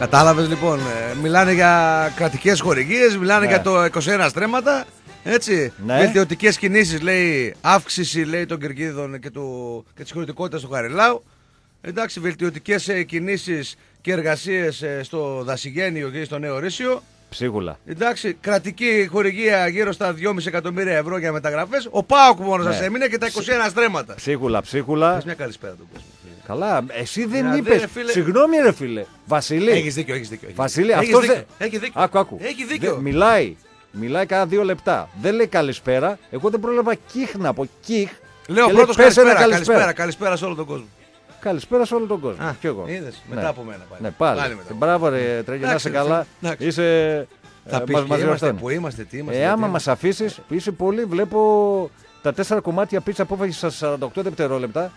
Κατάλαβες λοιπόν. ε, Μιλάνε για κρατικές χορηγίες, μιλάνε Ναι. για το 21 στρέμματα. Έτσι. Ναι. Βελτιωτικές κινήσεις λέει αύξηση λέει, των κερκίδων και, του, και της χωρητικότητας του Χαριλάου. Εντάξει, βελτιωτικές κινήσεις και εργασίες στο Δασιγένειο και στο Νέο Ρήσιο. Ψίγουλα. Εντάξει, κρατική χορηγία γύρω στα 2,5 εκατομμύρια ευρώ για μεταγραφές. Ο Πάοκ μόνος Ναι. σας έμεινε και τα 21 στρέμματα. Ψίγουλα, ψίγουλα. Πες μια καλησπέρα τον κόσμο. Καλά, εσύ δεν Ναι, είπες. ρε, φίλε. Συγγνώμη, ρε φίλε. Βασίλη. Έχεις δίκιο, έχεις δίκιο. Βασίλη, Έχεις αυτός δίκιο, δεν. Έχει δίκιο. Άκου, άκου. Έχει δίκιο. Δεν- μιλάει. Μιλάει cada δύο λεπτά. Δεν λέει καλησπέρα. Εγώ δεν πρόλαβα κύχ να πω. Κύχ. Λέω Και πρώτος λέει, «Πες ένα καλησπέρα, καλησπέρα, καλησπέρα σε όλο τον κόσμο. Καλησπέρα σε όλο τον κόσμο. Α, Κι εγώ. είδες, Ναι. μετά από μένα πάλι. Ναι, πάλι. Πάλι μετά. Και Μπράβο, ρε Τρέγγι, να Εντάξει, είσαι ρε, καλά. εντάξει. Είσαι. Θα ε, πεις μας- και μας είμαστε, διορθώνει. πού είμαστε, τι είμαστε. Ε, γιατί άμα είμαστε. μα αφήσεις, είσαι πολύ, βλέπω τα τέσσερα κομμάτια πίτσα που έφαγε στα 48 δευτερόλεπτα.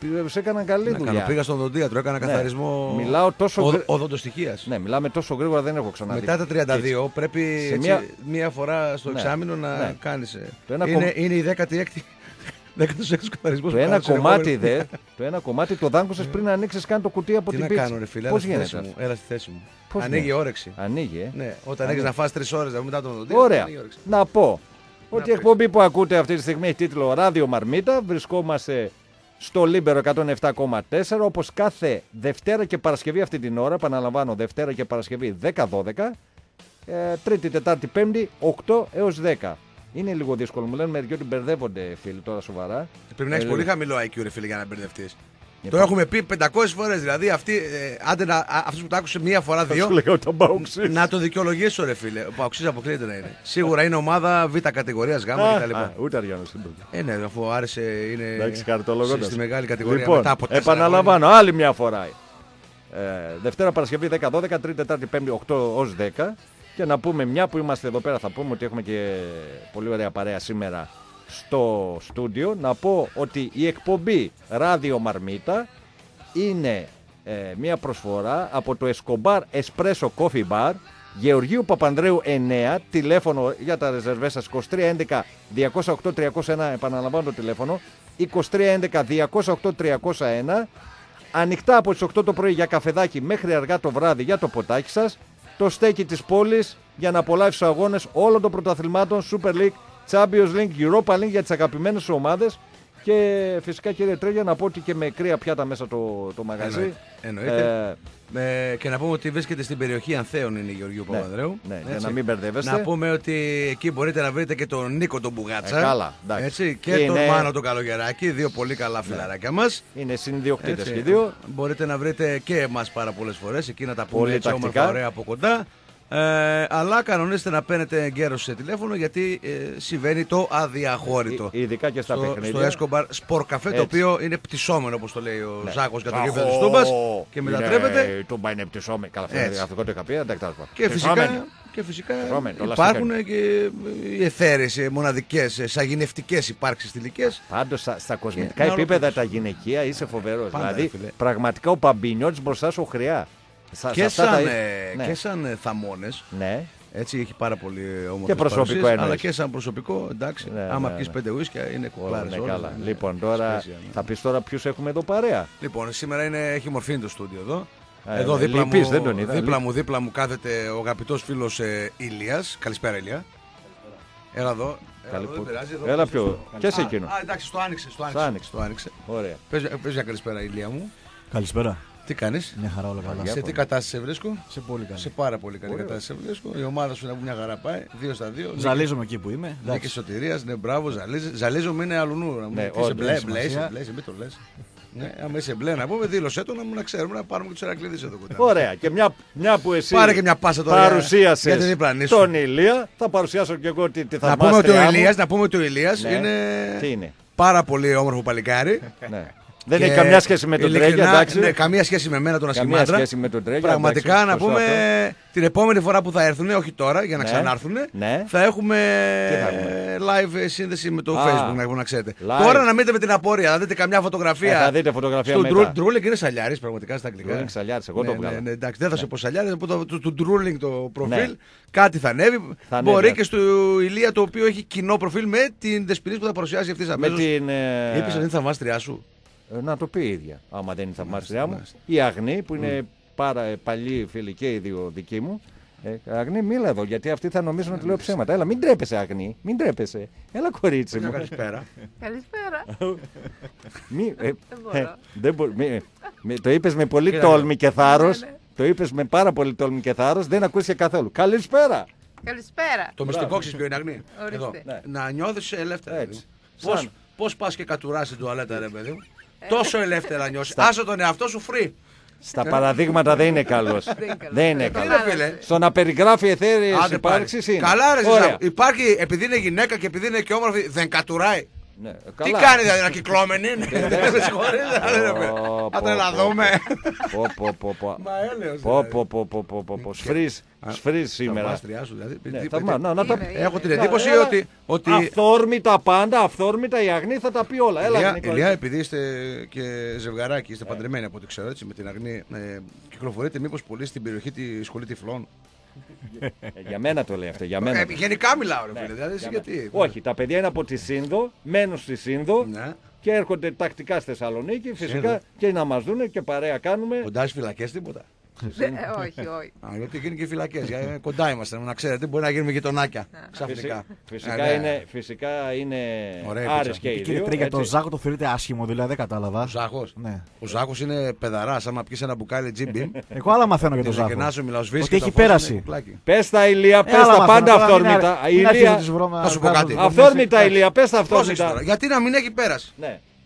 Π- Σε έκαναν καλή Να κάνω, δουλειά. πήγα στον οδοντίατρο, έκανα Ναι. καθαρισμό Μιλάω τόσο οδο- γρη- οδοντοστοιχείας. Ναι, μιλάμε τόσο γρήγορα δεν έχω ξαναδεί. Μετά τα 32 πρέπει Σε έτσι, μία- μία... φορά στο Ναι, εξάμεινο να ναι. κάνεις. ε. Το ένα είναι, κομ- είναι η 16η. 16ο καθαρισμός Το που ένα κάνω σε κομμάτι επόμενο. δε, το ένα κομμάτι το δάγκωσες πριν ανοίξεις καν το κουτί από Τι την να πίτσα. κάνω, ρε φίλε, Πώς έλα στη γίνεται θέση μου. αυτό. Έλα στη θέση μου. Πώς Ανοίγει η γίνεται; όρεξη. Ανοίγει, ε; Ναι, όταν Ανοίγει. έχεις να φας τρεις ώρες μετά τον οδοντίατρο. Ωραία. ανοίγει η όρεξη. Να πω ότι η πες. εκπομπή που ακούτε αυτή τη στιγμή έχει τίτλο Ράδιο Μαρμίτα. Βρισκόμαστε στο Libero 107,4 όπως κάθε Δευτέρα και Παρασκευή αυτή την ώρα. Επαναλαμβάνω, Δευτέρα και Παρασκευή 10-12. Ε, τρίτη, Τετάρτη, Πέμπτη, 8 έως 10. Είναι λίγο δύσκολο. Μου λένε μερικοί ότι μπερδεύονται φίλοι τώρα σοβαρά. Πρέπει να έχεις Ε, πολύ χαμηλό IQ, ρε φίλε, για να μπερδευτείς. Για Το πάμε. έχουμε πει 500 φορές. Δηλαδή, αυτοί, ε, άντε να, αυτός που το άκουσε μία φορά, Θα σου δύο, λέγα τον Παοκτσή. να το δικαιολογήσω, ρε φίλε. Ο Παοκτσής αποκλείεται να είναι. Σίγουρα είναι ομάδα Β κατηγορίας, Γ κτλ. Ούτε αριανό δεν το Ε, ναι, αφού άρεσε, είναι Εντάξει, χαρτολογώντας. στη μεγάλη κατηγορία Λοιπόν, μετά από τέσσερα επαναλαμβάνω άλλη μια φορά. Ε, Δευτέρα Παρασκευή 10-12, Τρίτη Τετάρτη Πέμπτη 8 ως 10. Και να πούμε, μια που είμαστε εδώ πέρα, θα πούμε ότι έχουμε και πολύ ωραία παρέα σήμερα στο στούντιο. Να πω ότι η εκπομπή Ράδιο Μαρμίτα είναι ε, μια προσφορά από το Escobar Espresso Coffee Bar Γεωργίου Παπανδρέου 9, τηλέφωνο για τα ρεζερβές σας 2311 208 301, επαναλαμβάνω το τηλέφωνο 2311 208 301 ανοιχτά από τις 8 το πρωί για καφεδάκι μέχρι αργά το βράδυ για το ποτάκι σας το στέκι της πόλης για να απολαύσεις τους αγώνες όλων των πρωταθλημάτων Super League, Champions League, Europa League για τις αγαπημένες σου ομάδες και φυσικά κύριε Τρέγια να πω ότι και με κρύα πιάτα μέσα το, το μαγαζί Εννοείται. Εννοείται. Ε, Ε, και να πούμε ότι βρίσκεται στην περιοχή Ανθέων είναι η Γεωργίου Ναι, Παπανδρέου. ναι, για Έτσι. να μην μπερδεύεστε. Να πούμε ότι εκεί μπορείτε να βρείτε και τον Νίκο τον Μπουγάτσα. Ε, καλά, εντάξει. έτσι, και Είναι- τον Μάνο τον Καλογεράκη, δύο πολύ καλά φιλαράκια μας. είναι συνδιοκτήτες Έτσι. και οι δύο Μπορείτε να βρείτε και εμάς πάρα πολλές φορές. Εκεί να τα πούμε Πολύ έτσι τακτικά. όμορφα, ωραία από κοντά. Ε, αλλά κανονίστε να παίρνετε γέρο σε τηλέφωνο γιατί ε, συμβαίνει το αδιαχώρητο. Ε, ειδικά και στα στο, παιχνίδια. στο Escobar Sport Cafe, το Έτσι. οποίο είναι πτυσσόμενο όπως το λέει ο Ναι. Ζάκος για το Ζάχο! γήπεδο της Τούμπας και Είναι- μετατρέπεται. Η Τούμπα είναι πτυσσόμενη. Καλά, αυτό Έτσι. είναι αυτό το είχα πει. εντάξει, τέλος πάντων. Και Πτυσσόμενη. φυσικά, και φυσικά Πτυσσόμενη, όλα υπάρχουν στα και οι εθέρες, μοναδικές, σαγηνευτικές υπάρξεις θηλυκές. Πάντως στα, στα κοσμητικά να επίπεδα ολοκληρώσω. τα γυναικεία είσαι φοβερός. Πάντα, Δηλαδή ρε φίλε. πραγματικά ο Παμπινιώτη μπροστά σου χρειά. Στα- σε Και αυτά τα- σαν, ε, ναι. και σαν ε, θαμώνες, ναι. Έτσι έχει πάρα πολύ όμορφο. Και προσωπικό εννοείς. Αλλά και σαν προσωπικό, εντάξει. Ναι, άμα ναι, πιεις ναι. πέντε ουίσκια είναι Όλα κουκλάρες είναι όλα, καλά. ναι. Λοιπόν, τώρα Σπέσια, ναι. θα πεις τώρα ποιους έχουμε εδώ παρέα. Λοιπόν, σήμερα είναι, έχει μορφή το στούντιο εδώ. Α, εδώ ε, δίπλα, λυπείς, μου, δεν τον είδα, δίπλα λυπ- μου, δίπλα μου κάθεται ο αγαπητός φίλος ε, Ηλίας. Καλησπέρα Ηλία. Έλα εδώ. Έλα, Καλή εδώ, που- δεν πειράζει, εδώ Έλα πίσω πιο- στο- και σε Α, εκείνος; Α, εντάξει, το άνοιξε. Το άνοιξε. άνοιξε. Το άνοιξε. Ωραία. Πες, πες μια καλησπέρα Ηλία μου. Καλησπέρα. Τι κάνεις; Μια χαρά όλα καλά. Σε τι κατάσταση σε βρίσκω; Σε πολύ καλά. Σε πάρα πολύ καλή κατάσταση σε βρίσκω. Η ομάδα σου είναι από μια χαρά πάει. Δύο στα δύο. Ζαλίζομαι εκεί που είμαι. Νίκη Εντάξει. Σωτηρίας, ναι, μπράβο, ζαλίζει. Ζαλίζομαι είναι αλλουνού. Να μου Ναι, πει, είσαι όντως, μπλε, έχει μπλε, είσαι σημασία. μπλε, είσαι, μην το λες. Ναι, άμα είσαι μπλε, να πούμε, δήλωσέ το να μου να ξέρουμε να πάρουμε και τους Ερακλήδες εδώ κοντά. Ωραία. Και μια, μια που εσύ Πάρε και μια πάσα τώρα για- παρουσίασες για την διπλανή σου. τον Ηλία, θα παρουσιάσω και εγώ τη, τη Να πούμε ότι ο θαυμάστριά μου. Ηλίας, να πούμε ότι ο Ηλίας Ναι. είναι Τι είναι; πάρα πολύ όμορφο παλικάρι. Ναι. Δεν Και έχει καμιά σχέση με τον ειλικρινά, Τρέγια, εντάξει. Ναι, καμία σχέση με μένα τον Καμία Ασχημάτρα. σχέση με τον Τρέγια. Πραγματικά εντάξει, να σωστό πούμε αυτό. την επόμενη φορά που θα έρθουν, όχι τώρα για να Ναι. ξανάρθουν, Ναι. θα έχουμε Τι θα έχουμε; live σύνδεση με το Α. Facebook, να, να ξέρετε. Live. Τώρα να μείνετε με την απόρρια, θα δείτε καμιά φωτογραφία. Ε, θα δείτε φωτογραφία Στον μετά. Ντρούλινγκ είναι σαλιάρης πραγματικά στα αγγλικά. Ντρούλινγκ σαλιάρης, εγώ το ναι, βγάλα. ναι, ναι, εντάξει, δεν θα σε πω σαλιάρης, θα πω το, το, το Ντρούλινγκ το προφίλ. Ναι. Κάτι θα ανέβει. Θα ανέβει, Μπορεί ναι. και στο Ηλία το οποίο έχει κοινό προφίλ με την Δεσποινή που θα παρουσιάσει αυτής Με αμέσως. την. ε, Είπες αν είναι θαυμάστριά σου. Ε, να το πει η ίδια. Άμα δεν είναι η θαυμάστριά μου. μάλιστα. Η Αγνή που είναι πάρα ε, παλιοί φίλοι και οι δύο δικοί μου. Ε, Αγνή, μίλα εδώ, γιατί αυτοί θα νομίζουν ότι λέω ψέματα. Έλα, μην τρέπεσαι, Αγνή, μην τρέπεσαι. Έλα, κορίτσι μου. Καλησπέρα. Καλησπέρα. Μη, ε, μπορώ. ε, δεν μπορώ. Μη- μη- το είπες με πολύ Κοίτα, τόλμη και θάρρο. Ναι, ναι. Το είπες με πάρα πολύ τόλμη και θάρρος. Δεν ακούστηκε καθόλου. Καλησπέρα. Καλησπέρα. Το μυστικό ξέρεις ποιο είναι αγνή; Ορίστε. Εδώ. Ναι. Να νιώθεις ελεύθερα. Έτσι. Πώς Σαν. πώς πας και κατουράς την τουαλέτα, ρε παιδί μου; Τόσο ελεύθερα νιώσεις. Άσε τον εαυτό σου free. Στα παραδείγματα δεν είναι καλός. είναι καλός. Δεν είναι Ε, Τι καλός. είναι, φίλε. Στο να περιγράφει εθέριε Άντε υπάρξεις πάλι. είναι. Καλά, ρε, Ωραία. Ζήσα. Υπάρχει, επειδή είναι γυναίκα και επειδή είναι και όμορφη, δεν κατουράει. Ναι, Τι καλά. κάνει, δηλαδή, να κυκλώμενη; Είναι. Με συγχωρείτε, δηλαδή, ρε, παιδί. Πω, Θα πω, το να πω. δούμε. Πω, πω, πω, πω. Μα έλεος, Πω, δηλαδή. πω, πω, πω, πω, πω, πω. Σφρίζ, Α, σφρίζ σήμερα. Θαυμάστριά σου, δηλαδή. Ναι, Τι- θαυμά- τι- να- να τα- Είμαι, Έχω την είμαι. εντύπωση Έλα. ότι. ότι Αυθόρμητα πάντα, αυθόρμητα η Αγνή θα τα πει όλα. Έλα, Ηλία, Νικόλα. Ηλία, επειδή είστε και ζευγαράκι, Ε. είστε παντρεμένοι από ό,τι ξέρω έτσι με την Αγνή, ε, κυκλοφορείτε μήπως πολύ στην περιοχή τη σχολή τυφλών; Ε, Για μένα το λέει αυτό, για μένα. Ε, το- γενικά μιλάω, ρε Ναι, φίλε. Δηλαδή, εσύ για μένα. γιατί. Όχι, τα παιδιά είναι από τη Σύνδο, μένουν στη Σύνδο Ναι. και έρχονται τακτικά στη Θεσσαλονίκη. Φυσικά Σύνδο. και να μας δουν και παρέα κάνουμε. Κοντά στι φυλακές τίποτα. Ε, Όχι, όχι. Α, γιατί γίνει και φυλακές. κοντά είμαστε, να ξέρετε, μπορεί να γίνουμε γειτονάκια. Ξαφνικά. Φυσικά, Ε, ναι. είναι, φυσικά είναι Ωραία η άρες πίτσα. και οι Κύριε δύο. Τρίγια, έτσι. το Ζάκο το θεωρείτε άσχημο, δηλαδή δεν κατάλαβα. Ο Ζάχο. Ναι. Ο Ζάχο είναι πεδαράς. Άμα πιεις ένα μπουκάλι τζιμπιμ. Εγώ άλλα μαθαίνω για τον και να Ζάκο. σου μιλάω σβήσει. Ότι έχει πέρασει. Πες τα ηλία, Ε, πες άλλα τα μαθαίνω, πάντα τώρα μην αυθόρμητα. α- μην αρχίζουμε Ηλία, τις βρώμα- θα σου πω κάνουμε κάτι. βρωμές. αυθόρμητα ηλία, πες τα Πρόσεξε αυθόρμητα. τώρα; Γιατί να μην έχει πέρασει.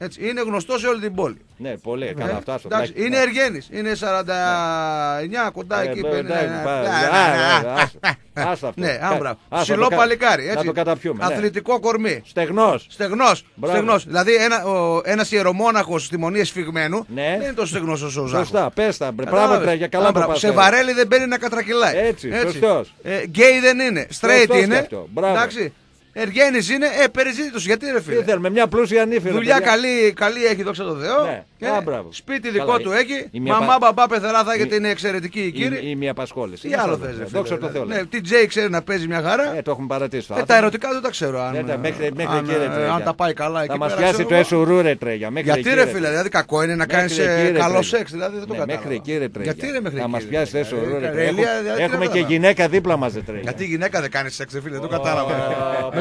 Ναι, Έτσι, είναι γνωστό σε όλη την πόλη. ναι, πολύ, καλά, αυτά στο Εντάξει, πλάκι. είναι Ναι. Εργένη. Είναι 49 κοντά Ε, εκεί. μπε, πέντε- εντάξει, ναι, πά- ναι, α, ναι, α, ναι, άστα- ναι. άστα αυτό. Ναι, Κα- άμπρα. άστα Ψηλό το κα- παλικάρι. να έτσι. το καταπιούμε, ναι. Αθλητικό κορμί. Στεγνός. Στεγνός. Μπράβο. Στεγνός. Δηλαδή ένα, ο, ένας ιερομόναχος στη μονή εσφιγμένου Ναι. δεν είναι τόσο στεγνός όσο ο Ζάχος. Σωστά, πες τα. μπρε, Κατάλαβες; Μπράβο, τρέχει, καλά Α, το μπράβο. πας. Σε βαρέλι δεν μπαίνει να κατρακυλάει. Έτσι, σωστός. Ε, γκέι δεν είναι. Straight Σωστός και είναι. αυτό. Μπράβο. Εντάξει. Εργένης είναι. Ε, περιζήτητος. Γιατί ρε Τι φίλε. θέλουμε, μια πλούσια νύφη. ρε Δουλειά παιδιά. καλή, καλή έχει, δόξα τω Θεώ. Ναι. Ε, Α, μπράβο. σπίτι Καλά, δικό η- του έχει. η μία Μαμά, πα- μπαμπά, πεθερά θα έχετε η- είναι εξαιρετική η Η, κύριη. η μία απασχόληση. Τι Είναι άλλο σαν θες, αυτό. ρε φίλε. Δόξα τω Θεώ. Ναι, λέμε. τι Τζέι ξέρει να παίζει μια χαρά. Ε, το έχουμε παρατήσει. το Ε, τα άθλημα. ερωτικά δεν τα ξέρω. Αν, Δεν τα- μέχρι- μέχρι αν, εκεί, ρε, ε, τρέγια. αν τα πάει καλά εκεί Θα μας πέρα, πιάσει ξέρω το εγώ. έσουρού ρε τρέγια. Μέχρι Γιατί εκεί, ρε φίλε, δηλαδή κακό είναι να κάνεις Μέχρι εκεί, ρε, καλό τρέγια. σεξ, δηλαδή δεν το Ναι, κατάλαβα. μέχρι εκεί ρε τρέγια. Γιατί ρε μέχρι Θα εκεί. μας ρε, πιάσει το τρέγια. έσουρού ρε Ε, τρέγια. Ηλία, Έχουμε- δηλαδή, τι Έχουμε να και κάνουμε. γυναίκα δίπλα μας ρε τρέγια. Γιατί η γυναίκα δεν κάνεις σεξ, ρε φίλε, δεν το κατάλαβα.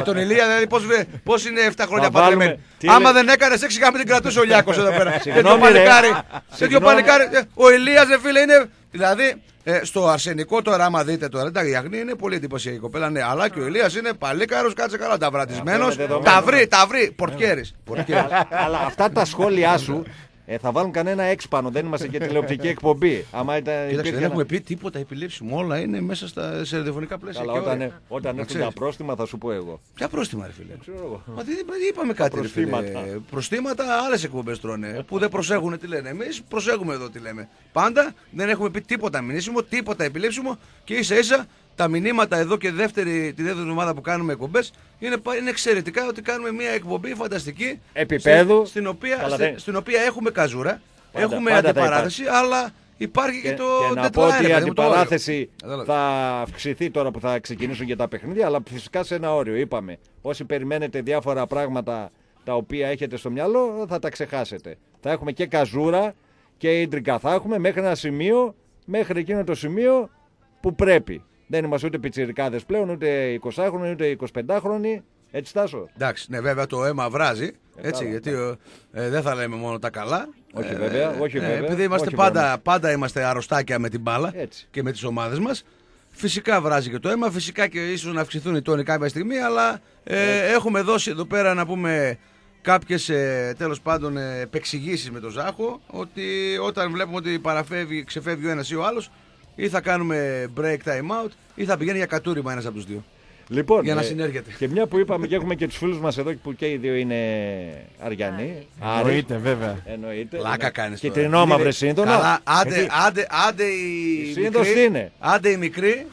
Με τον Ηλία, δηλαδή πώς είναι 7 χρόνια Να βάλουμε- παντρεμένοι. τι Άμα είναι- δεν έκανε σεξ, είχαμε την κρατούσε ο Λιάκος εδώ πέρα. Τέτοιο Συγγνώμη, ρε. παλικάρι. Τέτοιο Συγγνώμη. παλικάρι. Ε, Ο Ηλίας, ρε φίλε, είναι. Δηλαδή, ε, στο αρσενικό τώρα, άμα δείτε τώρα, εντάξει, η Αγνή είναι πολύ εντυπωσιακή κοπέλα, ναι, αλλά και ο Ηλίας είναι παλίκαρο, κάτσε καλά, ταυρατισμένο. Αυτό είναι δεδομένο. Τα βρει, τα βρει, πορτιέρης. Αλλά αυτά τα σχόλιά σου ε, θα βάλουν κανένα έξπανο. Δεν είμαστε και τηλεοπτική εκπομπή. Άμα ήταν, Κοίταξε, υπήρχε δεν ένα- έχουμε πει τίποτα επιλήψιμο. Όλα είναι μέσα στα, σε ραδιοφωνικά πλαίσια. Καλά, και όταν, όρια. όταν Να έρθουν ξέρεις. τα πρόστιμα θα σου πω εγώ. Ποια πρόστιμα, ρε φίλε. Ξέρω εγώ. Μα δεν δεν είπαμε κάτι, ρε φίλε. προστήματα. Προστήματα άλλες εκπομπές τρώνε. Που δεν προσέχουν τι λένε. Εμείς προσέχουμε εδώ τι λέμε. Πάντα δεν έχουμε πει τίποτα μηνύσιμο, τίποτα επιλήψιμο και ίσα ίσα τα μηνύματα εδώ και δεύτερη, τη δεύτερη εβδομάδα που κάνουμε εκπομπές είναι, πα- είναι εξαιρετικά ότι κάνουμε μια εκπομπή φανταστική. Επίπεδου. στη- Στην, οποία, Καλά, στη- δεν- στην οποία έχουμε καζούρα, Πάντα, έχουμε πάντα θα αντιπαράθεση, αλλά υπάρχει και, Και, το και να deadline, πω ότι η παιδί μου, το όριο. αντιπαράθεση Κατάλαβες. θα αυξηθεί τώρα που θα ξεκινήσουν και τα παιχνίδια, αλλά φυσικά σε ένα όριο. Είπαμε, όσοι περιμένετε διάφορα πράγματα τα οποία έχετε στο μυαλό, θα τα ξεχάσετε. Θα έχουμε και καζούρα και ίντρικα. Θα έχουμε μέχρι ένα σημείο, μέχρι εκείνο το σημείο που πρέπει. Δεν είμαστε ούτε πιτσιρικάδες πλέον, ούτε 20χρονοι, ούτε 25χρονοι. Έτσι τάσο. Εντάξει, ναι, βέβαια το αίμα βράζει. Έτσι, καλά, γιατί ε, δεν θα λέμε μόνο τα καλά. Όχι βέβαια, όχι ναι, βέβαια, Επειδή είμαστε όχι πάντα, βέβαια. πάντα είμαστε αρρωστάκια με την μπάλα Έτσι. και με τις ομάδες μας. Φυσικά βράζει και το αίμα, φυσικά και ίσως να αυξηθούν οι τόνοι κάποια στιγμή, αλλά ε, έχουμε δώσει εδώ πέρα να πούμε κάποιες ε, τέλος πάντων ε, επεξηγήσεις με τον Ζάχο ότι όταν βλέπουμε ότι παραφεύγει, ξεφεύγει ο ένας ή ο άλλος ή θα κάνουμε break time out ή θα πηγαίνει για κατούριμα ένας από τους δύο. Λοιπόν, Για να ε, συνέρχεται. Και μια που είπαμε και έχουμε και τους φίλους μας εδώ που και οι δύο είναι Αριανοί. Άρη, Εννοείται, βέβαια. Εννοείται. Πλάκα Ναι. κάνεις Και τώρα. τρινόμαυρε Είναι- σύντονα. Καλά, άντε, Έτσι. άντε, άντε η Η σύνδος μικρή. είναι. Άντε η μικρή.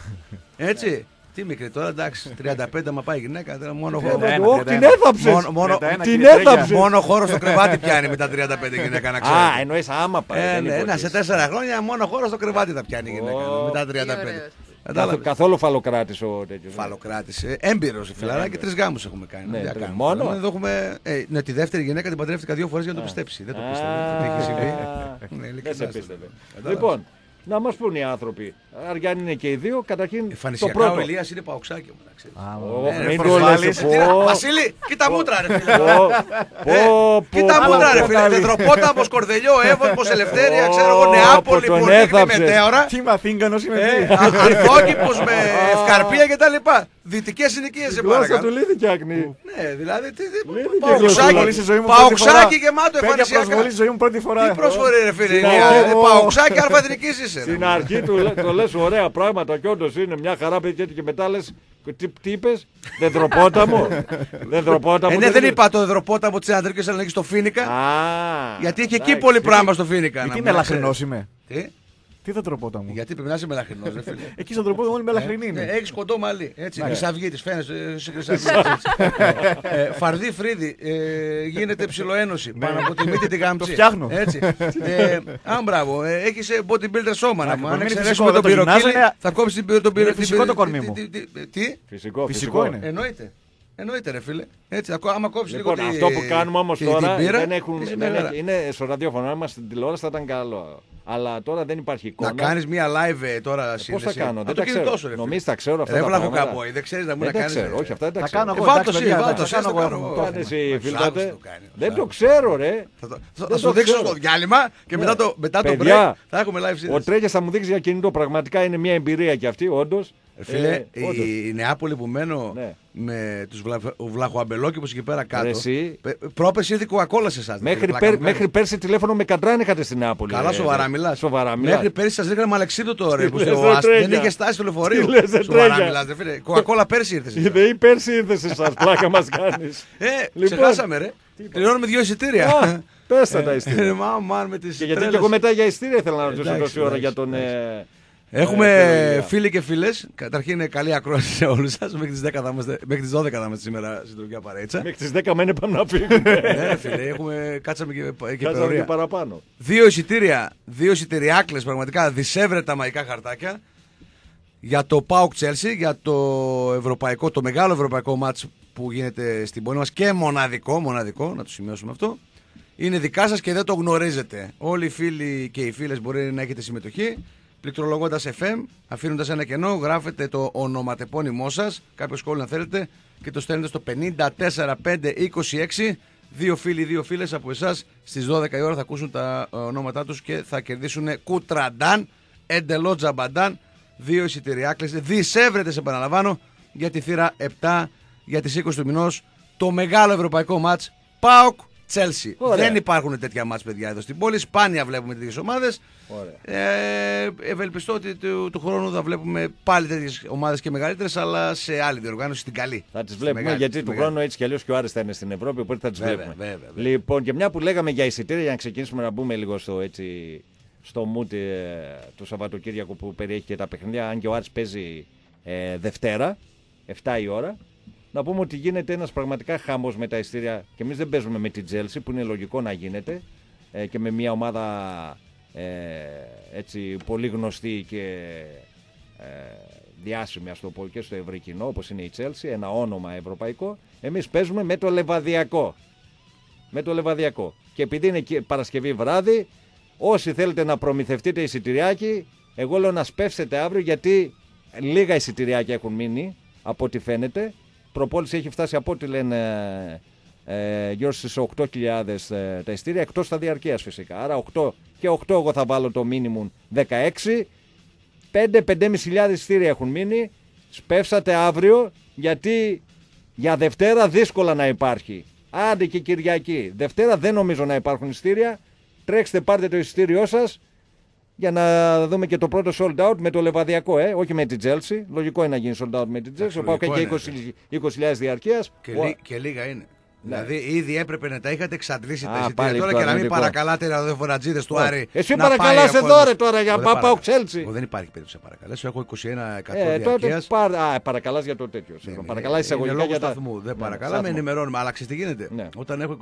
Έτσι. Τι μικρή τώρα, εντάξει, 35 μα πάει η γυναίκα, τώρα μόνο χώρο. 31, Όχι, την 31. έθαψε. Μόνο, μόνο, 31, την κύριε Τρέγια. έθαψε. μόνο χώρο στο κρεβάτι πιάνει με τα 35 γυναίκα, να ξέρετε. Α, εννοείς άμα πάει. ε, δεν ναι, είπε ναι, ότι- σε τέσσερα χρόνια μόνο χώρο στο κρεβάτι θα πιάνει η γυναίκα Ω. με τα Τι 35. ωραίος. Κατάλαβες. Καθ- Καθόλου φαλοκράτη ο τέτοιος. Φαλοκράτησε. Έμπειρος φιλαράκι, έμπειρος. τρεις γάμους έχουμε κάνει. Ναι, Τι να τρεις. κάνουμε. Μόνο; Εδώ έχουμε, ε, ναι, τη δεύτερη γυναίκα την παντρεύτηκα δύο φορές για να το πιστέψει. Δεν το πίστευε. Τι έχει συμβεί. Ναι, Δεν ειλικρινά σε σας πίστευε. λέω. Κατάλαβες. Λοιπόν, Να μας πούν οι άνθρωποι. Αριάννη είναι και οι δύο. Καταρχήν το Εμφανισιακά πρώτο. ο Ελίας είναι παοξάκι μου, να ξέρεις. Α, Ω, Ναι, ρε, μην το προσβάλλεις. λες, Τι να- πω. Βασίλη, κοίτα μούτρα ρε φίλε. Πω, πω, πω, Κοίτα πω, μούτρα ρε πω, φίλε. καλή. Δεντροπόταμο, Κορδελιό, Εύωσμος, Ελευθέρια, Ω, ξέρω εγώ, Νεάπολη, πω, τον Πορτογαλική έθαψες. Μετέωρα. Τι μαθήγκανος είμαι Ε, τι. α- Αρχόκηπος με ευκαρπία κτλ. Δυτικές συνοικίες σε Η γλώσσα του παρακαλώ. λύθηκε και άκνη. Ναι, δηλαδή. τι- τι- Λύνει και Παοξάκι, προσβολή στη ζωή μου πρώτη Παοξάκι φορά. γεμάτο Παιδιά, εμφανισιακά. προσβολή στη ζωή μου πρώτη φορά. Τι προσφορή ρε φίλε. Στην είναι, αρχή- ε, Παοξάκι αλφαδρικής είσαι. Ρε. Στην αρχή του λέ- το λες ωραία πράγματα και όντως είναι μια χαρά παιδιά και μετά λες τι, τι είπες, δεντροπόταμο, δεντροπόταμο. Ε, ναι, δεν είπα το εδροπόταμο της Ανατολική Θεσσαλονίκη στο Φίνικα. Α, Γιατί έχει εκεί εντάξει. πολύ πράγμα στο Φίνικα. Εκεί να είναι μου λαχρινός είμαι; ξέρεις. Τι; Τι θα τροπότα μου; Γιατί πρέπει να είσαι μελαχρινός ρε φίλε. Εκεί στον τροπότα όλοι με λαχρινή Ναι, είναι. Έχεις κοντό μαλλί. Έτσι. Χρυσαυγίτη, φαίνεσαι σε χρυσαυγίτη. ε, φαρδί φρύδι. Ε, γίνεται ψιλοένωση. Πάνω από τη μύτη τη γάμψη. Το φτιάχνω. Έτσι. Ε, α, μπράβο. Ε, Έχεις bodybuilder σώμα να Να, μου. το Αν μείνει εξαιρέσουμε φυσικό, τον δεν το πυροκύλι, γυμνάζω, θα κόψεις την τον πυρο- φυσικό το τι- κορμί τι- μου. τι- τι- Τι; Φυσικό, Φυσικό είναι. Εννοείται. Εννοείται, ρε φίλε. Έτσι, ακό- άμα κόψεις λίγο. Λοιπόν, τη- αυτό που κάνουμε όμως τη- τώρα την πύρα, δεν έχουν, είσαι δεν μια χαρά. έχει- είναι στο ραδιόφωνο. Αν είμαστε στην τηλεόραση θα ήταν καλό. Αλλά τώρα δεν υπάρχει εικόνα. Να κάνεις μια live ε, τώρα Πώς θα σύνδεση. κάνω, Από δεν το τα ξέρω. κινητό σου, ρε φίλε. Νομίζεις τα ξέρω αυτά Ρε τα βλάχο πράγματα; καμπόι, δεν ξέρεις να μου Δεν να τα κάνει. ξέρω, όχι αυτά δεν τα Τα ξέρω. κάνω Ε, εγώ. βάλ' εντάξει, το εσύ, παιδιά, βάλ' τα το εσύ, κάνω το εγώ, κάνω έχω- εγώ. το έχω. Κάνε εσύ, Ο φίλτατε. Σάββας το κάνει, ο Δεν το Σάββας. ξέρω, ρε. Θα, το- Δεν θα το σου δείξω ξέρω. στο διάλειμμα και μετά το, μετά το Παιδιά, break θα έχουμε live Ο σύνδεση. Τρέγιας θα μου δείξει για κινητό. Πραγματικά είναι μια εμπειρία κι αυτή, όντως. Ε, Φίλε, η, η Νεάπολη που μένω Ναι. με τους βλα, βλαχοαμπελόκηπους εκεί πέρα κάτω. Ρε εσύ. Πε- Πρόπεση ήρθε κοκακόλα σε εσάς. Μέχρι, πέρ, μέχρι πέρσι τηλέφωνο με καντράν είχατε στην Νεάπολη. Καλά, ρε. σοβαρά μιλάς. Σοβαρά μιλάς. Μέχρι πέρσι σας ρίχναμε αλεξίδωτο ρε. Τι Που λες, στο ρε, άσ- δεν Τρέγια. είχε στάσει το λεωφορείο. Τι λες, ρε, Σοβαρά Τρέγια. μιλάς, ρε φίλε. Κοκακόλα πέρσι ήρθε. εσύ. Είδε ή πέρσι ήρθες σε εσάς, πλάκα μας κάνεις. Ε, Λοιπόν. ξεχάσαμε ρε. Πληρώνουμε δύο εισιτήρια. Πες τα τα Ε, ειστήρια. μα, μα, με τις Και γιατί τρέλες. και εγώ μετά για ειστήρια ήθελα να ρωτήσω Εντάξει, τόση ώρα εντάξει, για τον. Ε, Έχουμε ε, Θεολογία. φίλοι και φίλες. Καταρχήν είναι καλή ακρόαση σε όλους σας. Μέχρι τις 10 θα είμαστε- μέχρι τις 12 θα είμαστε σήμερα στην Τουρκία Παρέτσα. Μέχρι τις 10 μένε πάμε να φύγουμε. ναι, ρε φίλε, έχουμε, κάτσαμε και, και Κάτσαμε και προορία. παραπάνω. Δύο εισιτήρια, δύο εισιτηριάκλες πραγματικά δισεύρετα μαϊκά χαρτάκια για το Pauk Chelsea, για το ευρωπαϊκό, το μεγάλο ευρωπαϊκό μάτς που γίνεται στην πόλη μας και μοναδικό, μοναδικό, να το σημειώσουμε αυτό. Είναι δικά σας και δεν το γνωρίζετε. Όλοι οι φίλοι και οι φίλες μπορεί να έχετε συμμετοχή. Πληκτρολογώντας FM, αφήνοντας ένα κενό, γράφετε το ονοματεπώνυμό σας, κάποιο σχόλιο αν θέλετε, και το στέλνετε στο 54526. Δύο φίλοι, δύο φίλες από εσάς στις 12 η ώρα θα ακούσουν τα ε, ονόματά τους και θα κερδίσουν κουτραντάν, εντελώς τζαμπαντάν, δύο εισιτηριάκλες, δισεύρετε σε επαναλαμβάνω, για τη θύρα 7 για τις 20 του μηνός, το μεγάλο ευρωπαϊκό μάτς ΠΑΟΚ Chelsea. Ωραία. Δεν υπάρχουν τέτοια μάτς παιδιά εδώ στην πόλη, σπάνια βλέπουμε τέτοιες ομάδες. Ωραία. Ε, ευελπιστώ ότι του, του χρόνου θα βλέπουμε πάλι τέτοιες ομάδες και μεγαλύτερες, αλλά σε άλλη διοργάνωση, στην καλή. Θα τις Στη βλέπουμε μεγάλη, γιατί στη του μεγάλη. χρόνου έτσι κι αλλιώς και ο Άρης θα είναι στην Ευρώπη, οπότε θα τις Βέβαια, βλέπουμε. βέβαια, βέβαια. Λοιπόν, και μια που λέγαμε για εισιτήρια, για να ξεκινήσουμε να μπούμε λίγο στο, έτσι, στο mood ε, του Σαββατοκύριακου που περιέχει και τα παιχνίδια, αν και ο Άρης παίζει ε, Δευτέρα, 7 η ώρα. Να πούμε ότι γίνεται ένας πραγματικά χάμος με τα εισιτήρια και εμείς δεν παίζουμε με την Τζέλση, που είναι λογικό να γίνεται ε, και με μια ομάδα ε, έτσι, πολύ γνωστή και ε, διάσημη, ας το πω, και στο ευρύ κοινό, όπως είναι η Chelsea, ένα όνομα ευρωπαϊκό. Εμείς παίζουμε με το Λεβαδιακό. Με το Λεβαδιακό. Και επειδή είναι και Παρασκευή βράδυ, όσοι θέλετε να προμηθευτείτε εισιτηριάκι, εγώ λέω να σπεύσετε αύριο γιατί λίγα εισιτηριάκια έχουν μείνει, από ό,τι φαίνεται. Προπόληση έχει φτάσει από ό,τι λένε ε, γύρω στις 8.000 ε, τα εισιτήρια, εκτός σταδιαρκείας φυσικά. Άρα 8 και 8 εγώ θα βάλω το minimum 16. 5-5.500 εισιτήρια έχουν μείνει. Σπεύσατε αύριο γιατί για Δευτέρα δύσκολα να υπάρχει. Άντε και Κυριακή. Δευτέρα δεν νομίζω να υπάρχουν εισιτήρια. Τρέξτε, πάρτε το εισιτήριό σας για να δούμε και το πρώτο sold out με το λεβαδιακό, ε, όχι με την Chelsea. Λογικό είναι να γίνει sold out με την Chelsea. Εντάξει, Ο Πάοκ έχει λογικό και 20 20.000 διαρκείας. Και, λί- και λίγα είναι. Δηλαδή, ήδη έπρεπε να τα είχατε εξαντλήσει Ναι. Α, τα εισιτήρια πάλι τώρα το και να μην αρνητικό. παρακαλάτε οι ραδιοφορατζίδε του Άρη. Εσύ να παρακαλάς πάει ο εδώ, κόσμος. ρε, τώρα, για Εγώ δεν Πάο παρα- Chelsea. Εγώ δεν υπάρχει περίπτωση να παρακαλέσω. Έχω 21 εκατό Ε, τότε διαρκείας. παρ... Α, παρακαλάς για το τέτοιο. Ναι, συγγνώμη. ναι, Παρακαλάς είναι εισαγωγικά λόγω για τα... σταθμού. Δεν Ναι, παρακαλάμε, σταθμό. ενημερώνουμε. Αλλά ξέρετε τι γίνεται. Ναι. Όταν έχω 21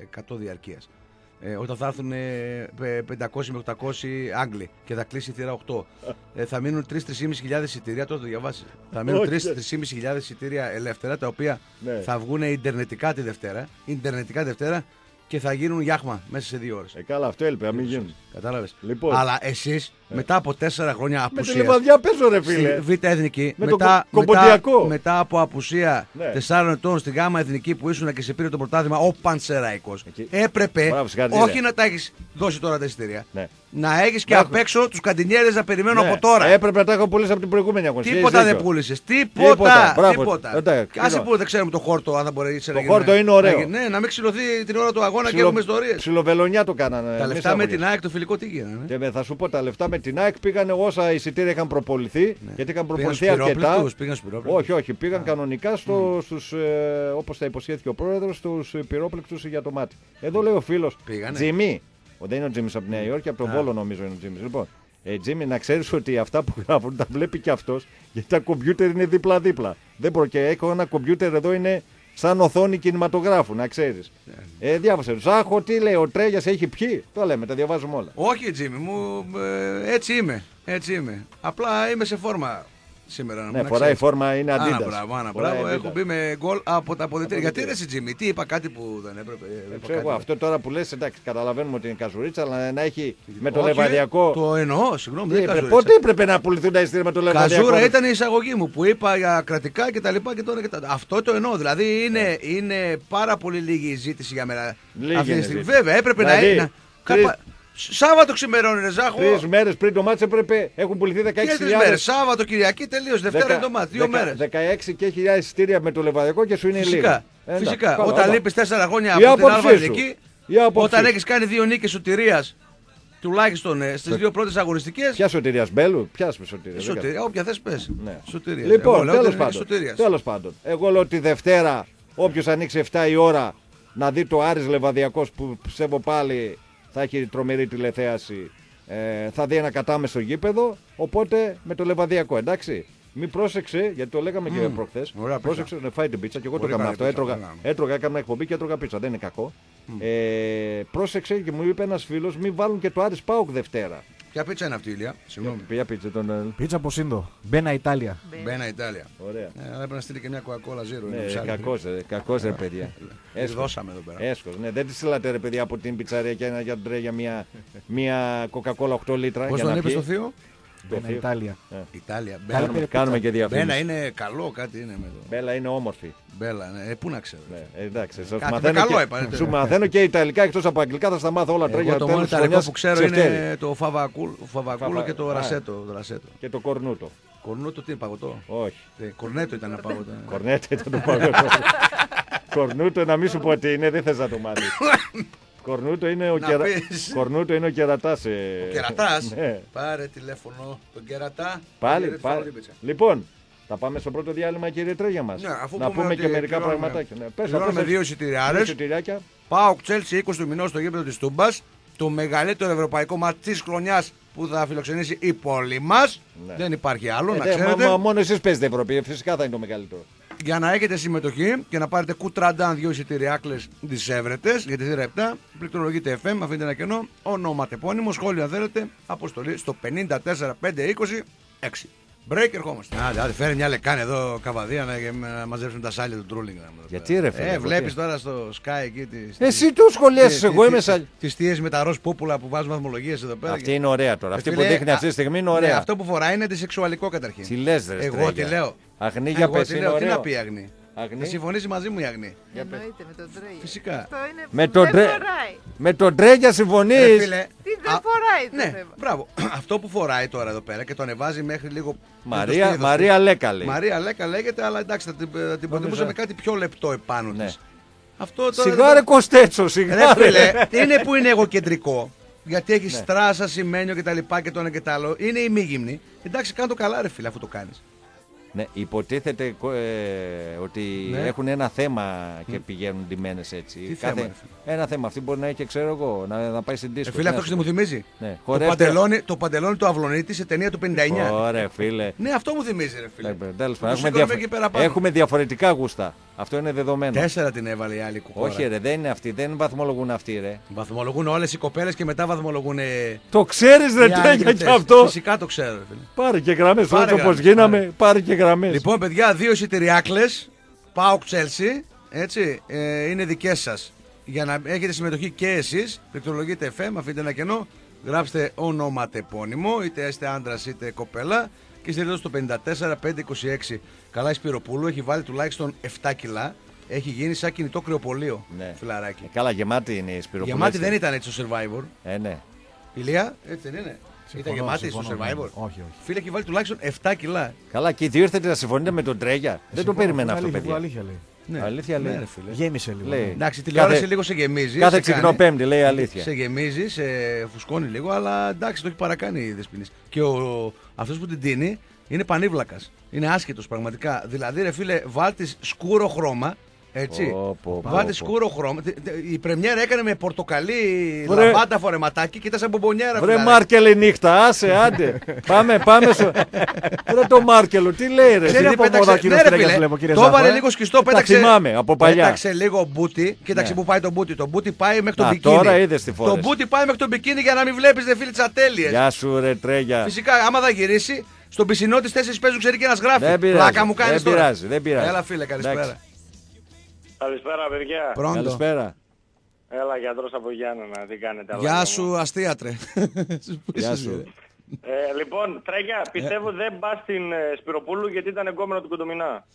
ε, 100 διαρκείας. Ε, όταν θα έρθουν ε, πε- 500 με 800 Άγγλοι και θα κλείσει η θύρα 8, ε, θα μείνουν 3-3.500 εισιτήρια. Τώρα το διαβάσει. Θα μείνουν Όχι. 3-3.500 εισιτήρια ελεύθερα τα οποία Ναι. θα βγουν Ιντερνετικά τη Δευτέρα. Ιντερνετικά τη Δευτέρα και θα γίνουν γιάχμα μέσα σε δύο ώρες. Ε, καλά, αυτό έλειπε, να μην γίνουν. Κατάλαβες. Λοιπόν. Αλλά εσείς μετά από τέσσερα χρόνια Με τη απουσία. λιβαδιά παίζω, ρε φίλε. Β' Εθνική. Με το μετά, κο- μετά, κομποντιακό. μετά από απουσία Ναι. τεσσάρων ετών στη ΓΑΜΑ Εθνική που ήσουν και σε πήρε το πρωτάθλημα ο Πανσεραϊκός. Εκεί. Έπρεπε Μπράβο, συγχαρητήρια. όχι να τα έχεις δώσει τώρα τα εισιτήρια. Ναι. Να έχεις και Μπράβο. απ' έξω τους καντινιέρες να περιμένουν Ναι, από τώρα. Έπρεπε να τα έχω πουλήσει από την προηγούμενη αγωνιστική. Τίποτα έχεις δεν δίκιο. πούλησες. Τίποτα, Τίποτα. μπράβο. τίποτα. Εντάξει, Άσε κοινό. που δεν ξέρουμε το χόρτο, αν θα μπορέσει να Το γίνει. χόρτο είναι ωραίο. να γίνει- Ναι, να μην ξυλωθεί την ώρα του αγώνα και Ψιλο- έχουμε ιστορίες. Ψιλοβελονιά το κάνανε. Τα εμείς λεφτά με αγωνίες. την ΑΕΚ το φιλικό τι γίνανε. Και με, θα σου πω τα λεφτά με την ΑΕΚ πήγαν όσα εισιτήρια είχαν προποληθεί. Γιατί είχαν Πήγαν προποληθεί στους αρκετά. πυρόπληκτους, πήγαν στους πυρόπληκτους. Όχι, όχι. Πήγαν κανονικά στο, στους, ε, όπως τα υποσχέθηκε ο πρόεδρος, στους πυρόπληκτους για το μάτι. Εδώ λέει ο φίλος Πήγανε. Τζιμί. Ο, δεν είναι ο Τζίμι από τη Νέα Υόρκη, από τον Βόλο νομίζω είναι ο Τζίμι. Λοιπόν, ε, Τζίμι, να ξέρεις ότι αυτά που γράφουν τα βλέπει και αυτός γιατί τα κομπιούτερ είναι δίπλα-δίπλα. Δεν μπορώ και έχω ένα κομπιούτερ εδώ είναι σαν οθόνη κινηματογράφου, να ξέρεις. Ναι. Ε, διάβασε. Ζάχο, τι λέει, ο Τρέγιας έχει πιει. Το λέμε, τα διαβάζουμε όλα. Όχι, Τζίμι, μου ε, έτσι είμαι. Έτσι είμαι. Απλά είμαι σε φόρμα σήμερα. Ναι, να φοράει ξέρεις. φόρμα, είναι Άνα, Adidas. μπράβο, άνα, Φοράει μπράβο. Adidas. Έχω μπει με γκολ από τα αποδητήρια. Γιατί αποδυτήρια. ρε εσύ, Τζίμι, τι είπα κάτι που δεν έπρεπε. ε, είπα Ξέρω εγώ, κάτι. αυτό τώρα που λες, εντάξει, καταλαβαίνουμε ότι είναι καζουρίτσα, αλλά να έχει με το Όχι, λεβαδιακό. Το εννοώ, συγγνώμη. Τι δεν έπρεπε- καζουρίτσα. Πότε έπρεπε να πουληθούν τα εισιτήρια με το λεβαδιακό; Καζούρα ήταν η εισαγωγή μου που είπα για κρατικά και τα λοιπά και τώρα και τα... Αυτό το εννοώ. Δηλαδή είναι, είναι πάρα πολύ λίγη η ζήτηση για μένα. Λίγη αυτή είναι τη στιγμή. ζήτηση. Βέβαια, έπρεπε Δηλαδή, να είναι. Τρεις- Σάββατο ξημερώνει, ρε Ζάχο. Τρεις μέρες πριν το μάτσο έπρεπε έχουν πουληθεί 16.000. Και τρει μέρε. Σάββατο, Κυριακή, τελείως. Δευτέρα είναι το μάτι. Δύο μέρες. 16 και χιλιάδε εισιτήρια με το λεβαδιακό και σου είναι Φυσικά. λίγα. Ε, εντάξει, Φυσικά. καλά, Όταν όλα. λείπεις τέσσερα χρόνια Η από την άποψή Αλβα σου. Εθνική, Η άποψή όταν σου. έχεις κάνει δύο νίκες σωτηρίας τουλάχιστον στις δύο πρώτες αγωνιστικέ. Ποια σωτηρίας Μπέλου, ποια σωτηρία. Σωτηρία, όποια θες πες. Ναι. Σωτηρίας. Εγώ Λοιπόν, λέω τέλος ότι είναι πάντων, σωτηρίας. τέλος πάντων. Εγώ λέω τη Δευτέρα, όποιος ανοίξει 7 η ώρα να δει το Άρης Λεβαδιακός που πιστεύω πάλι θα έχει τρομερή τηλεθέαση. Ε, θα δει ένα κατάμεσο γήπεδο. Οπότε με το Λεβαδιακό, εντάξει. Μην πρόσεξε, γιατί το λέγαμε και προχθές. ωραία πίτσα. Πρόσεξε να φάει την πίτσα και εγώ το Πολύ έκανα καλή αυτό. πίτσα, Έτρωγα, καλά. έτρωγα, έκανα εκπομπή και έτρωγα πίτσα. Δεν είναι κακό. Ε, πρόσεξε και μου είπε ένας φίλος, μην βάλουν και το Άρης Πάοκ Δευτέρα. Ποια πίτσα είναι αυτή, Ηλία; Συγγνώμη. Ποια πίτσα τον. ε, Πίτσα από Σύντο. Μπένα Ιτάλια. Μπένα Ιταλία. Ωραία. Ε, αλλά έπρεπε να στείλει και μια Coca-Cola Zero. είναι Ναι, ψάρι. κακός, ρε, κακός ρε παιδιά. Τη Έσχος. δώσαμε εδώ πέρα. Έσχος, ναι. Δεν τη στείλατε ρε παιδιά από την πιτσαρία και ένα για, για μια, μια Coca-Cola 8 λίτρα. Πώς για τον να είπες πιει; στο θείο, Το Μπένα θείο. Ιτάλια. Ιταλία. Κάνουμε, Μπένα. κάνουμε και Μπένα διαφήμιση. είναι καλό, κάτι είναι με το. Μπέλα είναι όμορφη. Μπέλα, ναι. Ε, πού να ξέρω. Ναι, ε, εντάξει, σας Κάτι μαθαίνω, με καλό και, είπα, έτσι. σου μαθαίνω και Ιταλικά εκτός από Αγγλικά θα στα μάθω όλα τρέχει Εγώ το μόνο ιταλικό που ξέρω είναι ξεφτέρι. το φαβακούλ- φαβακούλο Φαβα- και το Α. ρασέτο. το ρασέτο. Και το κορνούτο. Κορνούτο τι είναι παγωτό; Όχι. Ε, Κορνέτο ήταν ένα παγωτό. Κορνέτο ήταν το παγωτό. Κορνούτο να μην σου πω τι είναι, δεν θες να το μάθεις. Κορνούτο είναι ο, Να κερα... πεις. Κορνούτο είναι ο κερατάς. ε. Ο κερατάς; Ναι. Πάρε τηλέφωνο τον κερατά. Πάλι, Πήρε τη πάλι. φαβορή πίτσα. Λοιπόν, θα πάμε στο πρώτο διάλειμμα κύριε Τρέγια μας. Ναι, αφού να πούμε πούμε ότι και μερικά πληρώνουμε- πραγματάκια. Ναι, πες, πληρώνουμε πες, δύο πες. εισιτηριάρες. Δύο εισιτηριάκια. Πάω Τσέλσι 20 του μηνός στο γήπεδο της Τούμπας. Το μεγαλύτερο ευρωπαϊκό μάτι της χρονιάς που θα φιλοξενήσει η πόλη μας. Ναι. Δεν υπάρχει άλλο, Ε, να δε, ξέρετε. μα- μα μόνο εσείς παίζετε Ευρώπη, φυσικά θα είναι το μεγαλύτερο. Για να έχετε συμμετοχή και να πάρετε κουτραντάν δύο εισιτηριάκλε τι Εύρετε για τη θύρα 7. Πληκτρολογείτε FM, αφήνετε ένα κενό. Ονοματεπώνυμο, σχόλιο αν θέλετε. Αποστολή στο 54520 6. Break ερχόμαστε. Άντε, άντε, φέρει μια λεκάνη εδώ καβαδία να, να μαζέψουν τα σάλια του τρούλινγκ. Γιατί, ρε, φίλε, Ε, εγώ βλέπεις τι- τώρα στο Sky εκεί τις- Εσύ το σχολιάσεις, τι- εγώ τι- είμαι τι- σαν... Τις θείες με τα ροζ πούπουλα που βάζουν βαθμολογίες εδώ πέρα. Αυτή είναι ωραία τώρα. Ε, Αυτή που φίλε, δείχνει α, αυτή τη στιγμή είναι ναι, ωραία. αυτό που φοράει είναι αντισεξουαλικό καταρχήν. Τι λες, ρε, Εγώ τι Στρέγια. λέω. Αγνή για Εγώ πες, τι είναι λέω. Τι ωραίο. να πει η Αγνή; Αγνή. Θα συμφωνήσει μαζί μου η Αγνή. Εννοείται με τον Τρέι. Φυσικά. Αυτό είναι Με που τον δεν Τρέ- φοράει. Με τον Τρέγια Ρε συμφωνείς. φίλε, Τι δεν α, φοράει το Ναι, θέμα. μπράβο. Αυτό που φοράει τώρα εδώ πέρα και το ανεβάζει μέχρι λίγο. δεν το Μαρία, στείλει, Μαρία το Λέκα στείλει. λέει. Μαρία Λέκα λέγεται, αλλά εντάξει θα την, θα την προτιμούσα με κάτι πιο λεπτό επάνω Ναι. της. Αυτό τώρα. Σιγά ρε Κωστέτσο, σιγά Ρε ρε. φίλε, είναι που είναι εγωκεντρικό. Γιατί έχει Ναι. στράσα, σημαίνιο και τα λοιπά και το ένα και το άλλο. Είναι ημίγυμνη. Εντάξει, κάνω το καλά, ρε φίλε, αφού το κάνεις. Ναι, υποτίθεται κο- ε, ότι Ναι. έχουν ένα θέμα και πηγαίνουν ντυμένες έτσι. Τι θέμα, ρε ένα θέμα. Αυτή μπορεί να έχει, ξέρω εγώ, να, να πάει στην Ε, δίσκο. φίλε, αυτό ξέρετε τι μου θυμίζει; Ναι, Το χορεύτε- παντελόνι, το παντελόνι του Αυλονίτη σε ταινία του 59. Ωραία, φίλε. Ναι, αυτό μου θυμίζει, ρε φίλε. Ναι, τέλος Το πάντων, έχουμε, σηκώνουμε διαφο- εκεί πέρα πάνω. έχουμε διαφορετικά γούστα. Αυτό είναι δεδομένο. Τέσσερα την έβαλε η άλλη κουκόρα. Όχι, ρε, δεν είναι αυτοί. Δεν βαθμολογούν αυτοί, ρε. Βαθμολογούν όλες οι κοπέλες και μετά βαθμολογούν. ε, Το ξέρεις, ρε, οι τρέχει άντρες. και αυτό. Φυσικά το ξέρω, ρε φίλε. Πάρε και γραμμές. Πάρε Έτσι όπως γραμμές, γίναμε, πάρε. πάρε και γραμμές. Λοιπόν, παιδιά, δύο εισιτηριάκλες. Πάω Τσέλσι. Έτσι. Ε, είναι δικές σας. για να έχετε συμμετοχή και εσείς, πληκτρολογείτε FM, αφήνετε ένα κενό, γράψτε ονοματεπώνυμο, είτε είστε άντρας είτε κοπέλα και στείλτε στο 54526. Καλά η Σπυροπούλου, έχει βάλει τουλάχιστον 7 κιλά, έχει γίνει σαν κινητό κρεοπολείο, Ναι. φιλαράκι. Ε, Καλά, γεμάτη είναι η Σπυροπούλου. Γεμάτη έτσι. δεν ήταν έτσι στο Survivor. Ε, ναι. Ηλία, έτσι δεν είναι. Συμφωνώ, ήταν γεμάτη συμφωνώ, στο ναι. Survivor. Όχι, όχι. Φίλε, έχει βάλει τουλάχιστον 7 κιλά. Καλά, και οι δύο ήρθατε να συμφωνείτε με τον Τρέγια. δεν το Συμφωνώ, περίμενα είναι αυτό, αλήθεια, παιδιά. Αλήθεια λέει. Ναι. Αλήθεια λέει. Ναι, ρε φίλε. Γέμισε λίγο. Λέει. ναι. Εντάξει, η τηλεόραση Κάθε- λίγο σε γεμίζει. Κάθε σε τσικνό κάνει. πέμπτη, λέει αλήθεια. Σε γεμίζει, σε φουσκώνει λίγο, αλλά εντάξει, το έχει παρακάνει η Δεσποινής. Και ο, αυτός που την τίνει είναι πανίβλακας. Είναι άσχετος πραγματικά. Δηλαδή, ρε φίλε, βάλτε σκούρο χρώμα. Έτσι. Πω, πω, πω, Βάλτε πω. σκούρο χρώμα. Τε- τε- Η πρεμιέρα έκανε με πορτοκαλί Βρε. λαμπάντα φορεματάκι και ήταν σαν μπομπονιέρα. Βρε φιλαράκι. Μάρκελε νύχτα, άσε, άντε. πάμε, πάμε στο... Ρε το Μάρκελο, τι λέει ρε; Ξέρει τι- από Πέταξε- μόδα ο κύριος ναι, ρε Τρέγιας, φίλε, βλέπω, κύριε Το Ζάχο, έβαλε ε. λίγο σκιστό, Τα πέταξε. θυμάμαι, από παλιά. Πέταξε λίγο μπούτι. Κοίταξε Ναι. που πάει το μπούτι. Το μπούτι πάει μέχρι το Α, μπικίνι. τώρα είδες τι Το φόρεσε. μπούτι πάει μέχρι το μπικίνι για να μην βλέπεις δε φίλε τις ατέλειες. Γεια σου ρε Τρέγια. Φυσικά, άμα θα γυρίσει, στον πισινό της τέσσερις παίζουν ξέρει και ένας γράφει. Δεν πειράζει, Πλάκα μου κάνεις δεν τώρα. πειράζει, δεν πειράζει. Έλα, φίλε, καλησπέρα. Εντάξει. Καλησπέρα, παιδιά. Πρόντο. Καλησπέρα. Έλα, γιατρός από Γιάννενα. Τι κάνετε, Γεια αλάκια μου. σου, αστίατρε. Πού Γεια είσαι, σου. ρε; Ε, λοιπόν, Τρέγια, πιστεύω δεν πας στην ε, Σπυροπούλου γιατί ήταν εγκόμενο του Κοντομινά.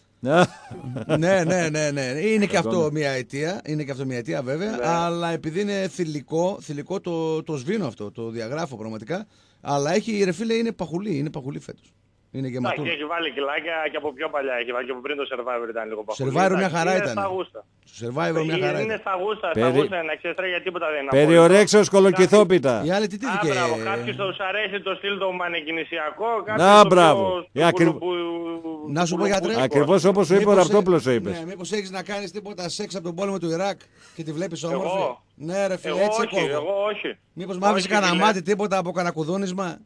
ναι, ναι, ναι, ναι. Είναι και αυτό μια αιτία. Είναι και αυτό μια αιτία βέβαια. Αλλά επειδή είναι θηλυκό, θηλυκό το, το σβήνω αυτό. Το διαγράφω πραγματικά. Αλλά έχει, ρε φίλε, είναι παχουλή. Είναι παχουλή φέτος. Είναι Εντάξει, γεματούλη. έχει βάλει κιλάκια και από πιο παλιά έχει βάλει και από πριν το Survivor ήταν λίγο παχουλή. Survivor μια Εντάξει, χαρά είναι ήταν. Στα γούστα. Στο survivor μια χαρά. Είναι ήταν. στα γούστα, στα Περι- γούστα να ξέρεις Τρέγια τίποτα δεν είναι. Περιορέξεως κολοκυθόπιτα. Η άλλη τι Α, τύχηκε. μπράβο, κάποιους τους αρέσει το στυλ το μανεκκινησιακό, κάποιους Να, το μπράβο. πιο Ε, ακριβ- στουλουπου- Να σου πω, γιατρέ. στουλουπου- Ακριβώς όπως σου είπε ο Μήπως Ραπτόπουλος το έ- είπες. Ναι, μήπως έχεις να κάνεις τίποτα σεξ από τον πόλεμο του Ιράκ και τη βλέπεις όμορφη; Εγώ; Ναι, ρε φίλε, Εγώ έτσι σε όχι, κόβω. εγώ όχι. Μήπως μ' άφησες Όχι, κανένα φίλε. μάτι τίποτα από κανένα κουδούνισμα;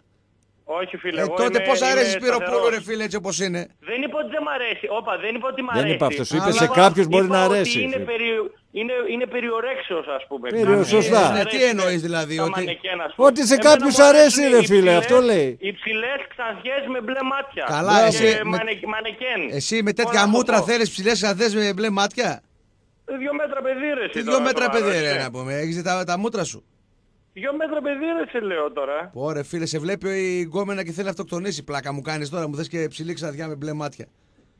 Όχι φίλε, Ε, εγώ τότε είμαι- πώς αρέσεις είμαι Σπυροπούλου σταθερός. ρε φίλε έτσι όπως είναι; Δεν είπα ότι δεν μ' αρέσει. Όπα, δεν είπα ότι μ' Δεν αρέσει. είπα αυτός, σου είπε Αλλά σε είπα- κάποιους μπορεί Είπα να ότι αρέσει. Είναι, περι... είναι, είναι περιορέξεως ας πούμε. Περιο- Κάποιοι σωστά. τους Ναι, αρέσει τι εννοείς δηλαδή, τα ότι- μανεκέν, ας πούμε. Ότι σε Εμένα κάποιους μου αρέσει, αρέσουν ρε οι φίλε, ψηλές- αυτό λέει. Οι ψηλές ξανθιές με μπλε μάτια. Καλά, Και εσύ με- μανε- μανεκέν. Εσύ με Όλα τέτοια αυτό. μούτρα θέλεις ψηλές αδές με μπλε μάτια; Ε, Δύο μέτρα παιδί ρε. Τι εσύ δυο τώρα, μέτρα σοβαρό, παιδί ρε έτσι. να πούμε. Έχεις δει τα, τα μούτρα σου. Δυο μέτρα παιδί ρε σε λέω τώρα. Ωραία φίλε, σε βλέπει η γκόμενα και θέλει να αυτοκτονήσει. Πλάκα μου κάνεις τώρα, μου θες και ψηλή ξαδιά με μπλε μάτια.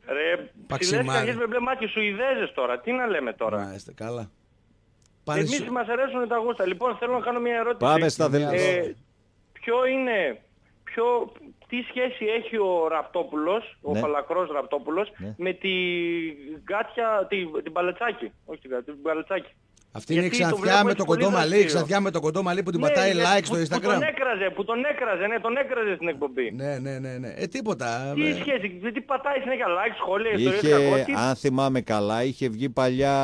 Ρε, Παξιμάρι. ψηλές ξανθιές με μπλε μάτια σου ιδέζες τώρα. Τι να λέμε τώρα; Μάλιστα, καλά. Πάνε Εμείς σου- μας αρέσουν τα γούστα. Λοιπόν, θέλω να κάνω μια ερώτηση. Πάμε στα δελτία. Ε, ποιο είναι, ποιο, τι σχέση έχει ο Ραπτόπουλος, ο Ναι. Φαλακρός Ραπτόπουλος, Ναι. με τη Γκάτια, την, την Παλετσάκη. Όχι την Γκάτια, την Παλετσάκη. Αυτή είναι η Γιατί το ξανθιά βλέπω με έτσι το κοντό πολύ μαλλί, η δραστήριο. ξανθιά με το κοντό μαλλί που την Ναι, πατάει ναι, like που, στο Που τον Instagram. έκραζε, που τον έκραζε, ναι, τον έκραζε στην εκπομπή. Ναι, ναι, ναι, ναι. Ε, τίποτα. Τι ε, σχέση, τι πατάει συνέχεια like, σχόλια, ιστορίες, κακό, Είχε, τι... αν θυμάμαι καλά, είχε βγει παλιά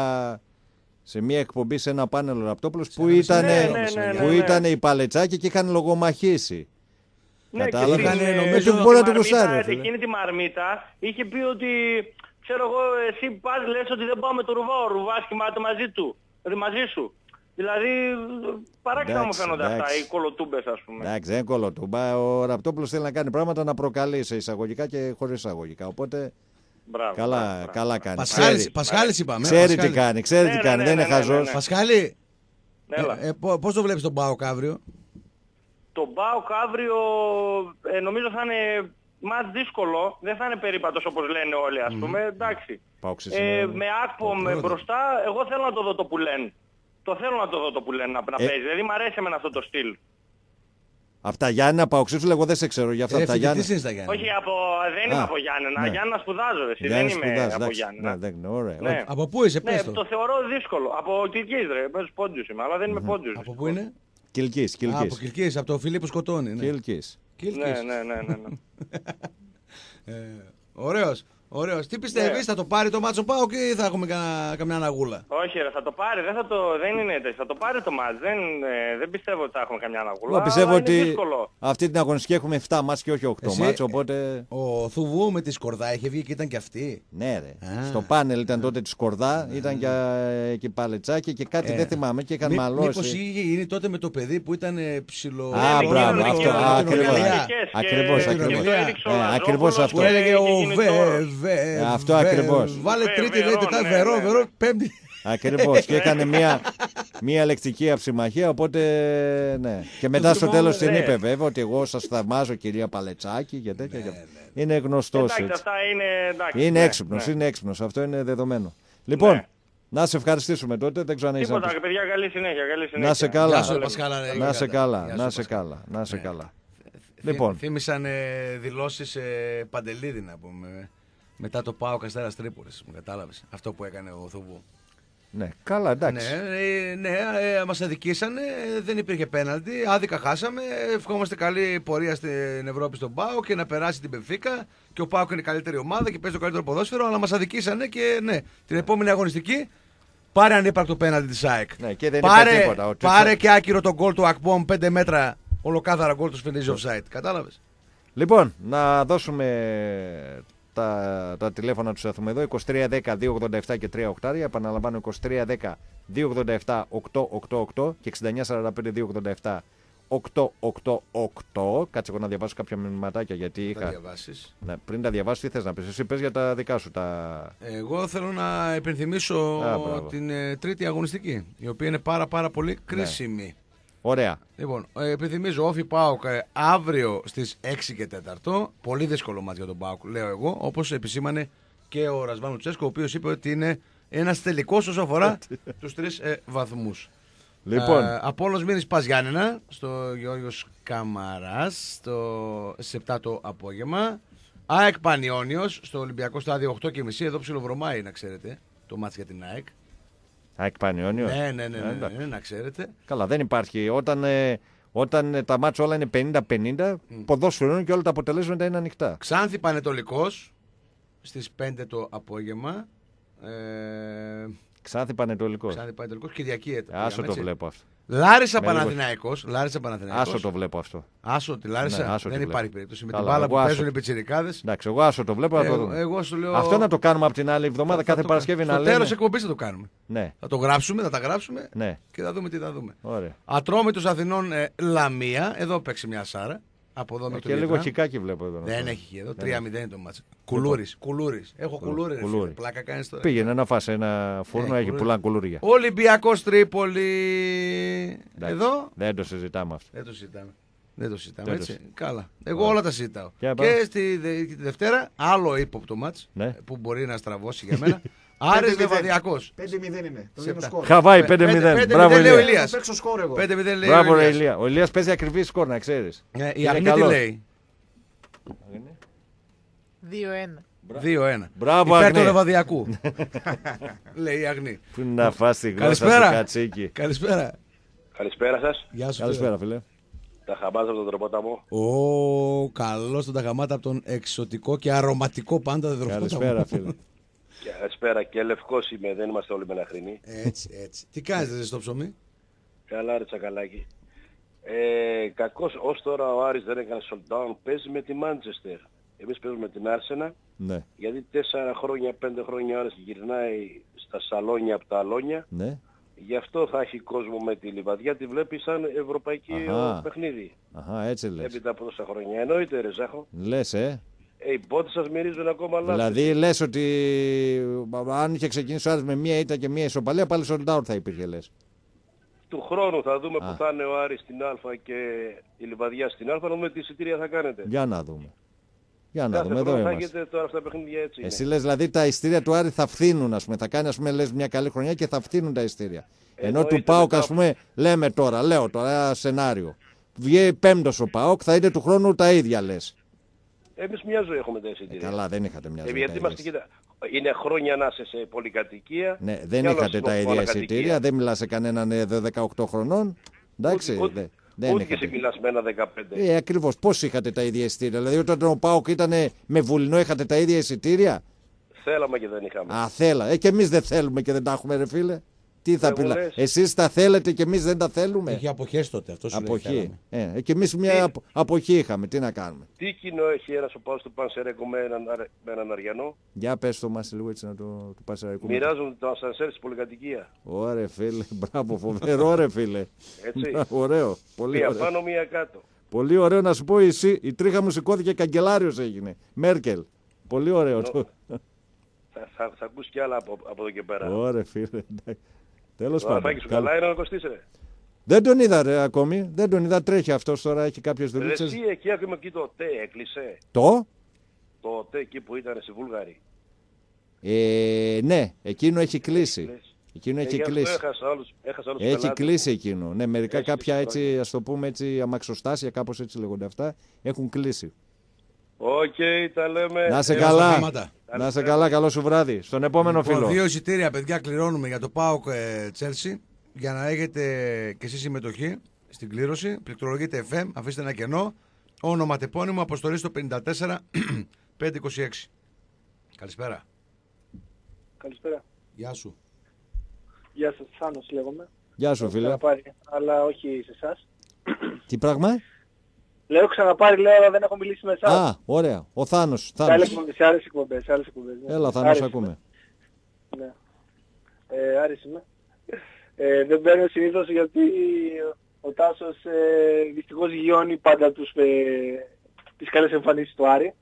σε μια εκπομπή σε ένα πάνελ ο Ραπτόπουλος που ένα ήταν, Ναι, ναι, ναι, που ναι, ναι. ήταν η Παλετσάκη και είχαν λογομαχήσει. Ναι, και Κατάλαβες. στην, Είχανε, ε, νομίζω, στη μπορεί να το μαρμίτα, γουστάρει, ρε φίλε. Εκείνη τη μαρμίτα είχε πει ότι, ξέρω εγώ, εσύ πας λες ότι δεν πάω με το Ρουβά, ο Ρουβάς κοιμάται μαζί του, δηλαδή μαζί σου. Δηλαδή, παράξενα μου Εντάξει, φαίνονται αυτά, εντάξει. οι κολοτούμπες ας πούμε. Εντάξει, δεν κολοτούμπα. Ο Ραπτόπουλος θέλει να κάνει πράγματα να προκαλεί σε εισαγωγικά και χωρίς εισαγωγικά. Οπότε Μπράβο, καλά, μπράβο, μπράβο. καλά κάνει. Πασχάλης, Ξέρει, Πασχάλης είπαμε. ξέρει τι Πασχάλη. κάνει, ξέρει Ναι, τι ναι, κάνει. ναι, δεν ναι, είναι ναι, χαζός. ναι. Πασχάλη, Ναι, Έλα. ε, ε, πώ- πώς το βλέπεις τον Πάοκ αύριο. Το Μπάουκ αύριο ε, νομίζω θα είναι μας δύσκολο, δεν θα είναι περίπατος όπως λένε όλοι ας πούμε, εντάξει. Πάοξες Ε, είναι- με Άκπο με μπροστά, εγώ θέλω να το δω το που λένε. Το θέλω να το δω το που λένε να, να Ε. παίζει, δηλαδή μου αρέσει εμένα αυτό το στυλ. Αυτά Γιάννη Παοξίσου, εγώ δεν σε ξέρω για αυτά Ε, τα φοιτητής Γιάννη. είναι στα Γιάννη. Όχι, από, δεν είμαι Α, από Γιάννενα. ναι. Γιάννενα σπουδάζω, εσύ. Γιάννη δεν είμαι σπουδάζει, από εντάξει. Γιάννενα. Ναι, δεν- ωραία, Ναι. ωραία. Από πού είσαι, Ναι, πες το. το θεωρώ δύσκολο. Από Κυρκής ρε, με τους πόντιους είμαι, αλλά δεν είμαι πόντιους. Από πού είναι; Κιλκής, Α, από Κιλκής. Κιλκής, από το φίλι που σκοτώνει. Ναι. Κιλκής. Κιλκής. Ναι, ναι, ναι, ναι. ναι. Ε, ωραίος, ωραίος. Τι πιστεύεις, Ναι. θα το πάρει το μάτσο Πάοκ ή θα έχουμε κανένα- καμιά αναγούλα; Όχι ρε, θα το πάρει, δεν, θα το, δεν είναι τέτοιο. Θα το πάρει το μάτς. Δεν, ε, δεν πιστεύω ότι θα έχουμε καμιά αναγούλα. Εγώ πιστεύω αλλά είναι ότι δύσκολο. αυτή την αγωνιστική έχουμε 7 μάτς και όχι 8 Εσύ- μάτς, οπότε... Ο Θουβού με τη Σκορδά είχε βγει και ήταν και αυτή. Ναι ρε. Α. Στο πάνελ ήταν τότε τη Σκορδά, ήταν και εκεί παλετσάκι και κάτι Ε, δεν θυμάμαι και είχαν Μη- μαλώσει. Μήπως είχε γίνει τότε με το παιδί που ήταν ε, ψηλο... Α, Ναι, μπράβο, εκείνο, αυτό, εκείνο, α, εκείνο, ακριβώς. εκείνο, και- Ακριβώς, και- ακριβώς. και το έδειξε ο Ε, Λαζόπουλος ακριβώς και αυτό. Που έλεγε είχε ο γίνει Βε, τώρα. βε, Ε, αυτό βε, ακριβώς. Βάλε Βε, τρίτη, λέει, Βερόν, τετάρτη, ναι, βερό, ναι, βερό, ναι. πέμπτη. Ακριβώς. και έκανε μια, μια λεκτική αψημαχία. Οπότε ναι. Και μετά στο τέλος την ναι. είπε βέβαια ότι εγώ σας θαυμάζω κυρία Παλετσάκη και τέτοια. και αυτά. Είναι γνωστός. Εντάξει, αυτά είναι... Εντάξει, Είναι ναι, έξυπνος, ναι. είναι έξυπνος. Αυτό είναι δεδομένο. Λοιπόν, Ναι. να σε ευχαριστήσουμε τότε. Δεν ξέρω αν έχει να Τίποτα, πεις. παιδιά, καλή συνέχεια. Καλή συνέχεια. Να σε καλά. Γεια σου, Πασχάλα, ρε, Να σε Γεια καλά, σου, να σε Πασχάλα. καλά, να σε Ναι. καλά. Θύ- Λοιπόν. Θύμισαν ε, δηλώσεις ε, Παντελίδη να πούμε. Μετά το πάω Καστέρα Τρίπολης. Μου κατάλαβες. Αυτό που έκανε ο Θουβού. Ναι, καλά, εντάξει. Ναι, ε, ναι ε, μας αδικήσανε. ε, Δεν υπήρχε πέναλτι. Άδικα χάσαμε. Ευχόμαστε καλή πορεία στην Ευρώπη στον Πάο και να περάσει την Πεφίκα. Και ο Πάο είναι η καλύτερη ομάδα και παίζει το καλύτερο ποδόσφαιρο. Αλλά μας αδικήσανε και ναι, την επόμενη αγωνιστική πάρε ανύπαρκτο πέναλτι της ΑΕΚ. Ναι, και δεν είπε πάρε, τίποτα. Ο πάρε Τρίτσο- και άκυρο τον γκολ του Ακπομ 5 μέτρα. Ολοκάθαρα γκολ του σφινίζει offside. Κατάλαβες; Λοιπόν, να δώσουμε τα, τα τηλέφωνα τους σταθμού εδώ. 2310-287 και 3 οκτάρια. Επαναλαμβάνω 2310-287-888 και 6945-287 888. Κάτσε εγώ να διαβάσω κάποια μηνυματάκια γιατί Θα είχα. διαβάσεις. Ναι, πριν τα διαβάσω, τι θες να πεις; Εσύ πες για τα δικά σου. Τα... Εγώ θέλω να υπενθυμίσω Α, μπράβο. την ε, τρίτη αγωνιστική, η οποία είναι πάρα πάρα πολύ κρίσιμη. Ωραία. Λοιπόν, ε, επιθυμίζω Όφη Πάουκ ε, αύριο στις 6 και 4. Πολύ δύσκολο μάτς για τον Πάουκ, λέω εγώ. Όπως επισήμανε και ο Ρασβάνου Τσέσκο, ο οποίος είπε ότι είναι ένας τελικός όσο αφορά τους τρεις ε, βαθμούς. Λοιπόν, Ε, Απόλλωνας Μήνης Πας Γιάννενα, στο Γιώργος Καμαράς, στο, στις 7 το απόγευμα. ΑΕΚ Πανιόνιος, στο Ολυμπιακό στάδιο 8.30, εδώ ψιλοβρωμάει να ξέρετε, το μάτς για την ΑΕΚ. ΑΕΚ Πανιόνιο. Ναι, ναι, ναι, ναι, εντάξει. ναι, να ξέρετε. Καλά, δεν υπάρχει. Όταν, ε, όταν ε, τα μάτια όλα είναι 50-50, ποδόσφαιρο είναι και όλα τα αποτελέσματα είναι ανοιχτά. Ξάνθη Πανετολικός στις 5 το απόγευμα. Ε, Ξάνθη Πανετολικός. Ξάνθη Πανετολικός, Κυριακή έτα. Άσο πήγαμε, το έτσι. βλέπω αυτό. Λάρισα Με λίγο- Παναθηναϊκός. Λάρισα Παναθηναϊκός. Άσο το βλέπω αυτό. Άσο τη Λάρισα; Ναι, άσο δεν τη υπάρχει βλέπω. περίπτωση. Με Καλά, την μπάλα εγώ που άσο. παίζουν οι πιτσιρικάδες. Εντάξει, εγώ άσο το βλέπω. να το Εγώ, δούμε. εγώ σου λέω. Αυτό να το κάνουμε από την άλλη εβδομάδα, θα κάθε το Παρασκευή κα- να Στο λέμε. τέλος εκπομπής θα το κάνουμε. Ναι, Θα το γράψουμε, θα τα γράψουμε ναι, και θα δούμε τι θα δούμε. ωραία. Ατρόμητος Αθηνών ε, Λαμία. Εδώ παίξει μια σάρα. Από εδώ μέχρι το Και λίγο Λίτρα. χικάκι βλέπω εδώ. Δεν έχει χει εδώ. 3-0 είναι το μάτς. Κουλούρη. Κουλούρη. Έχω κουλούρι. ρε φίλε. κουλούρι. Πλάκα κάνεις τώρα. Πήγαινε να φας ένα φούρνο, Ε, έχει κουλούρι. πουλά κουλούρια. Ολυμπιακός Τρίπολη. Εντάξει, Εδώ. Δεν το συζητάμε αυτό. Δεν το συζητάμε. Δεν το συζητάμε Δεν το έτσι. συζητάμε. Καλά. Εγώ όλα τα συζητάω. Για πάμε. Και στη δε- τη Δευτέρα άλλο ύποπτο μάτς Ναι. που μπορεί να στραβώσει για μένα. Άρης 5-0. Λεβαδιακός. 5-0 είναι. Το Σε δίνω επτά. σκορ. Χαβάη Πε- 5-0. πέντε- πέντε- Μπράβο, μηδέν, λέει ο Ηλίας. Ηλίας. Θα παίξω σκορ εγώ. 5-0 λέει Μπράβο, ο ρε Ηλίας. Ηλία. Ο Ηλίας παίζει ακριβή σκορ, να ξέρεις. Ε, Η Είναι Αγνή τι καλός. λέει. 2-1. 2-1. Μπράβο, Υπέρ Αγνή. του Λεβαδιακού. λέει η Αγνή. Πού να φας τη γλώσσα σου Καλησπέρα. κατσίκι. Καλησπέρα. Καλησπέρα σας. Γεια σου. Καλησπέρα, φίλε. Τα χαμπάζα από τον τροπόταμο. Ω, καλό τον Ταγαμάτα από τον εξωτικό και αρωματικό πάντα δεδροφότα Καλησπέρα, φίλε. Καλησπέρα και λευκός είμαι, δεν είμαστε όλοι μελαχρινοί. Έτσι, έτσι. Τι κάνεις ρε στο ψωμί; Καλά ρε τσακαλάκι. Ε, κακώς ως τώρα ο Άρης δεν έκανε sold down. Παίζει με τη Manchester. Εμείς παίζουμε με την Άρσενα. Ναι, Γιατί τέσσερα χρόνια, πέντε χρόνια ο Άρης γυρνάει στα σαλόνια από τα αλόνια. ναι. Γι' αυτό θα έχει κόσμο με τη Λιβαδιά. Τη βλέπει σαν ευρωπαϊκή Αχα. ο, παιχνίδι. Αχα, έτσι λες. Έπειτα από τόσα χρόνια. Εννοείται ρε Ζάχο. Λες, ε. Ε, οι πόντες σας μυρίζουν ακόμα λάθος. Δηλαδή λες ότι αν είχε ξεκινήσει ο Άρης με μία ήττα και μία ισοπαλία, πάλι sold out θα υπήρχε, λες. Του χρόνου θα δούμε Α. που θα είναι ο Άρης στην Α και η Λιβαδιά στην Α. Να δούμε τι εισιτήρια θα κάνετε. Για να δούμε. Για να Κάθε δούμε, εδώ χρόνο θα είμαστε. έχετε τώρα αυτά τα παιχνίδια έτσι. είναι. Εσύ λες δηλαδή τα ειστήρια του Άρη θα φθήνουν, ας πούμε. Θα κάνει, ας πούμε, λες μια καλή χρονιά και θα φθήνουν τα ειστήρια. Ενώ Εννοείται του ΠΑΟΚ, μετά ας πούμε, λέμε τώρα, λέω τώρα ένα σενάριο. Βγαίνει πέμπτος ο ΠΑΟΚ, θα είναι του χρόνου τα ίδια λες. Εμείς μια ζωή έχουμε τα Ε, εισιτήρια. καλά, δεν είχατε μια Ε, ζωή. γιατί τα είμαστε, ίδια. κοίτα, είναι χρόνια να είσαι σε πολυκατοικία. Ναι, δεν κι άλλο είχατε στην τα ίδια μονοκατοικία. εισιτήρια, δεν μιλάς σε κανέναν ε, δε 18 χρονών. Εντάξει, Ούτε- δε- δεν Ούτε και σε είχατε. μιλάς με ένα 15. Ε, ακριβώς. Πώς είχατε τα ίδια εισιτήρια. Δηλαδή, όταν ο Πάοκ ήταν με βουλινό, είχατε τα ίδια εισιτήρια; Θέλαμε και δεν είχαμε. Α, θέλα. Ε, και εμείς δεν θέλουμε και δεν τα έχουμε, ρε φίλε. Τι θα Δεν πει, μου λα- λες. εσείς τα θέλετε και εμείς δεν τα θέλουμε; Είχε αποχές τότε. Αυτό σου λέει, Αποχή. θέλαμε. Ε, και εμείς μια απο- αποχή είχαμε. Τι να κάνουμε; Τι κοινό έχει ένας ο Πάος του Πανσερέκο με έναν, αρε- με έναν Αριανό; Για πες το μας λίγο έτσι να το, το πασαρικούμε. Μοιράζουν το ασανσέρ στην πολυκατοικία. Ωραία φίλε, μπράβο, φοβερό ρε φίλε. Έτσι. Μπράβο, ωραίο, πολύ Μία ωραίο. πάνω, μία κάτω. Πολύ ωραίο να σου πω εσύ, η τρίχα μου σηκώθηκε καγκελάριος έγινε. Μέρκελ. Πολύ ωραίο. το. Θα, θα, θα ακούσει κι άλλα από, από εδώ και πέρα. Ωραία, φίλε. Τέλος Ο πάντων. Αφάκης σου Καλά. καλά είναι ο Κωστής ρε. Δεν τον είδα ρε, ακόμη. Δεν τον είδα. Τρέχει αυτός τώρα. Έχει κάποιες Ρε δουλίτσες. εσύ εκεί ακόμα εκεί το ΤΕ έκλεισε. Το; Το ΤΕ εκεί που ήταν στη Βούλγαρη. Ε, ναι, εκείνο έχει κλείσει. Κλείσει. Εκείνο Ε, έχει γι' αυτό κλείσει. Έχασα άλλους, έχασα άλλους Έχει πελάτες. κλείσει εκείνο. Ναι, μερικά Έχεις κάποια κλείσει έτσι, ας το πούμε έτσι, αμαξοστάσια, κάπως έτσι λέγονται αυτά, έχουν κλείσει. Οκ, τα λέμε. Να σε Ε, καλά. θέματα. Να σε καλά, καλό σου βράδυ. Στον επόμενο Λοιπόν, φίλο. δύο εισιτήρια, παιδιά, κληρώνουμε για το ΠΑΟΚ ε, Chelsea για να έχετε και εσείς συμμετοχή στην κλήρωση. Πληκτρολογείτε FM, αφήστε ένα κενό. Όνομα τεπώνυμο, αποστολή στο 54 526. Καλησπέρα. Καλησπέρα. Γεια σου. Γεια σας, Θάνος λέγομαι. Γεια σου, Έχω φίλε. ξαναπάρει, αλλά όχι σε εσάς. Τι πράγμα; Λέω ξαναπάρει, λέω, αλλά δεν έχω μιλήσει με εσάς. Α, ωραία. Ο Θάνος. σε, άλλες Θάνος. εκπομπές, σε άλλες εκπομπές, σε άλλες εκπομπές. ναι. Έλα, Θάνος, Άρης σε είμαι. ακούμε. Ναι. Ε, Άρης είμαι. Ε, δεν μπαίνω συνήθως γιατί ο Τάσος ε, δυστυχώς γιώνει πάντα τους, ε, τις καλές εμφανίσεις του Άρη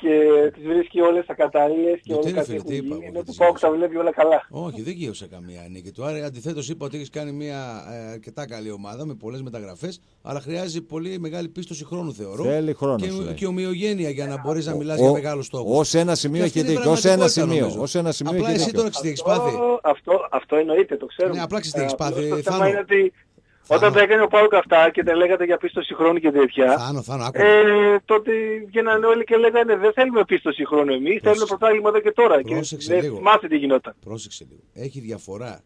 και τις βρίσκει όλες ακατάλληλες και Γιατί, όλα ρε κάτι φίλε, έχουν τι είπα γίνει, εγώ ενώ για που τις πάω τα βλέπει όλα καλά. Όχι, δεν γύρωσε καμία νίκη του. Άρα, αντιθέτως, είπα ότι έχεις κάνει μια ε, αρκετά καλή ομάδα με πολλές μεταγραφές, αλλά χρειάζεται πολύ μεγάλη πίστοση χρόνου, θεωρώ. Θέλει χρόνος, και, σου λέει. και ομοιογένεια για να μπορείς να μιλάς για μεγάλου στόχου. Ω ένα σημείο έχει δίκιο. Ω ένα σημείο. Ως ένα σημείο Απλά έχει εσύ δίκιο. τώρα ξέρει τι έχει πάθει. Αυτό, αυτό, αυτό εννοείται, το ξέρουμε. Ναι, απλά ξέρεις τι έχεις Ε, απλώς πάθει, Το θέμα Θάνο. είναι ότι Θάνο. Όταν τα έκανε ο Πάουκ αυτά και τα λέγατε για πίστοση χρόνου και τέτοια, Θάνο, Θάνο, άκου. ε, τότε βγαίνανε όλοι και λέγανε δεν θέλουμε πίστοση χρόνου εμείς, θέλουμε πρωτάθλημα εδώ και τώρα. Πρόσεξε και δεν λίγο. θυμάστε τι γινόταν. Πρόσεξε λίγο. Έχει διαφορά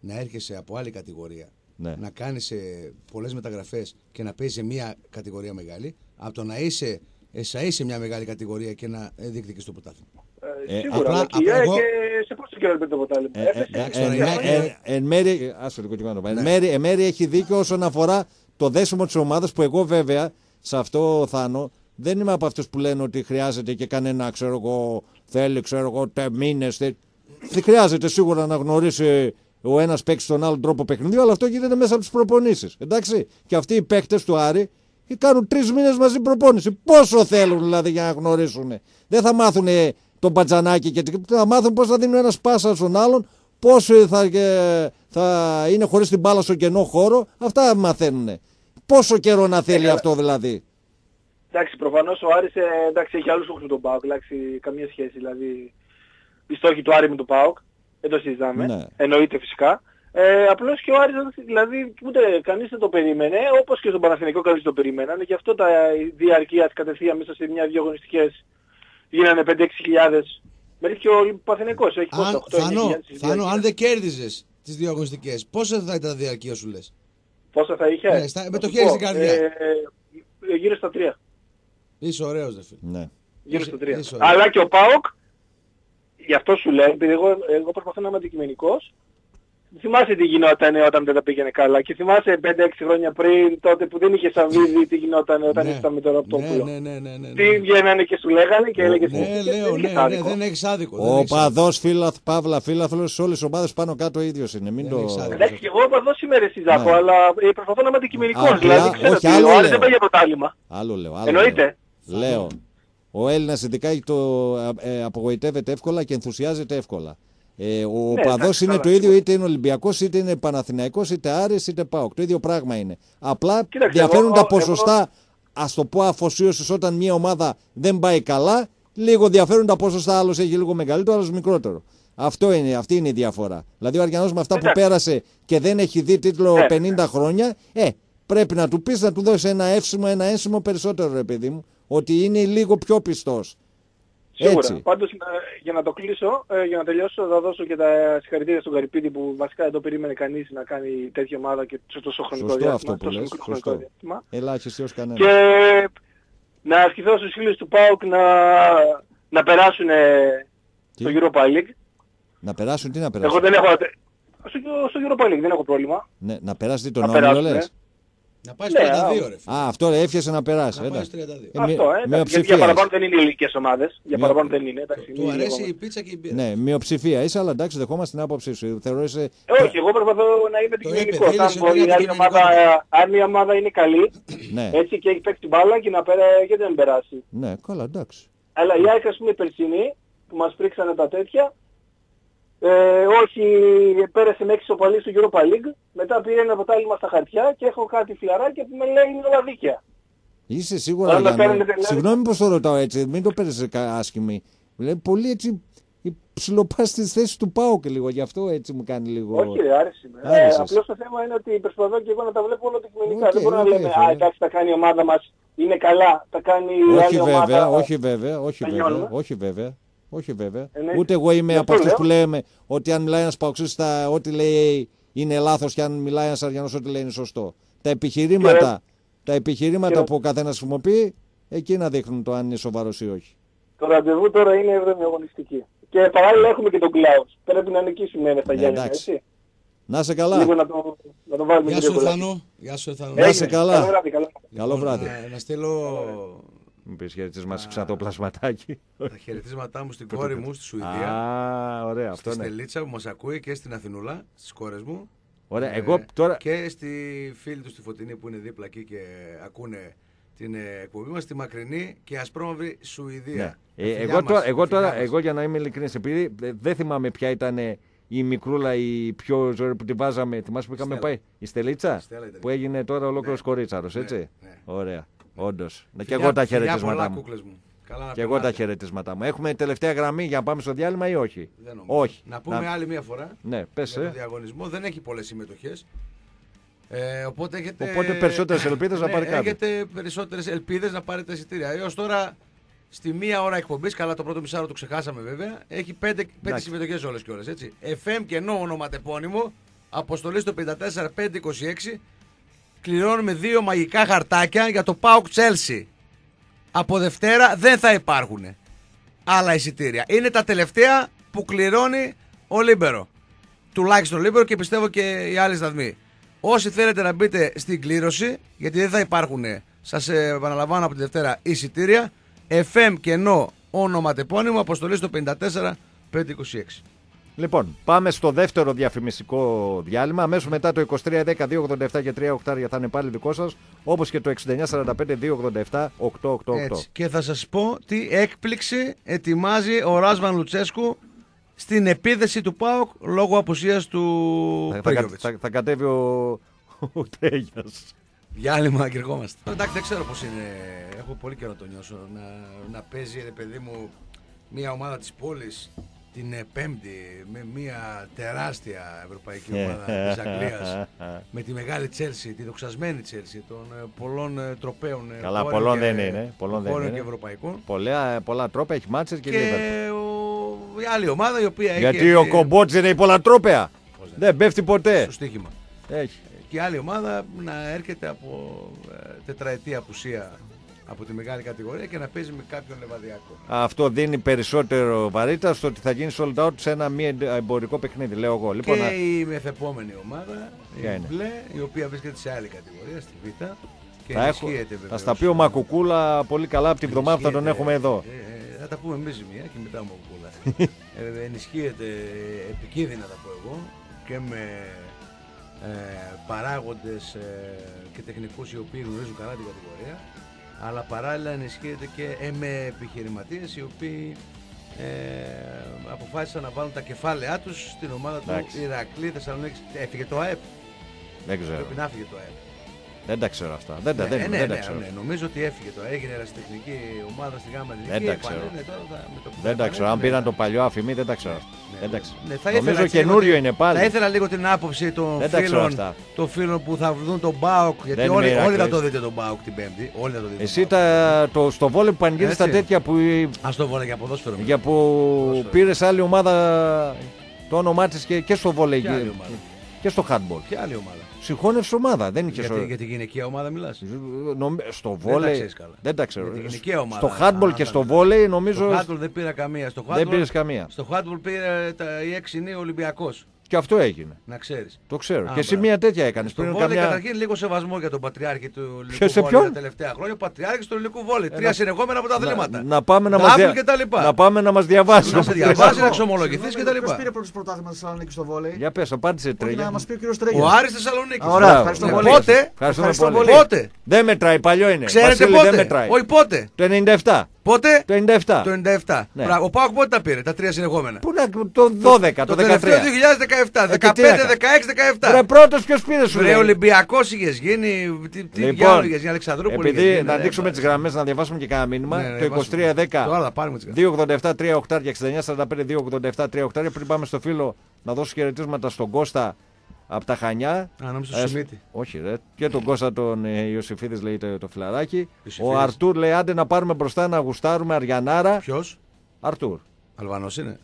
να έρχεσαι από άλλη κατηγορία, Ναι. να κάνεις πολλές μεταγραφές και να παίζεις σε μια κατηγορία μεγάλη, από το να είσαι εσαί σε μια μεγάλη κατηγορία και να ε, διεκδικείς το πρωτάθλημα. Ε, Ε, σίγουρα, απλά- αλλά και η απλά ΑΕΚ, εγώ- ε, σε πόσο καιρό έπαιρνε το ποτάλιμα. Ε, ε, Έφτασε ε, εντάξει, εν- τώρα, εν- είναι- εν- Εν μέρη, άσο λίγο τι κάνω να πω. Εν Ναι. μέρη- εν μέρη έχει δίκιο όσον αφορά το δέσιμο της ομάδας που εγώ βέβαια σε αυτό Θάνο δεν είμαι από αυτούς που λένε ότι χρειάζεται και κανένα ξέρω εγώ θέλει ξέρω εγώ τε μήνες τε... δεν χρειάζεται σίγουρα να γνωρίσει ο ένας παίξει τον άλλον τρόπο παιχνιδιού αλλά αυτό γίνεται μέσα από τις προπονήσεις. Εντάξει. Και αυτοί οι παίκτες του Άρη κάνουν τρεις μήνες μαζί προπόνηση. Πόσο θέλουν δηλαδή για να γνωρίσουν. Δεν θα μάθουν τον πατζανάκι και θα μάθουν πώς θα δίνουν ένας πάσα στον άλλον, πώ θα, ε, θα είναι χωρίς την μπάλα στο κενό χώρο. Αυτά μαθαίνουν. Πόσο καιρό να θέλει αυτό δηλαδή; Εντάξει, προφανώς ο Άρης ε, εντάξει, έχει άλλους στόχους με τον ΠΑΟΚ, εντάξει, καμία σχέση, δηλαδή οι στόχοι του Άρη με τον ΠΑΟΚ, δεν το συζητάμε, Ναι. εννοείται φυσικά. Ε, απλώς και ο Άρης, δηλαδή, ούτε κανείς δεν το περίμενε, όπως και στον Παναθηναϊκό κανείς δεν το περίμεναν, γι' αυτό τα διαρκεία κατευθείαν μέσα σε μια-δυο αγωνιστικές γίνανε 5-6 χιλιάδες. Μέχρι και ο Παναθηναϊκός έχει Αν, πόσα, 8-9 Θάνο, χιλιάδες στις Θάνο, αν διαρκείες. δεν κέρδιζες τις δύο αγωνιστικές, πόσα θα ήταν τα διαρκεία σου λες; Πόσα θα είχε; Ναι, στα- Θα με το σου χέρι πω, στην καρδιά. Ε, ε, γύρω στα 3. Είσαι ωραίος, δε φίλε. Ναι. Γύρω Είσαι- στο 3. είσαι ωραίος. Αλλά και ο ΠΑΟΚ, γι' αυτό σου λέω, επειδή εγώ, εγώ προσπαθώ να είμαι αντικειμενικός, θυμάσαι τι γινόταν όταν δεν τα πήγαινε καλά και θυμάσαι 5-6 χρόνια πριν, τότε που δεν είχες Σαββίδι, τι γινόταν όταν Ναι. ήσταν με τον Ναι, Ραπτόπουλο. ναι, ναι, ναι, ναι, Τι ναι. βγαίνανε και σου λέγανε και έλεγες Ναι, «Ε, λέω, δεν ναι, είχες ναι, άδικο». δεν έχεις άδικο. δεν Ο έχεις άδικο. παδός Φίλαθ, Παύλα, Φίλαθλος, σε όλες τις ομάδες πάνω κάτω ο ίδιος είναι. Μην Δεν το. έχεις άδικο. Εντάξει, και εγώ εδώ σήμερα εσύ Ζάχο, Ναι. αλλά ε, προσπαθώ να είμαι αντικειμενικός. Απλά, Δηλαδή ξέρω όχι, ότι άλλο ο Άρης λέω. δεν πάει για πρωτάθλημα. Άλλο λέω. Άλλο Εννοείται. Λέω. λέω. Ο Έλληνας ειδικά έχει το, ε, απογοητεύεται εύκολα και ενθουσιάζεται εύκολα. Ε, ο Ναι, παδό εντάξει, είναι καλά, το ίδιο σίγουρα. είτε είναι Ολυμπιακός, είτε είναι Παναθηναϊκός, είτε Άρης, είτε Πάοκ. Το ίδιο πράγμα είναι. Απλά Κοίταξε, διαφέρουν εγώ- τα εγώ- ποσοστά, ας το πω, αφοσίωσης όταν μια ομάδα δεν πάει καλά. Λίγο διαφέρουν τα ποσοστά. Άλλος έχει λίγο μεγαλύτερο, άλλος μικρότερο. Αυτό είναι, αυτή είναι η διαφορά. Δηλαδή ο Αργιανός με αυτά που Εντάξει. πέρασε και δεν έχει δει τίτλο Ναι. 50 χρόνια, ε, πρέπει να του πεις να του δώσεις ένα εύσημο, ένα ένσημο περισσότερο, ρε παιδί μου, ότι είναι λίγο πιο πιστός. Σίγουρα. Έτσι. Πάντως ε, για να το κλείσω, ε, για να τελειώσω, θα δώσω και τα συγχαρητήρια στον Καρυπίδη που βασικά δεν το περίμενε κανείς να κάνει τέτοια ομάδα και σε τόσο χρονικό Σωστό διάστημα. αυτό που τόσο λες, μικρό χρονικό σωστό. διάστημα. Ελάχιστη ως κανένας. Και να ασκηθώ στους φίλους του ΠΑΟΚ να, να περάσουν Τι; στο Europa League. Να περάσουν, τι να περάσουν; Εγώ δεν έχω... Στο, στο Europa League δεν έχω πρόβλημα. Ναι, να περάσεις τι τον Να όμιλο, περάσουν, λες; Ε. Να πάει Ναι, στο 32, α, ρε φίλε. Α, αυτό ρε, έφτιασε να περάσεις. Να πάει εντάξει. στο 32. Ε, μη- Αυτό, ε. εντάξει, Γιατί μειοψηφία για παραπάνω είσαι. δεν είναι οι ελληνικές ομάδες. Για Μειο- παραπάνω δεν είναι. Εντάξει, Του είναι αρέσει ακόμα. η πίτσα και η μπύρα. Ναι, μειοψηφία είσαι, αλλά εντάξει, δεχόμαστε την άποψή σου. Θεωρώ είσαι. Ε, Όχι, εγώ προσπαθώ να είμαι Το είπε, αντικειμενικός. θέλεις Αν ότι μπορεί είναι η άλλη ομάδα, αντικειμενικός. αν μια ομάδα είναι καλή, Ναι, έτσι και έχει παίξει την μπάλα και να πέρα, γιατί δεν περάσει. ναι, καλά, εντάξει. Αλλά η ΑΕΚ ας πούμε η περσινή που μας πρίξανε τα τέτοια ε, όχι, πέρασε με 6 οπαλίες στο Europa League, μετά πήρε ένα ποτάλιμα στα χαρτιά και έχω κάτι φιλαράκια που με λέει είναι όλα δίκαια. Είσαι σίγουρα. Αλλά Γιάννη. παίρνετε, δηλαδή. Συγγνώμη που το ρωτάω έτσι, μην το παίρνεις άσχημη. Δηλαδή, πολύ έτσι ψιλοπάς στη θέσης του πάω και λίγο, γι' αυτό έτσι μου κάνει λίγο. Όχι, ρε, άρεσε με. Ε, Άρεσες. απλώς το θέμα είναι ότι προσπαθώ και εγώ να τα βλέπω όλα αντικειμενικά. Οκ, Δεν μπορούμε οκ, να λέμε, φίλε. α, εντάξει, τα κάνει η ομάδα μας, είναι καλά, τα κάνει η όχι άλλη ομάδα. βέβαια, όχι βέβαια, όχι Τα βέβαια, νιώνουμε. όχι βέβαια. Όχι βέβαια. Ε, ναι. Ούτε εγώ είμαι Γι' από αυτό αυτούς λέω. που λέμε ότι αν μιλάει ένας παοκτσής, ό,τι λέει είναι λάθος και αν μιλάει ένας αρειανός, ό,τι λέει είναι σωστό. Τα επιχειρήματα, τα επιχειρήματα και- που ο καθένας χρησιμοποιεί, εκεί να δείχνουν το αν είναι σοβαρός ή όχι. Το ραντεβού τώρα είναι 7η αγωνιστική. Και παράλληλα έχουμε και τον Κλάους. Πρέπει να νικήσουμε ένα στα Ναι, Γιάννη, εντάξει. έτσι. Να είσαι καλά. Λίγο να το, να το βάλουμε Γεια και σου λίγο Εθάνο. Γεια σου Εθάνο. Να είσαι Έγινε. καλά. Καλό βράδυ, καλό. Καλό Λοιπόν, βράδυ. Να, να στείλω Μου πεις χαιρετίσμα σε ξατοπλασματάκι. τα χαιρετίσματά μου στην κόρη μου στη Σουηδία. Α, ωραία, Στη αυτό ναι. Στελίτσα που μας ακούει και στην Αθηνούλα, στις κόρες μου. Ωραία, Ε, εγώ τώρα. Και στη φίλη του στη Φωτεινή που είναι δίπλα εκεί και ακούνε την ε, εκπομπή μας, στη μακρινή και ασπρόμαυρη Σουηδία. Ναι. Τα Ε, φιλιά εγώ μας, τώρα, τα εγώ, φιλιά τώρα μας. εγώ για να είμαι ειλικρινής, επειδή ε, δεν θυμάμαι ποια ήταν η μικρούλα η πιο ζωή που τη βάζαμε. Θυμάσαι που είχαμε Στέλλα. πάει; Η Στελίτσα; Η Στέλλα ήταν. που έγινε τώρα ολόκληρος Ναι. κορίτσαρος, Ναι, έτσι; ναι. Ωραία. Όντως. Και Φιλιά- εγώ τα φιλιά χαιρετίσματά πολλά, μου. κούκλες μου. Καλά να Και εγώ τα περνάτε. χαιρετίσματά μου. Έχουμε τελευταία γραμμή για να πάμε στο διάλειμμα ή όχι; Δεν νομίζω. Όχι. Να πούμε άλλη μια φορά Ναι, πες, για το ε. διαγωνισμό. Δεν έχει πολλές συμμετοχές. Ε, οπότε έχετε, Οπότε περισσότερες ελπίδες να Ναι, πάρει κάτι. Έχετε περισσότερες ελπίδες να πάρετε εισιτήρια. Έως τώρα στη μία ώρα εκπομπής, καλά το πρώτο μισάρο το ξεχάσαμε βέβαια, έχει πέντε, πέντε Εντάξει. συμμετοχές όλες και όλες. Έτσι. FM και ενώ ονοματεπώνυμο, αποστολή στο 54526, κληρώνουμε δύο μαγικά χαρτάκια για το PAOK Chelsea. Από Δευτέρα δεν θα υπάρχουν άλλα εισιτήρια. Είναι τα τελευταία που κληρώνει ο Libero. Τουλάχιστον ο Libero και πιστεύω και οι άλλοι σταθμοί. Όσοι θέλετε να μπείτε στην κλήρωση, γιατί δεν θα υπάρχουν, σας επαναλαμβάνω από τη Δευτέρα, εισιτήρια. FM κενό ονοματεπώνυμο, αποστολή στο 54526. Λοιπόν, πάμε στο δεύτερο διαφημιστικό διάλειμμα. Αμέσως μετά το 2310 287 και 3 οκτάρια θα είναι πάλι δικό σας. Όπως και το 6945 287 888. Έτσι. Και θα σας πω τι έκπληξη ετοιμάζει ο Ράσβαν Λουτσέσκου στην επίδεση του ΠΑΟΚ λόγω απουσίας του Θα, θα, κα- Πέγιοβιτς. θα, θα κατέβει ο, ο Τρέγιας. Διάλειμμα και ερχόμαστε. Εντάξει, δεν ξέρω πώς είναι. Έχω πολύ καιρό να το νιώσω. Να, να παίζει, ρε παιδί μου, μια ομάδα της πόλης την ε, Πέμπτη με μια τεράστια ευρωπαϊκή ομάδα της Αγγλίας. με τη μεγάλη Τσέλσι, τη δοξασμένη Τσέλσι των ε, πολλών ε, τροπέων. ε, Καλά, χώρων πολλών και- δεν είναι, πολλών δεν χώρων είναι. και ευρωπαϊκών. Πολλά, πολλά τρόπια έχει μάτσες και, Και Liverpool. ο, η άλλη ομάδα η οποία έχει. Γιατί ο Κομπότς είναι η πολλά τρόπια. Πώς δεν- Δεν πέφτει ποτέ. Στο στοίχημα. Έχει. Και η άλλη ομάδα να έρχεται από ε, τετραετή απουσία από τη μεγάλη κατηγορία και να παίζει με κάποιον λεβαδιακό. Αυτό δίνει περισσότερο βαρύτητα στο ότι θα γίνει sold out σε ένα μη εμπορικό παιχνίδι, λέω εγώ. Λοιπόν, και να- η μεθεπόμενη ομάδα, Ποια η είναι; Μπλε, η οποία βρίσκεται σε άλλη κατηγορία, στη Β. Και θα, έχω, ενισχύεται θα βεβαίως. στα πει ο Μακουκούλα πολύ καλά από την εβδομάδα που θα τον Ενισχύεται, έχουμε εδώ. ε, ε, θα τα πούμε εμείς μία και μετά ο Μακουκούλα. ε, ενισχύεται ε, επικίνδυνα θα πω εγώ και με ε, παράγοντες ε, και τεχνικούς οι οποίοι γνωρίζουν καλά την κατηγορία αλλά παράλληλα ενισχύεται και ε, με επιχειρηματίες οι οποίοι ε, αποφάσισαν να βάλουν τα κεφάλαιά τους στην ομάδα του Εντάξει. Ηρακλή Θεσσαλονίκης. Έφυγε το ΑΕΠ. Δεν ξέρω. Πρέπει να φύγει το ΑΕΠ. Δεν τα ξέρω αυτά. Δεν, τα- Ναι, δεν, ε, ναι, δεν ναι, τα ξέρω. ναι, νομίζω ότι έφυγε το. Έγινε ερασιτεχνική ομάδα στη ΓΑΜΑ Δεν τα ξέρω. ναι, τώρα θα- με το που Δεν θα τα ξέρω. Αν επανέλθει, πήραν ναι, το παλιό αφημί, δεν τα ξέρω. ναι, Δεν τα ναι. ξέρω. Ναι, θα ήθελα Νομίζω έτσι λίγο καινούριο την- είναι πάλι. Θα ήθελα λίγο την άποψη των Δεν τα ξέρω φίλων, αυτά. των φίλων που θα βρουν τον Μπάουκ. Γιατί Δεν όλοι, είμαι όλοι θα Ηρακλής. το δείτε τον Μπάουκ την Πέμπτη. Όλοι θα το δείτε. Εσύ τα, το, στο βόλε που πανηγύρισε τα Έτσι. τέτοια που, Α το βάλω για ποδόσφαιρο. για που Ποδόσφαιρο. πήρες άλλη ομάδα το όνομά της και, και στο βόλε Ποια άλλη ομάδα; και στο handball. Ποια άλλη ομάδα; Συγχώνευσε ομάδα, δεν είχε Γιατί, για τη γυναικεία ομάδα μιλάς; Στο τα βόλεϊ. ξέρεις καλά. Δεν τα ξέρω. Για τη γυναικεία ομάδα. Στο handball Α, και θα στο μιλάς. βόλεϊ νομίζω. Στο handball δεν πήρα καμία. Στο Δεν handball- πήρες καμία. Στο handball πήρε τα, η 6 νέο Ολυμπιακός. Και αυτό έγινε. Να ξέρεις. Το ξέρω. Α, και εσύ μπράβο. μια τέτοια έκανες Στο πριν βόλεϊ καμιά. καταρχήν λίγο σεβασμό για τον πατριάρχη του ελληνικού Ποιος σε βόλεϊ ποιον; τα τελευταία χρόνια. Ο πατριάρχης του ελληνικού βόλεϊ. Τρία να- συνεχόμενα από τα αθλήματα. Να, να πάμε να Ντάμπλ μας, δια... και τα λοιπά. να, πάμε να μας διαβάσει. Να σε διαβάσει, να εξομολογηθείς και τα Ποιος λοιπά. πήρε πρώτος πρωτάθλημα στη Θεσσαλονίκη στο βόλεϊ; Για πες, απάντησε Όχι, τρέλια. να μας πει ο κύριος Ο Τρέγια. Άρης Θεσσαλονίκης. Α, Ωραία, ευχαριστώ πολύ. Πότε, Ευχαριστούμε Ευχαριστώ πολύ. πολύ. πότε, Δεν μετράει, παλιό είναι. ξέρετε Βασίλη, δεν πότε; μετράει. Όχι πότε; Το 97. Το Πότε; 97. Το 97. Ναι. Μπράβο. Ο Πάοκ πότε τα πήρε, τα τρία συνεχόμενα; Πού να, το 12, το, το 13. τελευταίο 2017. Ε, και 15, τι έκανα; 16, 17. Ρε πρώτος ποιος πήρε σου Βρε λέει; Ολυμπιακός είχες γίνει. Τι, τι Λοιπόν, διάλογο είχες γίνει, Αλεξανδρούπολη. είχες Επειδή γίνει, να ρε, δείξουμε μπα. τις γραμμές, να διαβάσουμε και κανένα μήνυμα. Ναι, ναι, το βάζουμε. 23-10. Τώρα θα πάρουμε τις γραμμές. 287 3 οχτάρια 69 45 287 3 οχτάρια. Πριν πάμε στο φίλο να δώσω χαιρετίσματα στον Κώστα από τα Χανιά. Α, νόμιζα στο Ε, Σιμίτη. όχι, ρε. Και τον Κώστα τον ε, Ιωσήφιδης λέει το, το φιλαράκι. Ο Ιωσήφιδης. Αρτούρ λέει άντε να πάρουμε μπροστά να γουστάρουμε Αριανάρα. Ποιος; Αρτούρ. Αλβανός είναι.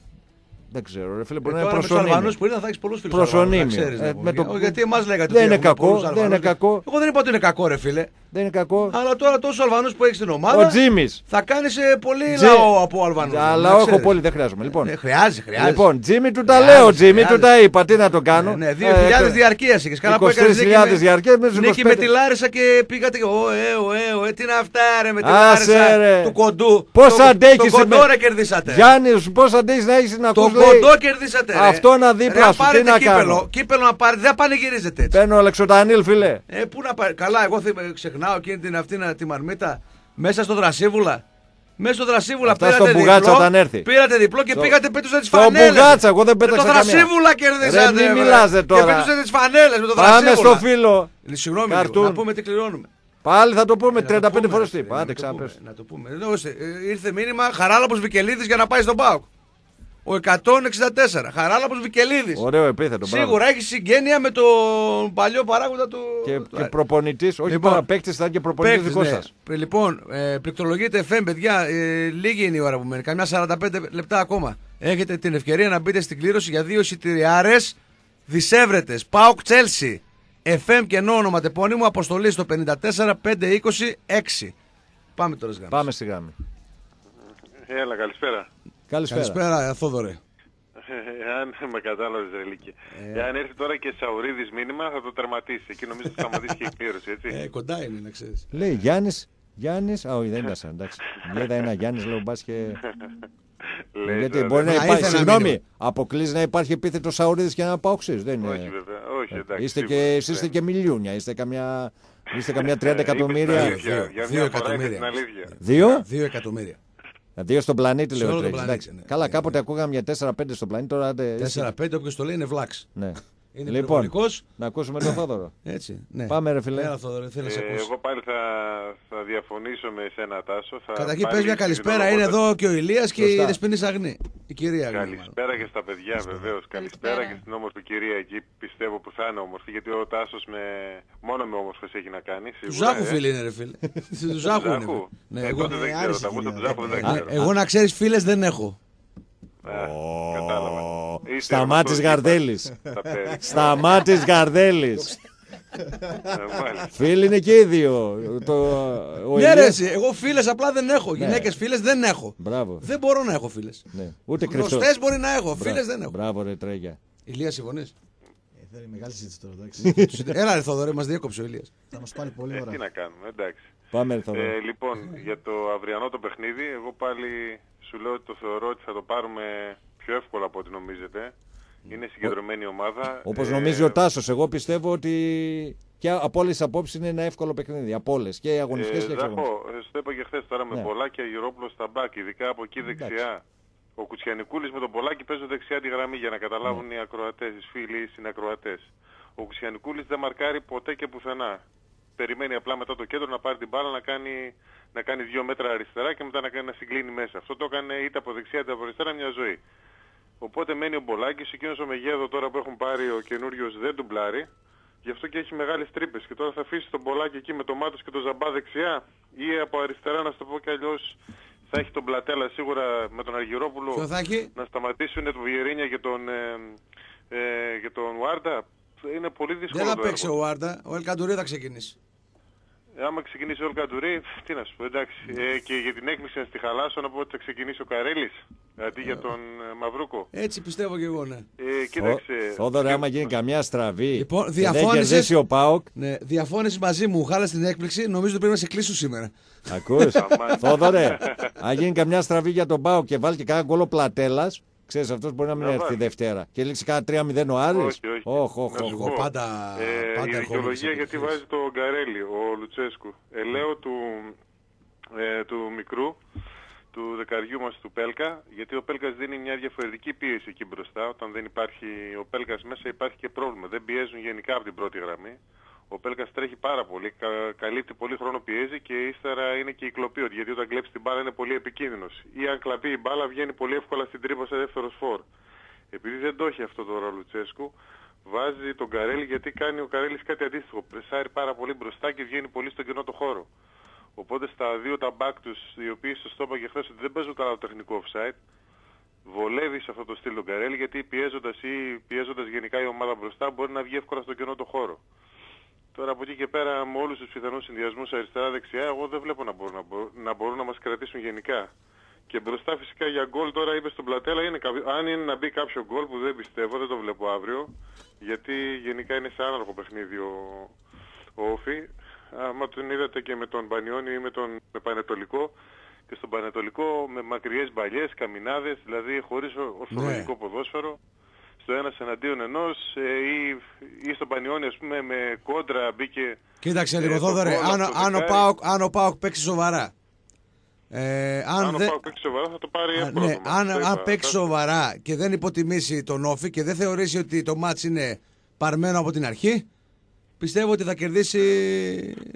Δεν ξέρω, ρε φίλε, Ε, μπορεί να είναι τώρα με τους προσωνύμιο. Αλβανούς που είναι θα έχεις πολλούς φίλους. Προσωνύμιο. Ε, με το- Γιατί εμά λέγατε Δεν ότι είναι έχουμε κακό, πολλούς δεν Αλβανούς. είναι κακό. Εγώ δεν είπα ότι είναι κακό, ρε φίλε. Δεν είναι κακό. Αλλά τώρα τόσους Αλβανούς που έχεις στην ομάδα. Ο Τζίμις. Θα κάνεις πολύ Τζι- λαό από Αλβανούς. Αλλά έχω πολύ, δεν χρειάζομαι. Λοιπόν, Ε, χρειάζεται, χρειάζεται. λοιπόν Τζίμι του τα Χρειάζεται, λέω, Τζίμι του χρειάζεται. τα είπα. Τι να το κάνω. Ναι, Ε, 2.000 ε, διαρκείας είχες. Καλά που έκανες 23.000 διαρκείας, με τους Νίκη μες 25. τη Λάρισα και πήγατε. Ωε, ωε, ωε, τι είναι αυτά, ρε, με τη Άσε, Λάρισα ρε. του κοντού. Πώς Το- αντέχεις Το κοντό με- ρε κερδίσατε. Γιάννης, πώ αντέχεις να έχεις να Το ακούς λέει. Κοντό κερδίσατε. Ρε. Αυτό να δίπλα Ρε, σου, πάρετε τι να κύπελο. κάνω. Κύπελο να πάρετε, δεν πανηγυρίζετε έτσι. Παίρνω Αλεξοτανίλ, φιλέ. Ε, πού να πάρει. Καλά, εγώ θυμ- ξεχνάω εκείνη την αυτή να- τη μαρμίτα μέσα στο δρασίβουλα. Μέσα στο δρασίβουλα Αυτά πήρατε στο Μπουγάτσα διπλό, όταν έρθει. Πήρατε διπλό και Στο- πήγατε πέτουσα τις στο φανέλες. Μπουγάτσα, εγώ δεν πέταξα Το καμία. δρασίβουλα κερδίσατε. Ρε, μη βρε. μιλάς, ρε, τώρα. Και πέτουσα τις φανέλες με το Πάμε δρασίβουλα. στο φίλο. Ε, Συγγνώμη, Καρτούν. λίγο, να πούμε τι κληρώνουμε. Πάλι θα το πούμε Ε, να το 35 πούμε, φορές ρε, τι φίλε, είπα. να Άντε το πούμε, ξαναπες. Να το πούμε. Εδώ, ε, ε, ήρθε μήνυμα Χαράλαμπος Βικελίδης για να πάει στον ΠΑΟΚ. Ο 164. Χαράλαμπος Βικελίδης. Ωραίο επίθετο. μπράβο. Σίγουρα έχει συγγένεια με τον παλιό παράγοντα του. Και, του- και προπονητής, όχι Λοιπόν, bara παίκτης, θα είναι και προπονητής Παίκτης, δικός ναι. σας. Ε, Λοιπόν, ε, πληκτρολογείτε FM, παιδιά. Ε, λίγη είναι η ώρα που μένει. Καμιά 45 λεπτά ακόμα. Έχετε την ευκαιρία να μπείτε στην κλήρωση για δύο εισιτηριάρες δισεύρετες. Πάοκ Τσέλσι. FM και ενώ ονοματεπώνυμο αποστολή στο 54 520 6. Πάμε τώρα σιγά. Πάμε στη γραμμή. Έλα, καλησπέρα. Καλησπέρα. Καλησπέρα, ε, Θόδωρε. Αν με κατάλαβες, Ρελίκη. Ε. Αν έρθει τώρα και Σαουρίδης μήνυμα, θα το τερματίσει. Εκεί νομίζω θα σταματήσει και η κλήρωση, έτσι. Ε, κοντά είναι, να ξέρεις. Λέει Γιάννης. Γιάννης. Α, όχι, δεν ήταν σαν. Εντάξει. Μου Είδα ένα Γιάννης, λέω μπας και. Λέει Γιατί τώρα, μπορεί να δεν- Α, υπάρχει. ήθελα να Συγγνώμη, μείνω. αποκλείζει να υπάρχει επίθετο Σαουρίδης και να πάω ξύς. Δεν Όχι, είναι. βέβαια. Όχι, εντάξει. Είστε σίγουρα. και, εσείς είστε Ναι. και μιλιούνια. Είστε καμιά, είστε καμιά 30 Ε, είπες την εκατομμύρια. αλήθεια. Δύο- Για δύο μια φορά είπες εκατομμύρια. την αλήθεια. Δύο; Δύο εκατομμύρια. Δύο στον πλανήτη, Σε λέω όλο τον τρέχει. πλανήτη, Εντάξει. ναι. Καλά, Ναι, κάποτε ναι. ακούγαμε για 4-5 στον πλανήτη, τώρα άντε. εσύ. 4-5, όποιος το λέει είναι βλάξ. Ναι. Είναι Λοιπόν, υπερβολικός. να ακούσουμε τον Θόδωρο. Έτσι. Ναι. Πάμε, ρε φιλέ. Έλα, Θόδωρε, θέλεις να σε Ε, ακούσει. εγώ πάλι θα, θα διαφωνήσω με εσένα, Τάσο. Θα Καταρχήν πάλι πες μια καλησπέρα. Είναι συνειδητοποιώ- εδώ και ο Ηλίας και η Σωστά. Δεσποινής Αγνή. Η κυρία Αγνή. μάλλον. Καλησπέρα και στα παιδιά βεβαίως. Καλησπέρα Καλησπέρα. και στην όμορφη κυρία εκεί. Πιστεύω που θα είναι όμορφη γιατί ο Τάσος με... μόνο με όμορφες έχει να κάνει. Του Σίγουρα, Ζάχου ε. φίλοι είναι, ρε φίλε. Του Ζάχου είναι. Ζάχου. Ναι, Ε, εγώ, τότε δεν Ε, ξέρω. άρεσε Τα η γούστα του κυρία. Ζάχου δεν Ε, τα ναι, ξέρω. εγώ να ξέρεις φίλες δεν έχω. Ε, Κατάλαβα. Είστε Σταμάτης γνωστός Γαρδέλης. είπα, τα πέρυσι. Σταμάτης Γαρδέλης. Ε, μάλιστα. Φίλοι είναι και οι δύο. Το, ο Ναι, ρε, Ηλίας- εσύ, εγώ φίλες απλά δεν έχω. Γυναίκες φίλες δεν έχω. Μπράβο. Δεν μπορώ να έχω φίλες. Ναι. Ούτε κρυφτό. Γνωστέ μπορεί να έχω. Μπρα- Φίλες δεν έχω. Μπράβο, ρε Τρέγια. Ηλίας, συμφωνείς; Ε, Θέλει μεγάλη συζήτηση τώρα, εντάξει. Έλα, ρε Θοδωρέ, μας διέκοψε ο Ηλίας. Θα μας πάρει πολύ Ε, τι ώρα. να κάνουμε, εντάξει. Πάμε, ρε Θόδωρο. Ε, λοιπόν, για το αυριανό το παιχνίδι, εγώ πάλι σου λέω ότι το θεωρώ ότι θα το πάρουμε πιο εύκολα από ό,τι νομίζετε. Είναι συγκεντρωμένη ομάδα. Όπως Ε, νομίζει ο Τάσος, εγώ πιστεύω ότι και από όλες τις απόψεις είναι ένα εύκολο παιχνίδι. Από όλες. Και αγωνιστικές Ε, και εξαγωνιστικές. Ζαχό, ε, στο είπα και χθες τώρα με Ναι. Πολάκη Αγυρόπουλο στα μπακ, ειδικά από εκεί δεξιά. Ο Κουτσιανικούλης με τον Πολάκη παίζουν δεξιά τη γραμμή για να καταλάβουν Ναι. οι ακροατές, οι φίλοι οι συνακροατές. Ο Κουτσιανικούλης δεν μαρκάρει ποτέ και πουθενά. Περιμένει απλά μετά το κέντρο να πάρει την μπάλα να κάνει, να κάνει δύο μέτρα αριστερά και μετά να, κάνει, να συγκλίνει μέσα. Αυτό το έκανε είτε από δεξιά είτε από αριστερά μια ζωή. Οπότε μένει ο Μπολάκης, εκείνος ο Μεγέδο τώρα που έχουν πάρει ο καινούριος δεν του μπλάρει. Γι' αυτό και έχει μεγάλες τρύπες. Και τώρα θα αφήσει τον Μπολάκη εκεί με το Μάτος και τον Ζαμπά δεξιά ή από αριστερά να σου το πω και αλλιώς θα έχει τον Πλατέλα σίγουρα με τον Αργυρόπουλο Ποιο θα έχει. να σταματήσουν τον Βιερίνια και τον, ε, ε, και τον Βάρντα. Είναι πολύ δύσκολο Δεν θα το παίξει έργο. ο Βάρντα. Ο Ελκαντουρί θα ξεκινήσει. Ε, Άμα ξεκινήσει ο Ελκαντουρί, τι να σου πω, εντάξει. Ε, και για την έκπληξη να στη χαλάσω να πω ότι θα ξεκινήσει ο Καρέλης αντί για τον ε, Μαυρούκο. Έτσι πιστεύω και εγώ, ναι. Ε, κοίταξε. Θόδωρε, άμα γίνει καμιά στραβή Λοιπόν, και δεν διαφώνησες- κερδίσει ο ΠΑΟΚ, ναι διαφώνησες μαζί μου, χάλασε την έκπληξη. Νομίζω ότι πρέπει να σε κλείσω σήμερα. ακούς, Αμάν. Θόδωρε, αν γίνει καμιά στραβή για τον ΠΑΟΚ και βάλει και κάνα γκολ ο Πλατέλας, ξέρεις αυτός μπορεί να μην Να έρθει βάλει. Δευτέρα και λήξει κάνα 3-0 ο Άρης. Όχι, όχι. Όχ, όχ, Να όχ, σου όχ. πω. πάντα- ε, πάντα η ερχόμενοι δικαιολογία σε γιατί επιχειρήσεις. βάζει τον Γκαρέλη, ο Λουτσέσκου. Ελαίο του, ε, του μικρού του δεκαριού μας του Πέλκα, γιατί ο Πέλκας δίνει μια διαφορετική πίεση εκεί μπροστά. Όταν δεν υπάρχει ο Πέλκας μέσα υπάρχει και πρόβλημα. Δεν πιέζουν γενικά από την πρώτη γραμμή. Ο Πέλκας τρέχει πάρα πολύ, κα- καλύπτει πολύ χρόνο πιέζει και ύστερα είναι και η κλοπή, γιατί όταν κλέψει την μπάλα είναι πολύ επικίνδυνος. Ή αν κλαπεί η μπάλα βγαίνει πολύ εύκολα στην τρύπα σε δεύτερο σφόρ. Επειδή δεν το έχει αυτό το ρόλο Λουτσέσκου, βάζει τον Καρέλη γιατί κάνει ο Καρέλης κάτι αντίστοιχο. Πρεσάρει πάρα πολύ μπροστά και βγαίνει πολύ στον κενό το χώρο. Οπότε στα δύο τα back τους, οι οποίοι σας το είπα και χθες ότι δεν παίζουν καλά το τεχνικό offside, βολεύει σε αυτό το στυλ τον Καρέλη γιατί πιέζοντας ή πιέζοντας γενικά η ομάδα μπροστά μπορεί να βγει εύκολα στον κενό το χώρο. Τώρα από εκεί και πέρα με όλους τους πιθανούς συνδυασμούς αριστερά-δεξιά εγώ δεν βλέπω να μπορούν να, μπο- να μπορούν να μας κρατήσουν γενικά. Και μπροστά φυσικά για γκολ τώρα είπε στον Πλατέλα είναι κάποιο- αν είναι να μπει κάποιο γκολ που δεν πιστεύω, δεν το βλέπω αύριο γιατί γενικά είναι σε άναρχο παιχνίδι ο, ο Όφη. Άμα τον είδατε και με τον Πανιόνι ή με τον με Πανετολικό και στον Πανετολικό με μακριές μπαλιές, καμινάδες, δηλαδή χωρίς ο- ορθολογικό ποδόσφαιρο στο ένας εναντίον ενός ε, ή, ή στον Πανιόνι ας πούμε με κόντρα μπήκε Κοίταξε Ε, λίγο, το Θόδωρε, γκολ αν, από το αν, ο δεκάρι. Πάοκ, αν ο Πάοκ παίξει σοβαρά. Ε, αν αν ο δεν- Πάοκ παίξει σοβαρά θα το πάρει Α, εύκολα ναι, το μάτς. αν, Το αν είπα, παίξει θα- σοβαρά και δεν υποτιμήσει τον Όφη και δεν θεωρήσει ότι το μάτς είναι παρμένο από την αρχή, πιστεύω ότι θα κερδίσει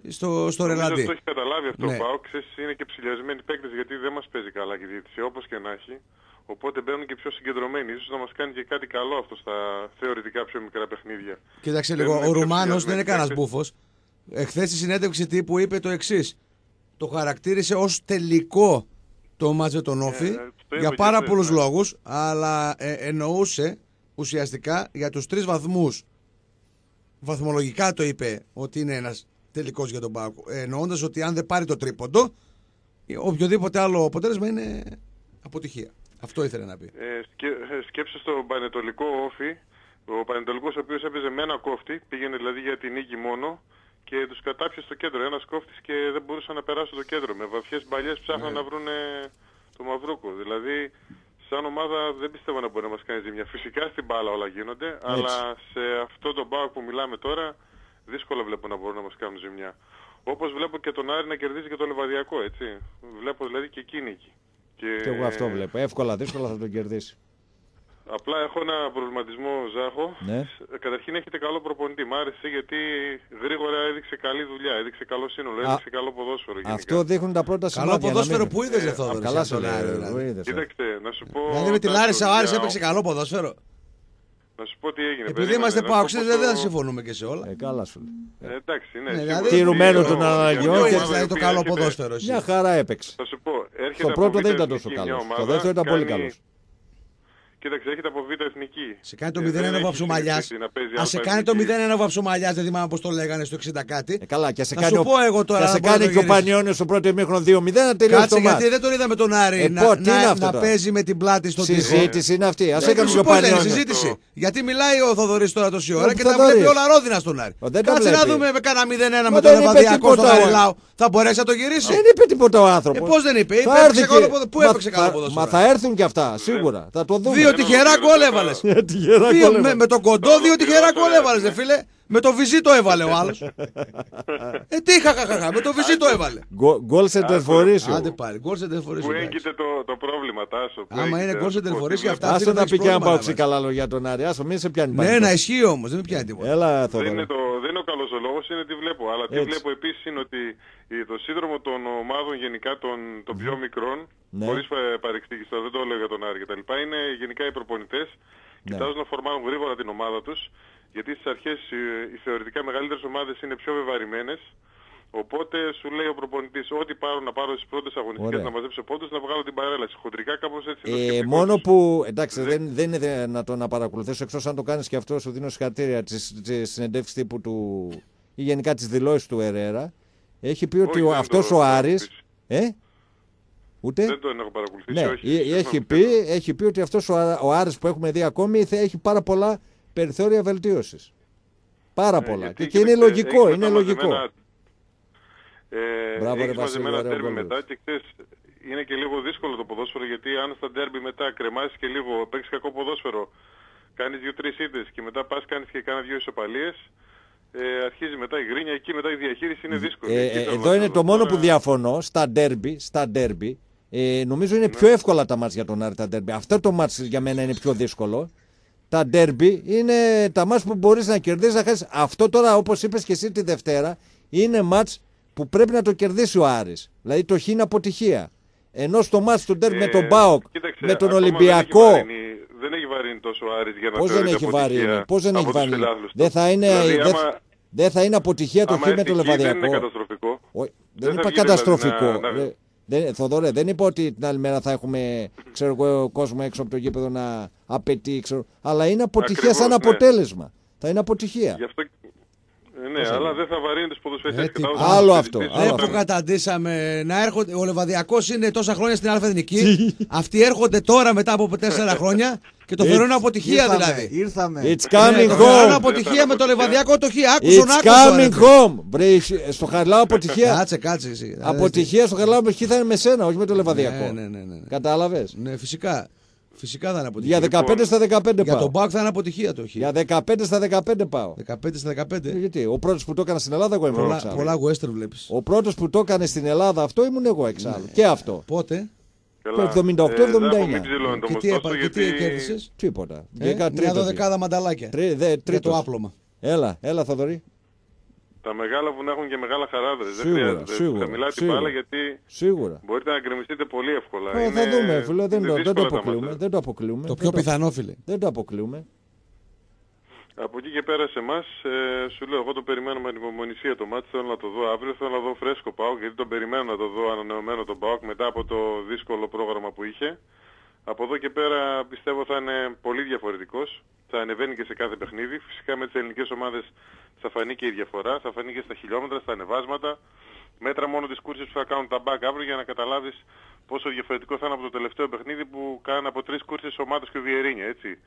στο, στο Νομίζω ρελαντί. αυτό έχει καταλάβει αυτό Ναι. ο Πάοκ. Ξέρεις, Είναι και ψηλιασμένοι παίκτες γιατί δεν μας παίζει καλά και η διαιτησία όπως και να έχει. Οπότε μπαίνουν και πιο συγκεντρωμένοι. Ίσως να μας κάνει και κάτι καλό αυτό στα θεωρητικά πιο μικρά παιχνίδια. Κοίταξε Δεν λίγο, είναι ο πιο Ρουμάνος δεν είναι ψηλιασμένοι κανένας παίκτες. μπούφος. Εχθές στη συνέντευξη τύπου είπε το εξής. Το χαρακτήρισε ως τελικό το μάτς με τον Όφη ε, το είπε για και πάρα χθες, πολλούς ναι. λόγους, αλλά ε, εννοούσε ουσιαστικά για τους τρεις βαθμούς. Βαθμολογικά το είπε ότι είναι ένας τελικός για τον Πάκο. Εννοώντας ότι αν δεν πάρει το τρίποντο, οποιοδήποτε άλλο αποτέλεσμα είναι αποτυχία. Αυτό ήθελε να πει. Ε, σκε, ε, σκέψου στον Πανετολικό Όφη. Ο Πανετολικός ο οποίος έπαιζε με ένα κόφτη, πήγαινε δηλαδή για την νίκη μόνο και τους κατάπιε στο κέντρο. Ένας κόφτης και δεν μπορούσαν να περάσουν το κέντρο. Με βαθιές μπαλιές ψάχναν Ναι. να βρούνε το Μαυρούκο. Δηλαδή, σαν ομάδα δεν πιστεύω να μπορεί να μας κάνει ζημιά. Φυσικά στην μπάλα όλα γίνονται, αλλά σε αυτό το μπάουκ που μιλάμε τώρα, δύσκολα βλέπω να μπορούν να μας κάνουν ζημιά. Όπως βλέπω και τον Άρη να κερδίζει και το Λεβαδιακό, έτσι. Βλέπω δηλαδή και εκεί νίκη. Και, Και εγώ αυτό βλέπω. Εύκολα, δύσκολα θα τον κερδίσει. Απλά έχω ένα προβληματισμό, Ζάχο. Ναι. Ε, Καταρχήν έχετε καλό προπονητή. Μ' άρεσε γιατί γρήγορα έδειξε καλή δουλειά, έδειξε καλό σύνολο, Α, έδειξε καλό ποδόσφαιρο γενικά. Αυτό δείχνουν τα πρώτα Καλό σημάδια. να ποδόσφαιρο μην- που είδες, Ε, ε, Θόδωρε. Καλά σαν σε τον λέω, Άρη, εγώ δηλαδή. είδες, ε. Κοίταξτε, να σου πω... Δηλαδή με τη Τάσο, Λάρισα ο Άρης για- έπαιξε καλό ποδόσφαιρο. Να σου πω τι έγινε. Επειδή περίμενε, είμαστε να σου πω παοξίδες πώς δεν το- συμφωνούμε και σε όλα. Ε, καλά σου λέει. Ε, εντάξει, ναι. Ναι, σίγουρα. δηλαδή- Τηρουμένο Είναι των ο- αναγκών μια Ποιο και- ομάδα δηλαδή η το οποία καλό έρχεται- ποδόσφαιρο εσύ. Μια χαρά έπαιξε. Θα σου πω, έρχεται Στο από πρώτο Β' δεν ήταν εθνική τόσο μια καλό. ομάδα, Στο δεύτερο ήταν πολύ κάνει- καλό. Κοίταξε, έρχεται από Β' Εθνική. Σε κάνει το Ε, 0-1 δεν ο έχει Βαψομαλιά. συνηθίσει να παίζει Α σε αλφα κάνει το εθνική. 0-1 ο Βαψομαλιά, δεν θυμάμαι πώς το λέγανε στο 60 κάτι. Ε, καλά, και σε Θα κάνει, σου ο- πω εγώ τώρα, και να σε μπορεί να κάνει το και ο γυρίσεις. Πανιόνιος στο πρώτο ημίχρονο 2-0 να τελειώσει Κάτσε το γιατί μάτι. δεν τον είδαμε τον Άρη Ε, να, πω, τι να- είναι αυτό να τώρα; παίζει με την πλάτη στον τοίχο. Συζήτηση είναι αυτή. Α Δεν έκανε σου και ο πω, δεν είναι Πανιόνιος. συζήτηση. Γιατί μιλάει ο Θοδωρής τώρα τόση ώρα Ε, και θα τα το βλέπει δεις. όλα ρόδινα στον Άρη. Ο, δεν τα Κάτσε να βλέπει. δούμε με κάνα 0-1 Μα με τον δεν είπε Ευαδιακό στον τίποτα, ο- Αρελάου. Θα μπορέσει να το γυρίσει. Δεν είπε τίποτα ο άνθρωπος. Ε, πώς δεν είπε, είπε, έπαιξε καλό ποδο- πού έπαιξε καλό ποδόσφαιρο. Μα θα έρθουν κι αυτά, σίγουρα. Θα το δούμε. Δύο τυχερά νομίζω γκολ ότι έβαλες. Ε, τυχερά Δύο, γκολ με, έβαλες. με τον κοντό δύο Ολοκληρώσω, τυχερά γκολ ρε, έβαλες, ναι. φίλε. Με το βυζί το έβαλε ο άλλος. ε, τι χαχαχαχα, με το βυζί το έβαλε. Γκο- Γκολ σε τερφορίσιο. Άντε πάλι, γκολ σε τεφορήσει. Που έγκυται το, το πρόβλημα, Τάσο. που Άμα έγκυται, είναι να γκολ σε σου πω, τερφορίσιο, τι αυτά βλέπω. Άστο δεν να έχεις πει και ένα πρόβλημα να πάουτσι βάζεις. καλά λόγια τον Άρη. Άστο, μην σε πιάνει Ναι, πανικό. να ισχύει όμως, δεν με πιάνει τίποτα. Έλα, Δεν Θοδωρή. είναι, το, δεν είναι ο καλός ο λόγος, είναι τι βλέπω. Αλλά τι Έτσι. βλέπω επίσης είναι ότι η- το σύνδρομο των ομάδων γενικά των, των πιο μικρών, Ναι. χωρίς πα- παρεξήγηση, τώρα δεν το λέω για τον Άρη και τα λοιπά, είναι γενικά οι προπονητές. Ναι. Κοιτάζουν να φορμάρουν γρήγορα την ομάδα τους, γιατί στις αρχές οι, οι θεωρητικά μεγαλύτερες ομάδες είναι πιο βεβαρημένες. Οπότε σου λέει ο προπονητής ό,τι πάρω να πάρω στις πρώτες αγωνιστικές Ωραία. να μαζέψω πόντους να βγάλω την παρέλαση. Χοντρικά κάπως έτσι είναι το Ε, σκεπτικό μόνο τους. που. Εντάξει, δεν, δεν είναι δυνατόν να παρακολουθήσω εκτός αν το κάνεις και αυτό, σου δίνω συγχαρητήρια της συνεντεύξης τύπου του. ή γενικά τις δηλώσεις του Ερέρα. Έχει πει ότι Όχι, δεν αυτός το ο έχω Άρης Ε; Ούτε. Δεν τον έχω παρακολουθήσει, Ναι, όχι. ε- συγγνώμη, έχει, δεν το- πει, έχει πει ότι αυτός ο, Α- ο Άρης που έχουμε δει ακόμη θα έχει πάρα πολλά περιθώρια βελτίωσης. Πάρα Ε, πολλά. γιατί, Και, και είναι κοίταξε, λογικό, έχεις είναι τα λογικό. μαζεμένα- Ε, Μπράβο, ρε έχεις Βασίλη, μαζεμένα ωραίο ντέρμπι γκολ μετά και ξέρεις, είναι και λίγο δύσκολο το ποδόσφαιρο γιατί αν στα ντέρμπι μετά κρεμάσεις και λίγο, παίξεις κακό ποδόσφαιρο, κάνεις δύο-τρεις ήττες και μετά πας κάνεις και κάνα δύο ισοπαλίες, ε, αρχίζει μετά η γκρίνια, εκεί μετά η διαχείριση είναι δύσκολη. Ε, Εκεί ε, θέλω εδώ να είναι το το δω. μόνο Τώρα- που διαφωνώ στα ντέρμπι, στα ντέρμπι Ε, νομίζω είναι πιο εύκολα τα μάτς για τον Άρη τα ντέρμπι. Αυτό το μάτς για μένα είναι πιο δύσκολο. Τα ντέρμπι είναι τα μάτς που μπορείς να κερδίσεις να χάσεις. Αυτό τώρα όπως είπες και εσύ τη Δευτέρα είναι μάτς που πρέπει να το κερδίσει ο Άρης. Δηλαδή το χ είναι αποτυχία. Ενώ στο μάτς του ντέρμπι με τον Ε, Μπάοκ, κοίταξε, με τον ακόμα Ολυμπιακό, Δεν έχει, βαρύνει, δεν έχει βαρύνει τόσο ο Άρης για να Πώς δεν θεωρείται έχει αποτυχία βαρύνει, πώς δεν από έχει τους βαρύνει. φιλάθλους του. Δεν θα είναι, Δηλαδή, δεν, άμα- δεν θα είναι αποτυχία το χ άμα με έρθει το εκεί Δεν είναι Λεβαδιακό. καταστροφικό. Όχι, Δεν δεν θα είπα βγει, καταστροφικό. δηλαδή, να- να- Δεν- δεν, Θοδωρέ, δεν είπα ότι την άλλη μέρα θα έχουμε ξέρω εγώ, κόσμο έξω από το γήπεδο να απαιτεί. Ξέρω, αλλά είναι αποτυχία Ακριβώς, σαν ναι. αποτέλεσμα. Θα είναι αποτυχία. Γι' αυτό... Ε, ναι, αλλά δεν θα βαρύνει τους ποδοσφαιριστές. Ε, τι- κατά όσο Άλλο θα αυτό, συζητήσουμε. άλλο Δεν αυτό. που καταντήσαμε να έρχονται. Ο Λεβαδιακός είναι τόσα χρόνια στην Αλφα Εθνική. Αυτοί έρχονται τώρα μετά από τέσσερα χρόνια και το θεωρούν αποτυχία Ήρθαμε, δηλαδή. Ήρθαμε. It's Ναι, coming το θεωρούν home. αποτυχία με το Λεβαδιακό το χ. Άκουσον, It's άκουσον. coming home. Βρε, στο Χαρλάο αποτυχία. Κάτσε, κάτσε εσύ. αποτυχία στο Χαρλάο αποτυχία θα είναι με σένα, όχι με το Λεβαδιακό. Ναι, ναι, ναι, ναι. Κατάλαβες; Ναι, φυσικά. Φυσικά θα είναι αποτυχία. Για 15 στα 15 Για τον πάω. Μπάουκ θα είναι αποτυχία το χ. Για 15 στα 15 πάω. 15 στα 15. Ε, Γιατί, ο πρώτος που το έκανα στην Ελλάδα εγώ ήμουν Πολλά, εξάλλου. πολλά western βλέπεις. Ο πρώτος που το έκανε στην Ελλάδα αυτό ήμουν εγώ εξάλλου. Και αυτό. Πότε; Καλά. Το 78, Ε, Ζάχο, 79. μην ψηλώνετε και Ε, όμως τι, τόσο, έπα, και τι γιατί- κέρδισες; Τίποτα. Ε, Βγήκα μια τρίτος. δωδεκάδα μανταλάκια. Τρί- δε- Για τρίτος. το άπλωμα. Έλα, έλα Θοδωρή. Τα μεγάλα βουνά έχουν και μεγάλα χαράδρες. Δεν Σίγουρα, χρειάζεται σίγουρα, χαμηλά την σίγουρα. μπάλα γιατί Σίγουρα. μπορείτε να γκρεμιστείτε πολύ εύκολα. Ε, Είναι- θα δούμε, φίλε. Δεν, είναι το, δεν το δύσκολα τα αποκλείουμε. μάτια. Δεν το αποκλείουμε. Το Δεν πιο πιθανό, φίλε. Δεν το αποκλείουμε. Από εκεί και πέρα σε εμάς, ε, σου λέω, εγώ το περιμένω με ανυπομονησία το μάτι, θέλω να το δω αύριο, θέλω να δω φρέσκο ΠΑΟΚ, γιατί τον περιμένω να το δω ανανεωμένο τον ΠΑΟΚ μετά από το δύσκολο πρόγραμμα που είχε. Από εδώ και πέρα πιστεύω θα είναι πολύ διαφορετικός, θα ανεβαίνει και σε κάθε παιχνίδι. Φυσικά με τις ελληνικές ομάδες θα φανεί και η διαφορά, θα φανεί και στα χιλιόμετρα, στα ανεβάσματα. Μέτρα μόνο τις κούρσες που θα κάνουν τα μπακ αύριο για να καταλάβεις πόσο διαφορετικό θα είναι από το τελευταίο παιχνίδι που κάνουν από τρεις κούρσες ο Μάτος και ο Βιερίνια, έτσι.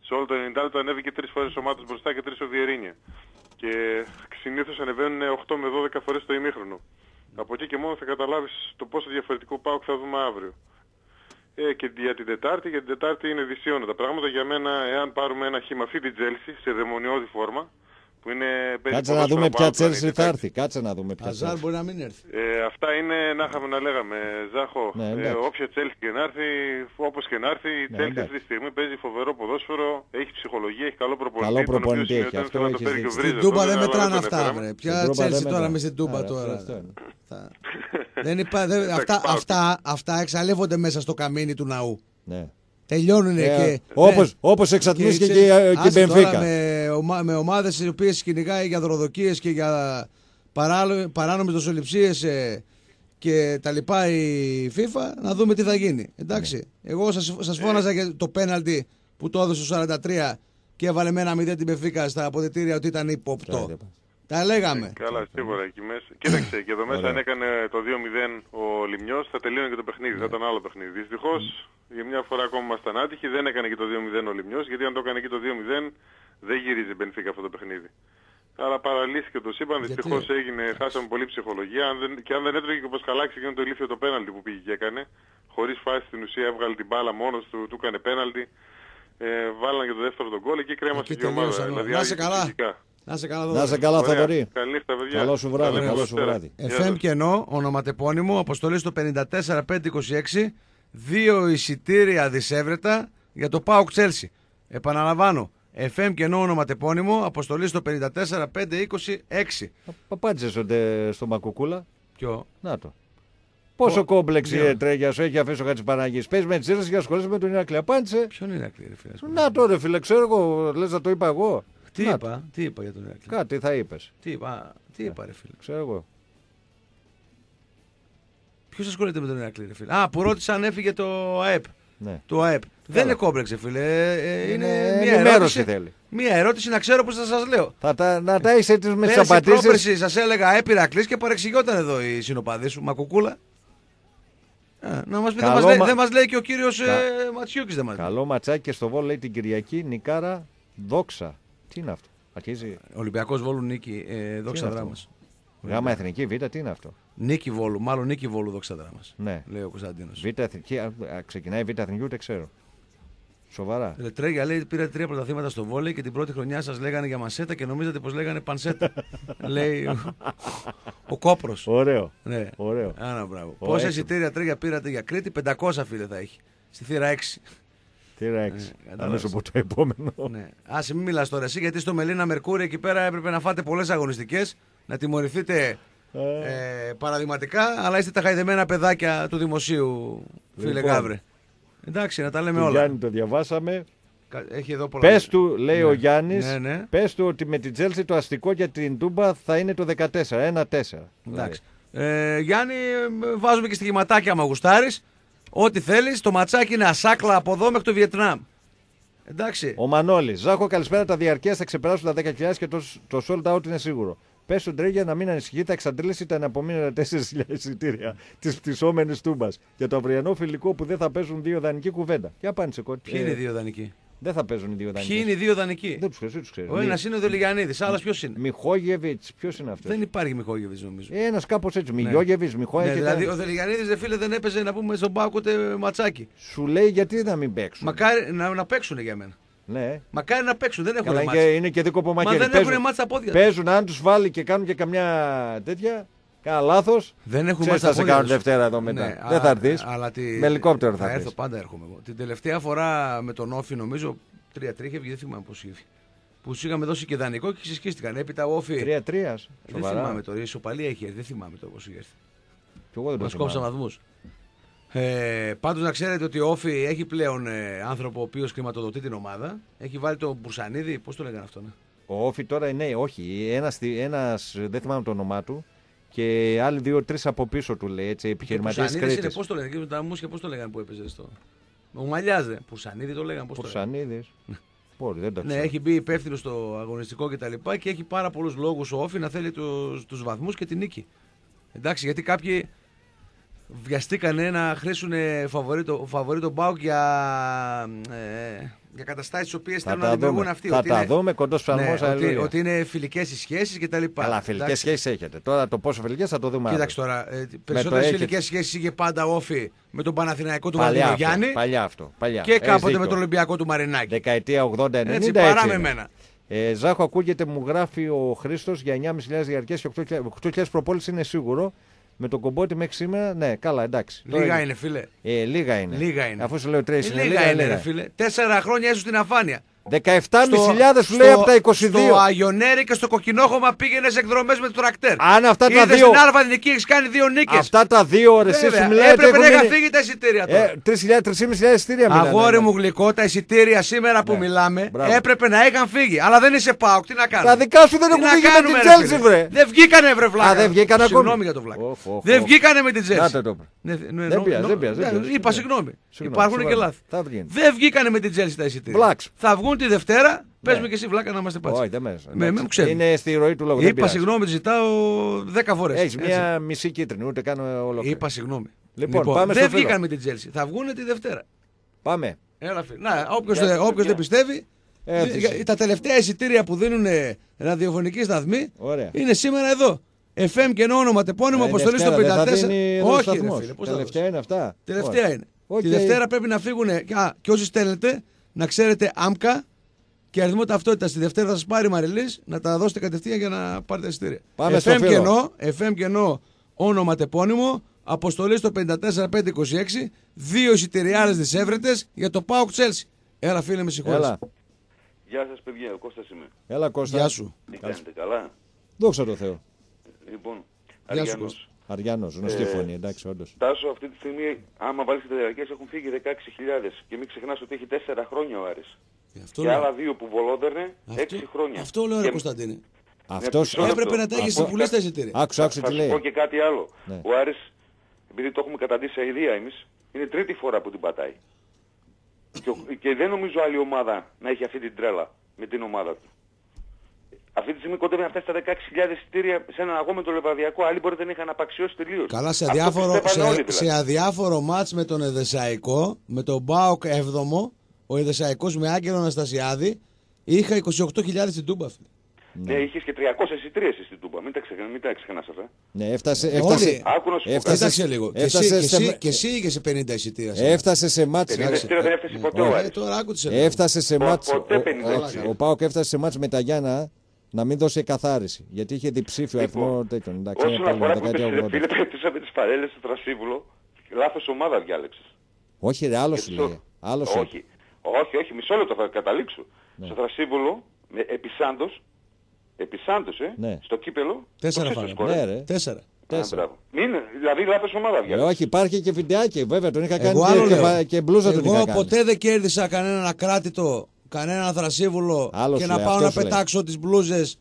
Σε όλο το 90 λεπτό ανέβηκε τρεις φορές ο Μάτος μπροστά και τρεις ο Βιερίνια. Και συνήθως ανεβαίνουν 8 με 12 φορές το ημίχρονο. Από εκεί και μόνο θα καταλάβεις το πόσο διαφορετικό ΠΑΟΚ θα δούμε αύριο. Ε, και για την Τετάρτη, για την Τετάρτη είναι δυσοίωνα τα πράγματα. Για μένα, εάν πάρουμε ένα Χ με αυτή την Τσέλσι σε δαιμονιώδη φόρμα, που είναι παίζει Κάτσε να ποδόσφαιρο δούμε από ποια άλλο Τσέλσι πλανήτη, θα εντάξει. έρθει. Κάτσε να δούμε ποια Αζάρ Τσέλσι. μπορεί να μην έρθει. Ε, αυτά είναι να είχαμε να λέγαμε, Ζάχο. Ναι, ε, εντάξει. όποια Τσέλσι και να έρθει, όπως και να έρθει, η Ναι, Τσέλσι εντάξει. αυτή τη στιγμή παίζει φοβερό ποδόσφαιρο, έχει ψυχολογία, έχει καλό προπονητή. Καλό τον οποίο προπονητή έχει, σημειωτέν αυτό θέλω να το έχεις φέρει και ο δείξει. Στην Βρίζας, Τούμπα βέβαια, δεν αλλά μετράνε τον αυτά, έφεραμε. βρε. Στην Ποια Τούμπα δεν Τσέλσι τώρα μετράνε. με στην Τούμπα Άρα, τώρα. αυτό είναι. Θα- Δεν υπά- δεν- αυτά, πάω. αυτά, αυτά εξαλείφονται μέσα στο καμίνι του ναού. Ναι. Τελειώνουν Ε, και. όπως, ναι. όπως εξατμίστηκε και, ξέρεις, και η άσε τώρα Μπενφίκα. Με, ομα, με ομάδες οι οποίες κυνηγάει για δωροδοκίες και για παράλο- παράνομες δοσοληψίες ε, και τα λοιπά η FIFA να δούμε τι θα γίνει. Εντάξει. Εγώ σας, σας φώναζα για το πέναλτι που το έδωσε στο 43 και έβαλε με ένα μηδέν την Μπενφίκα στα αποδετήρια ότι ήταν ύποπτο. Ωραία. Τα λέγαμε. Καλά, σίγουρα εκεί μέσα. Κοίταξε, και εδώ μέσα Ωραία. αν έκανε το 2-0 ο Λιμιός θα τελείωνε και το παιχνίδι, θα ήταν άλλο παιχνίδι. Δυστυχώς για μια φορά ακόμα ήμασταν άτυχοι, δεν έκανε και το 2-0 ο Λιμιός, γιατί αν το έκανε και το 2-0 δεν γυρίζει η Μπενφίκα αυτό το παιχνίδι. Αλλά παραλύθηκε το σύμπαν, Γιατί; δυστυχώς έγινε, χάσαμε πολύ ψυχολογία αν δεν, και αν δεν έτρωγε και ο Πασχαλάκης εκείνο το ηλίθιο το πέναλτι που πήγε και έκανε, χωρίς φάση στην ουσία έβγαλε την μπάλα μόνος του, του έκανε πέναλτι. Ε, βάλανε και το δεύτερο τον γκολ εκεί κρέμασε Εκεί και η ομάδα. τελείωσαν όλα. Δηλαδή, Να είσαι άγγιξε καλά. ψυχικά. Να σε καλά Να σε καλά, Ωραία. Θοδωρή. Καλή νύχτα, παιδιά. Καλό σου βράδυ, Καλή καλό σου Δευτέρα. βράδυ. Γεια FM σας. κενό, ονοματεπώνυμο, αποστολή στο 54526, δύο εισιτήρια δισεύρετα για το ΠΑΟΚ Τσέλσι. Επαναλαμβάνω, FM κενό, ονοματεπώνυμο, αποστολή στο 54526. Παπάντησε στο Μακουκούλα; Ποιο; Να το. Πόσο κόμπλεξ ναι. η τρέγιας σου έχει αφήσει ο Χατζηπαναγή. Παίζει με τις και ασχολείσαι με τον Ηρακλή. Απάντησε. Ποιον είναι Ηρακλή, ρε φίλε. ας πούμε. Να το ρε φίλε, ξέρω εγώ. Λες να το είπα εγώ. Τι Να είπα, τι είπα για τον Ηρακλή; το. Κάτι θα είπες. Τι είπα, α, τι είπα, ρε φίλε; Ξέρω εγώ. Ποιος ασχολείται με τον Ηρακλή, ρε φίλε; Α, που ρώτησε αν έφυγε το ΑΕΠ. Ναι. Το ΑΕΠ. Δεν είναι κόμπλεξ, ρε φίλε. Ε, Είναι είναι μια ενημέρωση ερώτηση. θέλει. Μια ερώτηση να ξέρω πώς θα σας λέω. Θα τα, να τα είσαι έτοιμο με τις Πέρσι, απαντήσει. πρόπερσι σας έλεγα έπειρακλής και παρεξηγιόταν εδώ η συνοπαδή σου, Μακουκούλα. Ε, να μας πει, δεν Καλό μας, λέει, μα- δεν μας λέει και ο κύριος Κα- ε, Ματσιούκης δεν μας λέει. Καλό ματσάκι και στο βόλο λέει την Κυριακή. Νικάρα δόξα. Τι είναι αυτό. Αρχίζει. Ολυμπιακός Βόλου νίκη, ε, δόξα είναι δράμας. Γάμα εθνική β, τι είναι αυτό; Νίκη Βόλου, μάλλον νίκη Βόλου δόξα δράμας. Ναι. Λέει ο Κωνσταντίνος. Β εθνική, α, α, ξεκινάει β εθνική ούτε ξέρω. Σοβαρά. Ρε, Τρέγια λέει πήρατε τρία πρωταθλήματα στο βόλεϊ και την πρώτη χρονιά σας λέγανε για μασέτα και νομίζατε πως λέγανε πανσέτα. λέει ο, ο Κόπρος. Ωραίο. Ναι. Ωραίο. Άρα, μπράβο. Ο Πόσα έξι. εισιτήρια τρέγια πήρατε για Κρήτη, 500 φίλε θα έχει. Στη θύρα 6. Τι ρέξει. Ε, Θα σου πω το επόμενο. ναι. Άσε μην μιλάς τώρα εσύ, γιατί στο Μελίνα Μερκούρι εκεί πέρα έπρεπε να φάτε πολλές αγωνιστικές, να τιμωρηθείτε ε, παραδειγματικά, αλλά είστε τα χαϊδεμένα παιδάκια του δημοσίου, φίλε Λοιπόν. Γάβρε. Εντάξει, να τα λέμε Του όλα. Γιάννη το διαβάσαμε. Κα- Έχει εδώ πολλά. Πες του, λέει Ναι. ο Γιάννης, Ναι, ναι. πες του ότι με την Τζέλση το αστικό για την Τούμπα θα είναι το 14. 1-4. Εντάξει. Ε, Γιάννη, ε, βάζουμε και στοιχηματάκια άμα γουστάρεις. Ό,τι θέλεις. Το ματσάκι είναι ασάκλα από εδώ μέχρι το Βιετνάμ. Εντάξει. Ο Μανώλης. Ζάχο, καλησπέρα. Τα διαρκείας θα ξεπεράσουν τα 10.000 και το, το sold out είναι σίγουρο. Πες στον Τρέγια να μην ανησυχεί, θα εξαντλήσει τα αναπομείνοντα 4.000 εισιτήρια της πτυσσόμενης Τούμπας. Για το αυριανό φιλικό που δεν θα παίζουν δύο δανεικοί κουβέντα. Για απάντησε κότι. Ποιοι είναι οι δύο δανεικοί. Δεν θα παίζουν οι δύο δανεικοί. Ποιοι είναι οι δύο δανεικοί. Δεν τους ξέρει, δεν τους ξέρει. Ο ένας είναι ο Δελιγιανίδης, άλλος ποιος είναι; Μιχόγεβιτς, ποιος είναι αυτός; Δεν υπάρχει Μιχόγεβιτς νομίζω. Ένας κάπως έτσι. Μιγιόγεβιτ, Ναι, Μιχόγεβιτς. δηλαδή ο Δελιγιανίδης δεν φίλε δεν έπαιζε να πούμε στον Πάοκ ούτε ματσάκι. Σου λέει γιατί να μην παίξουν. Μακάρι να, να παίξουν για μένα. Ναι. Μακάρι να παίξουν, δεν έχουν Καλά, είναι μάτσα. και, είναι και δίκοπο Μα μαχαίρι. δεν Παίζουν- έχουν μάτσα πόδια. Παίζουν, αν τους βάλει και κάνουν και καμιά τέτοια, κάνα λάθος. Δεν έχουν Ξέρεις, μάτσα θα σε πόδια κάνουν τους. Δευτέρα εδώ μετά. Ναι, δεν α- θα έρθεις. αλλά τη- Με ελικόπτερο θα, θα έρθω, έρθεις. πάντα έρχομαι εγώ. Την τελευταία φορά με τον Όφη, νομίζω, τρία τρία είχε βγει, δεν θυμάμαι πώς είχε. Που σου είχαμε δώσει και δανεικό και ξεσκίστηκαν. Έπειτα ο Όφη. Τρία-τρία. Δεν θυμάμαι τώρα, η ισοπαλία έχει έρθει, δεν θυμάμαι τώρα πώς είχε έρθει. Και εγώ δεν το Μας κόψαν θυμάμαι. βαθμούς. Ε, Πάντως να ξέρετε ότι ο Όφη έχει πλέον ε, άνθρωπο ο οποίος χρηματοδοτεί την ομάδα. Έχει βάλει τον Μπουρσανίδη, πώς το λέγανε αυτό. Ναι. Ο Όφη τώρα είναι, όχι, ένας, ένας, δεν θυμάμαι το όνομά του και άλλοι δύο-τρει από πίσω του λέει έτσι, επιχειρηματίες Μπουρσανίδης είναι, Κρήτη. πώς το λέγανε, και με τα μουσια, πώς το λέγανε που έπαιζε στο. Ο Μαλιάζε. Μπουρσανίδη το λέγανε, πώς το λέγανε. Πουρσανίδη. Μπορεί, δεν το Ναι, ξέρω. έχει μπει υπεύθυνο στο αγωνιστικό κτλ. Και, και έχει πάρα πολλούς λόγους ο Όφη να θέλει τους τους βαθμούς και την νίκη. Εντάξει, γιατί κάποιοι βιαστήκανε να χρήσουν φαβορή το, φαβορί τον Μπάουκ για, ε, για καταστάσεις τις οποίες Θα θέλουν να τα δημιουργούν δούμε. αυτοί. Θα ότι τα είναι- δούμε, κοντός ψαλμός. ναι, ότι, ότι είναι φιλικές οι σχέσεις κτλ. Καλά, φιλικές Εντάξει. σχέσεις έχετε. Τώρα το πόσο φιλικές θα το δούμε Κοίταξε αύριο. τώρα, ε, περισσότερες έχετε. φιλικές σχέσεις είχε πάντα ο Όφη με τον Παναθηναϊκό του Παλιά Βαρδινογιάννη αυτό, παλιά αυτό. Παλιά. και Έχεις κάποτε δίκιο. με τον Ολυμπιακό του Μαρινάκη. Δεκαετία 80-90. Έτσι, έτσι παρά με είναι. εμένα. Ε, Ζάχο, ακούγεται, μου γράφει ο Χρήστος για 9.500 διαρκές και 8.000 προπόληση είναι σίγουρο. Με τον κομπότη μέχρι σήμερα, ναι, καλά, εντάξει. Λίγα Τώρα- είναι, φίλε. Ε, λίγα είναι. Λίγα είναι. Αφού σου λέω τρεις Ε, είναι. λίγα είναι, ρε φίλε. Τέσσερα χρόνια ήσουν στην αφάνεια. 17.500 σου λέει από τα 22. Στο Αγιονέρι και στο Κοκκινόχωμα πήγαινες σε εκδρομέ με το τρακτέρ. Αν αυτά τα Είδες δύο- στην Αλφα Εθνική έχεις κάνει δύο νίκες. Αυτά τα δύο ώρε εσύ σου μιλάει. ότι Έπρεπε να έχουν είχαν μείνει- φύγει τα εισιτήρια τώρα. Ε, 3.500 εισιτήρια μιλάνε. Αγόρι ναι. μου γλυκό, τα εισιτήρια σήμερα που Ναι. μιλάμε Μπράβο. έπρεπε να είχαν φύγει. Αλλά δεν είσαι πάω. Τι να κάνουμε; Τα δικά σου δεν Τι έχουν να φύγει με κάνουμε, την ρε, Chelsea, φίλε; βρε. Δεν βγήκανε, βρε βλάκα. Α, δεν βγήκανε ακόμη. Συγγνώμη για το βλάκα. Οχ, οχ, Δεν οχ. βγήκανε με την Chelsea. Να το το. Ναι, ναι, Δεν νο- πειράζει, νο- δεν πειράζει, δεν ναι, πειράζει. Είπα Ναι. συγγνώμη. Συγγνώμη, Υπάρχουν και σοβαρά. λάθη. Θα βγαίνει. Δεν βγήκανε με την Chelsea τα εισιτήρια. Βλάξ. Θα βγουν τη Δευτέρα. Πες Ναι. με και εσύ βλάκα να είμαστε πάτσι. Όχι, δεν μέσα. Με, με μου ξέρει. Είναι στη ροή του λόγου. δεν Είπα πειράζει. συγγνώμη, τη ζητάω 10 φορές. Έχεις μία μισή κίτρινη, ούτε καν ολόκληρη. Είπα συγγνώμη. Λοιπόν, πάμε δεν στο φίλο. βγήκαν με την Chelsea. Θα βγουν τη Δευτέρα. Πάμε. Έλα, φίλε. Να, όποιος Γεια σας, όποιος παιδιά. δεν πιστεύει. Έτσι. για- Τα τελευταία εισιτήρια που δίνουν ραδιοφωνικοί σταθμοί Ωραία. είναι σήμερα εδώ. FM και ονοματεπώνυμο Ε, αποστολή στο Δευτέρα 54. δεν θα δίνει εδώ Όχι, σταθμός. ρε φίλε, πώς θα Τελευταία δώσει. είναι αυτά. Τελευταία Ωραία. είναι. Οκ. Τη Δευτέρα πρέπει να φύγουν. Α, και όσοι στέλνετε, να ξέρετε άμκα και αριθμό ταυτότητα. Τη Δευτέρα θα σας πάρει η Μαριλής να τα δώσετε κατευθείαν για να πάρετε τα εισιτήρια. Πάμε FM στο φίλο. κενό, FM κενό, όνομα τεπώνυμο, αποστολή στο 54526, δύο εισιτηριάρες δισεύρετε για το Πάοκ Chelsea. Έλα, φίλε, με συγχωρείτε. Έλα, Γεια σας παιδιά, ο Κώστας είμαι. έλα Κώστα. Γεια σου. Τι κάνετε, καλά; Δόξα τω Θεώ. Λοιπόν, Γεια σου, Αριάνος. Αριάνος, γνωστή Ε, φωνή, εντάξει, όντως. Τάσο αυτή τη στιγμή, άμα βάλεις τις διαρκές, έχουν φύγει 16.000. Και μην ξεχνάς ότι έχει 4 χρόνια ο Άρης. Ε, Αυτό και λέω. άλλα δύο που βολόδερνε, 6 χρόνια. Αυτό λέω, ρε Και- Κωνσταντίνε. Αυτός, μισό λεπτό. Έπρεπε να τα έχεις Αυτό- πουλήσει τα εισιτήρια. άκουσα, άκουσα Θα τι σου λέει. πω και κάτι άλλο. Ναι. Ο Άρης, επειδή το έχουμε καταντήσει σε ιδέα εμείς, είναι τρίτη φορά που την πατάει. Και, ο- και δεν νομίζω άλλη ομάδα να έχει αυτή την τρέλα με την ομάδα του. Αυτή τη στιγμή κοντεύει να φτάσει στα 16.000 εισιτήρια σε έναν αγώνα με το λεβαδιακό. Άλλοι μπορεί δεν είχαν απαξιώσει τελείως. Καλά, σε, αδιάφορο, σε, δηλαδή. σε αδιάφορο μάτς με τον Εδεσαϊκό, με τον Μπάοκ 7ο, ο Εδεσαϊκός με Άγγελο Αναστασιάδη, είχα 28.000 στην Τούμπα αυτή. Ναι, ναι είχες και 300 εισιτήρια στην Τούμπα. Μην τα, ξεχ... μην τα ξεχνά αυτά. Ε. Ναι, έφτασε. Ε, έφτασε Άκουνα σου έφτασε, έφτασε λίγο. Έφτασε, και, εσύ, σε... και εσύ είχες 50 εισιτήρια. Έφτασε σε μάτς. 50 εισιτήρια δεν έφτασε ποτέ ε, ο Άρης. Τώρα άκουσε. Έφτασε σε μάτς. Ποτέ 50 Ο Πάοκ έφτασε σε μάτς με τα Γιάννα να μην δώσει εκαθάριση. Γιατί είχε διψήφιο λοιπόν, αριθμό τέτοιων. Εντάξει, όσον αφορά την πήρε με τις παρέλες στο Τρασίβουλο, λάθος ομάδα διάλεξες. Όχι ρε, άλλος σου λέει. Άλλος όχι. όχι, όχι, μισό λεπτό θα καταλήξω. Ναι. Στο Τρασίβουλο, με επισάντος, επισάντος, ε, ναι. στο κύπελο. Τέσσερα φάγαμε. Ναι, ρε. Τέσσερα. Μην, δηλαδή λάθος ομάδα βγαίνει. Όχι, υπάρχει και βιντεάκι. Βέβαια, τον είχα κάνει και, και μπλούζα Εγώ τον είχα κάνει. Εγώ ποτέ δεν κέρδισα κανέναν ακράτητο κανένα θρασίβουλο Άλλος και να πάω να πετάξω τις μπλούζες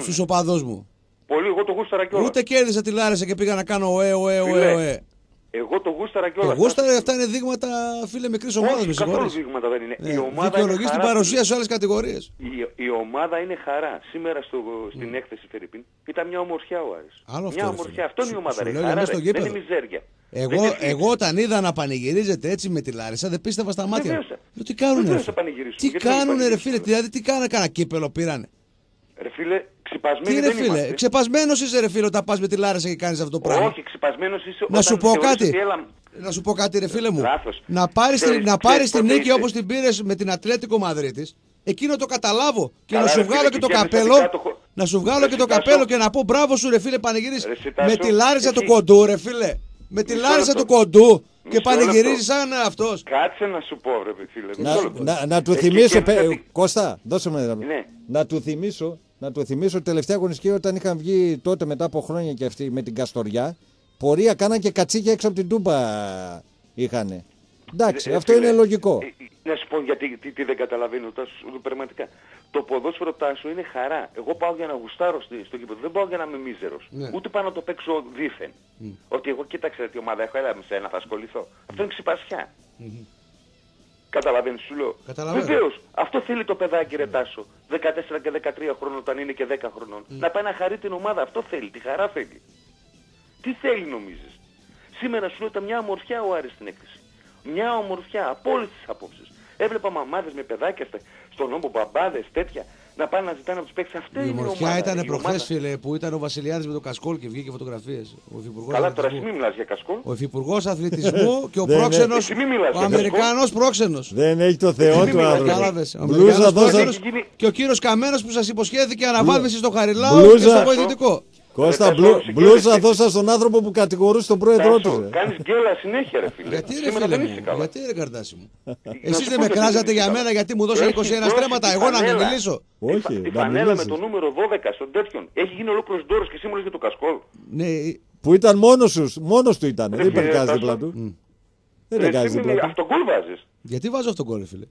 στους οπαδούς μου. Πολύ, εγώ το γούσταρα κιόλας. Ούτε κέρδισα τη Λάρισα και πήγα να κάνω οέ, οέ, οέ, οέ. Εγώ το γούσταρα κιόλας. Το γούσταρα, αυτά είναι δείγματα, φίλε, μικρής ομάδας. Όχι, καθόλου δείγματα δεν είναι. Ναι. Η ομάδα Δικαιολογείς την παρουσία σε άλλες κατηγορίες. Η, η, ομάδα είναι χαρά. Σήμερα στο, στην mm. έκθεση Φερρυπίν ήταν μια ομορφιά ο Άρης. Άλλο μια αυτό, ομορφιά. Αυτό είναι η ομάδα. Σου, ρε, χαρά, δεν είναι μιζέρια. Εγώ, εγώ όταν είδα να πανηγυρίζετε έτσι με τη Λάρισα, δεν πίστευα στα μάτια μου. Τι κάνουνε. Δεν τι κάνουνε, ρε φίλε, δηλαδή τι κάνουνε, κανένα κύπελο πήρανε. Ρε φίλε, ξυπασμένοι ρε φίλε, είμαστε. ξεπασμένος είσαι ρε φίλε όταν πας με τη Λάρισα και κάνεις αυτό το πράγμα; Όχι, ξυπασμένος είσαι όταν να σου πω κάτι. Έλα... Να σου πω κάτι ρε φίλε μου. Λάθος. Να πάρεις, την, να πάρεις την νίκη όπως την πήρες με την Ατλέτικο Μαδρίτης. Εκείνο το καταλάβω και να σου βγάλω και το καπέλο. Να σου βγάλω και το καπέλο και να πω μπράβο σου ρε φίλε με τη Λάρισα το κοντού ρε φίλε με τη Λάρισα το... του κοντού και πανηγυρίζει σαν αυτός. Κάτσε να σου πω, ρε. Να, του θυμίσω, και... Κώστα, δώσε μου. Ναι. Να του θυμίσω, να του θυμίσω τελευταία αγωνιστική όταν είχαν βγει τότε μετά από χρόνια και αυτοί με την Καστοριά. Πορεία κάναν και κατσίκια έξω από την Τούμπα είχαν. Εντάξει, ε, ε, αυτό είναι ε, λογικό. Να σου πω γιατί τι, δεν καταλαβαίνω τόσο πραγματικά το ποδόσφαιρο τάσο είναι χαρά. Εγώ πάω για να γουστάρω στο κήπεδο, δεν πάω για να είμαι μίζερος. Ναι. Ούτε πάω να το παίξω δίθεν. Mm. Ότι εγώ κοίταξε τι ομάδα έχω, έλα με σένα, θα ασχοληθώ. Mm. Αυτό είναι ξυπασιά. Mm -hmm. Καταλαβαίνει, σου λέω; Βεβαίως, αυτό θέλει το παιδάκι, ρε Τάσο. 14 και 13 χρόνων, όταν είναι και 10 χρονών. Να πάει να χαρεί την ομάδα, αυτό θέλει, τη χαρά θέλει. Τι θέλει, νομίζεις; Σήμερα σου λέω ήταν μια ομορφιά ο Άρης στην έκθεση. Μια ομορφιά από όλε τι απόψει. Έβλεπα μαμάδες με παιδάκια στον νόμο, μπαμπάδες, τέτοια. Να πάνε να ζητάνε από τους παίκτες. Αυτή η είναι η ομορφιά. ήταν προχθές, φίλε, που ήταν ο Βασιλιάδης με τον Κασκόλ και βγήκε φωτογραφίες. Καλά, τώρα εσύ μιλάς για Κασκόλ. Ο υφυπουργός αθλητισμού και ο πρόξενο. Ο Αμερικανός πρόξενος. Δεν έχει το Θεό του άνθρωπο. Και ο κύριος Καμένος που σας υποσχέθηκε αναβάθμιση στο Χαριλάου και στο πολιτικό. Κώστα, μπλου, δώσα στον άνθρωπο που κατηγορούσε τον πρόεδρό του. Κάνεις γκέλα συνέχεια, ρε φίλε. Γιατί ρε φίλε, μου, γιατί ρε μου. Ε, Εσείς δεν με κράζατε για μένα γιατί μου δώσατε 21 στρέμματα. Εγώ να μην μιλήσω. Όχι, η φανέλα με το νούμερο 12 στον τέτοιον. Έχει γίνει ολόκληρος ντόρος και σήμερα για το κασκόλ. Ναι, ε, που ήταν μόνος σου, μόνος του ήταν. Ε, δεν υπερκάζει δίπλα του. Δεν τον δίπλα του. Αυτοκόλ βάζεις. Γιατί βάζω αυτοκόλ, φίλε.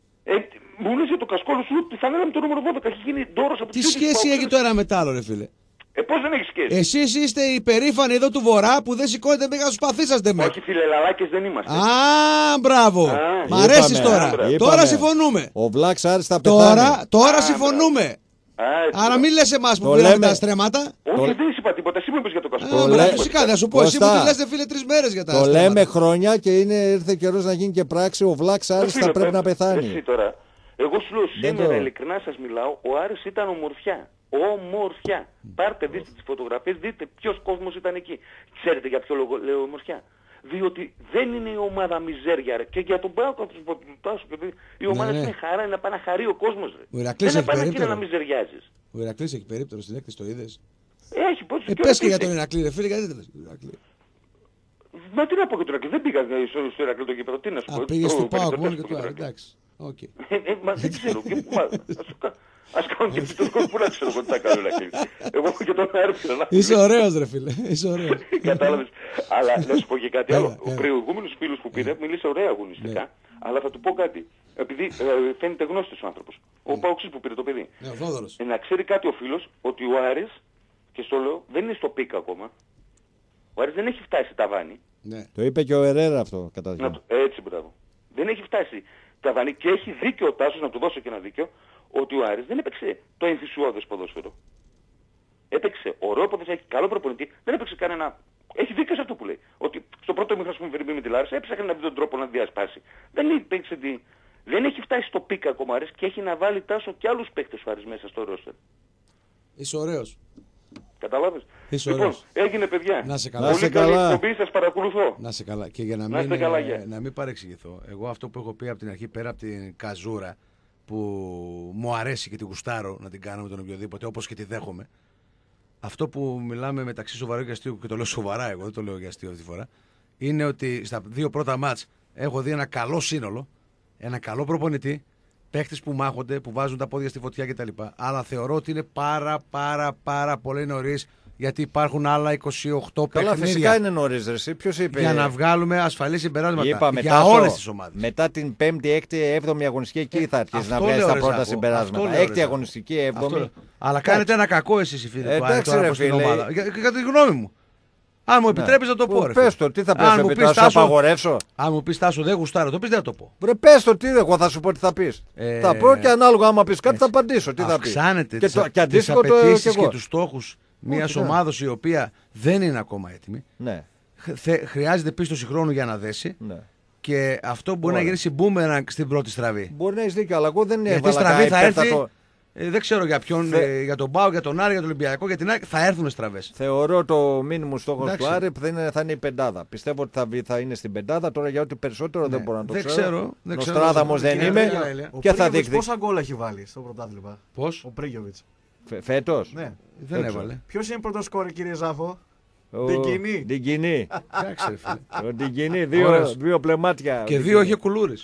Μου λες το κασκόλ σου, τη φανέλα με το νούμερο 12 έχει γίνει δώρο από Τι σχέση έχει τώρα με τ' άλλο, ρε φίλε. Ε, πώς δεν έχεις σχέση; Εσείς είστε οι περήφανοι εδώ του Βορρά που δεν σηκώνετε μέχρι να τους παθήσαστε με. Όχι, φιλελαλάκες δεν είμαστε. Α, μπράβο. Α, Μ' αρέσεις τώρα. Τώρα συμφωνούμε. Ο Βλάξ άριστα πεθάνει. Τώρα, τώρα Α, συμφωνούμε. Α, Άρα μην λες εμάς που πήραμε τα στρέμματα. Όχι, δεν είπα τίποτα. Εσύ μου είπες για το κασκόλ. Λέ... Φυσικά, θα σου πω. Εσύ μου τη λες, φίλε, τρεις μέρες για τα Το λέμε χρόνια και είναι, ήρθε καιρός να γίνει και πράξη. Ο Βλάξ άριστα πρέπει να πεθάνει. Εγώ σου λέω σήμερα, ειλικρινά σας μιλάω, ο Άρης ήταν ομορφιά. Ομορφιά. Πάρτε, δείτε τις φωτογραφίες, δείτε ποιος κόσμος ήταν εκεί. Ξέρετε για ποιο λόγο λέω ομορφιά; Διότι δεν είναι η ομάδα μιζέρια. Ρε. Και για τον Πάο, θα του πω, η ομάδα ναι, ναι. είναι χαρά, είναι να πάει να χαρεί ο κόσμος. Δεν είναι να πάει να μιζεριάζεις. Ο Ηρακλής έχει περίπτερο στην έκτη, το είδες; ε, Έχει, πώ. Ε, πες και για τον Ηρακλή, ρε φίλε, γιατί δεν Μα τι να πω για τον Ηρακλή, δεν πήγα στο Ηρακλή το γήπεδο, τι να σου πω. Πήγες στο Πάο, και τώρα, εντάξει. Okay. Ε, μα δεν ξέρω. Α κάνω και αυτό που να ξέρω εγώ τι θα κάνω. Εγώ και τον έρθει. Είσαι ωραίος, ρε φίλε. Είσαι ωραίος. Κατάλαβες. Αλλά να σου πω και κάτι άλλο. Ο προηγούμενος φίλος που πήρε μίλησε ωραία αγωνιστικά. Ναι. Αλλά θα του πω κάτι. Επειδή ε, φαίνεται γνώστης ο άνθρωπος. Ο ναι. Παοκτσής που πήρε το παιδί. Ναι, ε, να ξέρει κάτι ο φίλος ότι ο Άρης, και στο λέω, δεν είναι στο peak ακόμα. Ο Άρης δεν έχει φτάσει ταβάνι. Ναι. Το είπε και ο Ερέρα αυτό κατά τη γνώμη. Έτσι, μπράβο. Δεν έχει φτάσει και έχει δίκιο ο Τάσος να του δώσω και ένα δίκιο ότι ο Άρης δεν έπαιξε το ενθουσιώδες ποδόσφαιρο. Έπαιξε ωραίο ποδόσφαιρο, έχει καλό προπονητή, δεν έπαιξε κανένα... Έχει δίκιο σε αυτό που λέει. Ότι στο πρώτο μήχρονο που με τη Λάρισα έψαχνε να βρει τον τρόπο να διασπάσει. Δεν, δεν έχει φτάσει στο πίκα ακόμα και έχει να βάλει τάσο και άλλους παίκτες φάρις μέσα στο ρόστερ. Είσαι ωραίος. Καταλάβες; Είσαι λοιπόν, ωραίος. έγινε παιδιά. Να σε καλά. Πολύ Να σε καλή καλά. εκπομπή, σας παρακολουθώ. Να σε καλά. Και για να Να μην, είστε καλά, ε, γεια. να μην παρεξηγηθώ. Εγώ αυτό που έχω πει από την αρχή, πέρα από την καζούρα, που μου αρέσει και την γουστάρω να την κάνω με τον οποιοδήποτε, όπως και τη δέχομαι. Αυτό που μιλάμε μεταξύ σοβαρού και αστείου, και το λέω σοβαρά εγώ, δεν το λέω για αστείο αυτή τη φορά, είναι ότι στα δύο πρώτα μάτς έχω δει ένα καλό σύνολο, ένα καλό προπονητή, παίχτες που μάχονται, που βάζουν τα πόδια στη φωτιά κτλ. Αλλά θεωρώ ότι είναι πάρα πάρα πάρα πολύ νωρίς γιατί υπάρχουν άλλα 28 Καλά, παιχνίδια φυσικά είναι νωρίς. Εσύ ποιος είπε. για να βγάλουμε ασφαλή συμπεράσματα Είπα, μετά για στο- όλε τις ομάδες. Μετά την 5η, 6η, 7η αγωνιστική εκεί θα αρχίσει αυτό να βγάζει λέω, τα ρε, πρώτα Ζάκο. Αυτό συμπεράσματα. λέω, ρε, 6η Ζάκο. αγωνιστική, 7η. Αυτό λέω. Αλλά κάνετε ένα κακό εσείς οι φίλοι Ε, του Άρη εντάξει, τώρα ρε, προς την φίλε. ομάδα. Για, για τη γνώμη μου. Αν μου επιτρέπεις να το πω. ρε, Πες φίλε. το, τι θα Αν πει, μου επί πεις, θα σου Τάσο, απαγορεύσω; Αν μου πεις Τάσο, δεν γουστάρω, το πεις δεν θα το πω. Ρε, πες το, τι εγώ θα σου πω τι θα πεις. Ε, θα πω και ανάλογα άμα πεις κάτι θα απαντήσω. Τι θα πεις. Αυξάνετε Και, τις, το, α- και τις αντίστοιχο το κι απαιτήσεις εγώ. και τους στόχους μιας Όχι, ναι. ομάδα η οποία δεν είναι ακόμα έτοιμη. Ναι, Χ- θε- χρειάζεται πίστοση χρόνου για να δέσει. ναι. Και αυτό μπορεί Ωραία. να γυρίσει μπούμεραγκ στην πρώτη στραβή. Μπορεί να έχεις δίκιο, αλλά εγώ δεν Γιατί έβαλα στραβή κανένα θα έρθει. υπέρτατο- Ε, δεν ξέρω για ποιον, Θε- ε, για τον Πάο, για τον Άρη, για τον Ολυμπιακό, για την ΑΕΚ. Θα έρθουν στραβέ. Θεωρώ το μήνυμο στόχος Εντάξει. του Άρη που θα είναι, θα είναι η πεντάδα. Πιστεύω ότι θα, βγει- θα είναι στην πεντάδα. Τώρα για ό,τι περισσότερο δεν μπορώ να το Ναι. Δεν ξέρω. ξέρω, δεν ξέρω. Νοστράδαμος δεν Κύριε είμαι. Βέλια, Ο Και θα Πρίγιοβιτς δείχνει. Πόσα γκολ έχει βάλει στο πρωτάθλημα; Πώς; Ο Πρίγιοβιτς. Φέτος; Ναι. Δεν ξέρω. έβαλε. Ποιος είναι πρώτος σκόρ, κύριε Ζάφο; Ο... Την κοινή. Την κοινή. Εντάξει, ρε φίλε. Ο- Την κοινή. Δύο, Ωραίος. δύο πλεμάτια. Και Την δύο κοινή. είχε κουλούρι.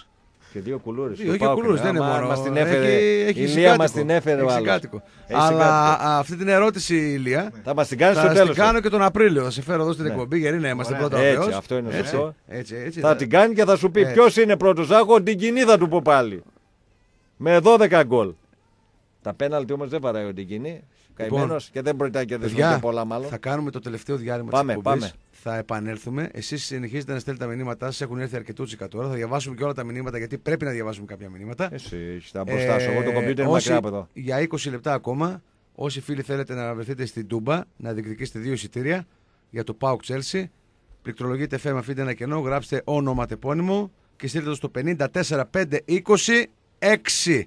Και δύο κουλούρες. Δύο είχε κουλούρι, δεν είναι μόνο. Μας την έφερε. Έχει, έχει η Λία συγκάτοικο. μας την έφερε ο Έχει άλλος. συγκάτοικο. Έχει Αλλά συγκάτοικο. α, αυτή την ερώτηση, Ηλία, Θα μας την κάνει στο θα τέλος. την κάνω και τον Απρίλιο. Θα σε φέρω εδώ στην Ναι. εκπομπή γιατί να είμαστε Ωραία. πρώτα ο Έτσι, Θεός. αυτό είναι Έτσι, σωστό. Έτσι, έτσι. Θα την κάνει και θα σου πει Έτσι. ποιος είναι πρώτος Ζάχο. Την κοινή θα του πω πάλι. Με 12 γκολ. Τα πέναλτι όμως δεν βαράει ο την κοινή. Καημένος και δεν μπορεί να κερδίσει Λοιπόν, Παιδιά, και πολλά μάλλον. θα κάνουμε το τελευταίο διάλειμμα Πάμε, της εκπομπής. πάμε. Θα επανέλθουμε. Εσείς συνεχίζετε να στέλνετε τα μηνύματά σας. Έχουν έρθει αρκετούτσικα τώρα. Θα διαβάσουμε και όλα τα μηνύματα γιατί πρέπει να διαβάσουμε κάποια μηνύματα. Εσύ έχεις τα μπροστά σου. Εγώ το Ε, κομπιούτερ είναι όσοι- μακριά από εδώ. Για 20 λεπτά ακόμα, όσοι φίλοι θέλετε να βρεθείτε στην Τούμπα, να διεκδικήσετε δύο εισιτήρια για το Pauk Chelsea, πληκτρολογείτε FM, αφήνετε ένα κενό, γράψτε όνομα τεπώνυμο και στείλτε το στο 54526.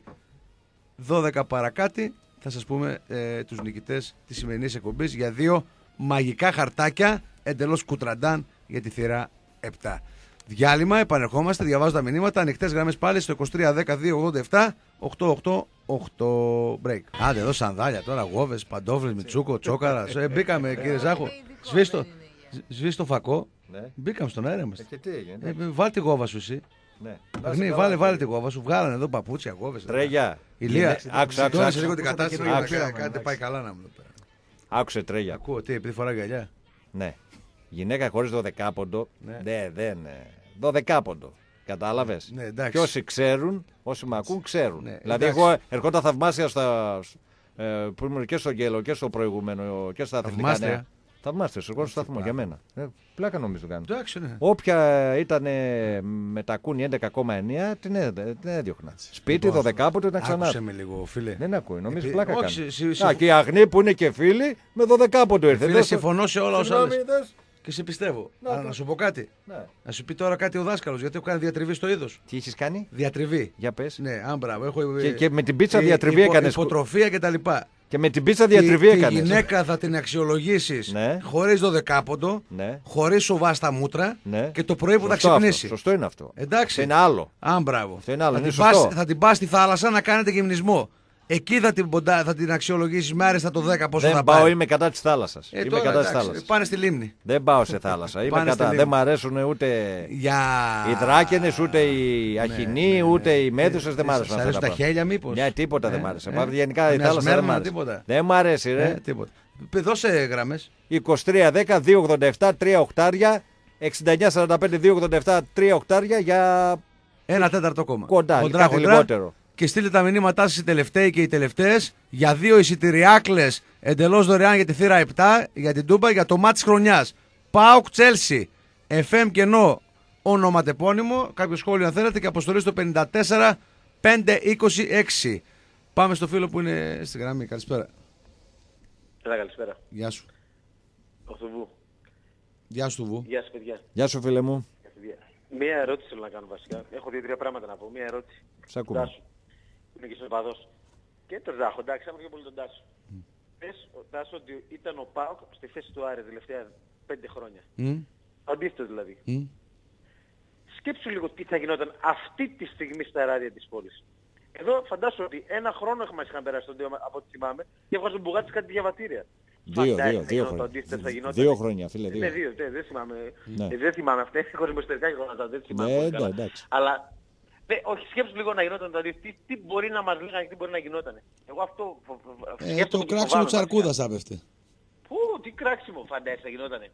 12 παρακάτι θα σας πούμε ε, τους νικητές της σημερινής εκπομπής για δύο μαγικά χαρτάκια εντελώς κουτραντάν για τη θύρα 7. Διάλειμμα, επανερχόμαστε, διαβάζω τα μηνύματα, ανοιχτές γραμμές πάλι στο 2310-287 888 break. Άντε εδώ σανδάλια τώρα, γόβες, παντόφλες, μιτσούκο, τσόκαρας. Ε, μπήκαμε κύριε Ζάχο. Σβήστο, σβήστο το φακό. Ναι. Μπήκαμε στον αέρα μας. Ε, Και τι έγινε. Ε, βάλ τη γόβα σου εσύ. Ναι. Αγνή, βάλε, βάλε τη γόβα σου. Βγάλανε εδώ παπούτσια, γόβε. Τρέγια. Ηλία, Άκουσα, άκουσα, σηκώνεσαι άκουσα. λίγο την Άκουσα τα κατάσταση. καινούργια να πήραμε, κα- Κάτι εντάξει. πάει καλά να μου εδώ πέρα. Άκουσε τρέγια. Ακούω, τι, επειδή φοράει γυαλιά. Ναι. Γυναίκα χωρίς 12 πόντο. Ναι. Ναι, δεν. ναι. 12 πόντο. Κατάλαβες; Ναι, εντάξει. Και όσοι ξέρουν, όσοι με ακούν, ξέρουν. Ναι, δηλαδή, εντάξει. εγώ ερχόταν θαυμάσια στα. Ε, που ήμουν και στο γέλο και στο προηγούμενο και στα αθλητικά Θαυμάστρια. νέα. Θαυμάστρια, εγώ στο σταθμό για μένα. Ε, πλάκα νομίζω κάνω. Εντάξει, ναι. Όποια ήταν με τα κούνη 11,9 την, έ- την έδιωχνα. Σπίτι, 12 πόντο ήταν ξανά. Άκουσε με λίγο, φίλε. Δεν ακούει, νομίζω Επει- πλάκα όχι, κάνει. συ- συ- Α, και η Αγνή που είναι και φίλοι με 12 πόντο ήρθε. Φίλε, Δεν στο- συμφωνώ σε όλα όσα Συγγνώμη, λες. δες. Και σε πιστεύω. Να Αλλά το. να σου πω κάτι. Ναι. Να σου πει τώρα κάτι ο δάσκαλος, γιατί έχω κάνει διατριβή στο είδος. Τι έχεις κάνει, Διατριβή. για πες. Ναι, αν μπράβο. Έχω, Και- ε, και με την πίτσα ε, διατριβή υπο- έκανες. Υποτροφία κτλ. Και με την πίτσα διατριβή τη, έκανες. Τη γυναίκα θα την αξιολογήσεις Ναι. χωρίς δωδεκάποντο, Ναι. χωρίς σοβά στα μούτρα Ναι. και το πρωί που θα Σωστό αυτό, ξυπνήσει. Σωστό είναι αυτό. Εντάξει. Αυτό είναι άλλο. Αν μπράβο. Αυτό είναι άλλο, θα, είναι την σωστό. πας, θα την πας στη θάλασσα να κάνετε γυμνισμό. Εκεί θα την, ποντά- θα την αξιολογήσεις με άρεστα το 10 πόσο Δεν θα πάω, πάρει. είμαι κατά της θάλασσας. Ε, είμαι τώρα, κατά της εντάξει, θάλασσας. Πάνε στη λίμνη. Δεν πάω σε θάλασσα. Είμαι Πάνε στη κατά. λίμνη. Δεν μ' αρέσουν ούτε Για... οι δράκενες, ούτε οι αχινοί, ούτε οι μέδουσες. Δεν μ' αρέσουν Σ' αυτά. αρέσουν τα πράγματα. χέλια μήπως; Μια τίποτα δεν Ε, μ' άρεσε. ε. Μα Γενικά η Καμιά θάλασσα δεν μ' σμέρνα, άρεσε. τίποτα. Δεν μ' αρέσει, Ε, ρε. τίποτα. Πε, Δώσε γραμμές. 23-10, 287, 3 οκτάρια. 69-45, 287, 3 οκτάρια για Ένα τέταρτο ακόμα. κοντά, Χοντρά, κάτι χοντρά. λιγότερο. Και στείλτε τα μηνύματά σας οι τελευταίοι και οι τελευταίες για δύο εισιτηριάκλες εντελώς δωρεάν για τη θύρα 7 για την Τούμπα για το μάτι της χρονιάς. Πάοκ Τσέλσι. FM κενό ονοματεπώνυμο. Κάποιο σχόλιο αν θέλετε και αποστολή στο 54 526. Πάμε στο φίλο που είναι στη γραμμή. Καλησπέρα. Έλα, καλησπέρα. Γεια σου. Ο Θουβού. Γεια σου του Βου. Γεια σας παιδιά. Γεια σου, φίλε μου. Γεια σας, παιδιά. Μία ερώτηση θέλω να κάνω βασικά. Έχω δύο-τρία πράγματα να πω. Μία ερώτηση. Σ' ακούμε. Τάσο. Που Είναι και στο παδός. Και τον Ζάχο, εντάξει, άκουγα και πολύ τον Τάσο. πες, Τάσο, ότι ήταν ο Πάοκ στη θέση του Άρη τελευταία πέντε χρόνια. Μμ, Αντίθετο δηλαδή. μμ. Σκέψου λίγο τι θα γινόταν αυτή τη στιγμή στα ράδια της πόλης. Εδώ φαντάσου ότι ένα χρόνο έχουμε είχαν περάσει τον δύο, από ό,τι θυμάμαι και έβγαζε μπουγάτης κάτι διαβατήρια. Δύο, Φαντάζεσαι, δύο, θα δύο γινόταν το χρόνια. αντίθετο, θα γινόταν. Δύο χρόνια, φίλε, δύο. Ναι, δύο, ναι, δεν θυμάμαι. Ναι. Ε, δεν θυμάμαι αυτά. Έχω εσωτερικά γεγονότα, δεν θυμάμαι. Ναι, πολύ ναι, καλά. εντάξει. Αλλά ναι, όχι, σκέψου λίγο να γινόταν το αντίθετο. Τι, τι μπορεί να μας λέγανε και τι μπορεί να γινόταν. Εγώ αυτό φο- φο- φο- Ε, σκέφτομαι το και κράξιμο φοβάμαι της αρκούδας βασικά. θα πέφτε. Πού, τι κράξιμο φαντάζεσαι θα γινότανε.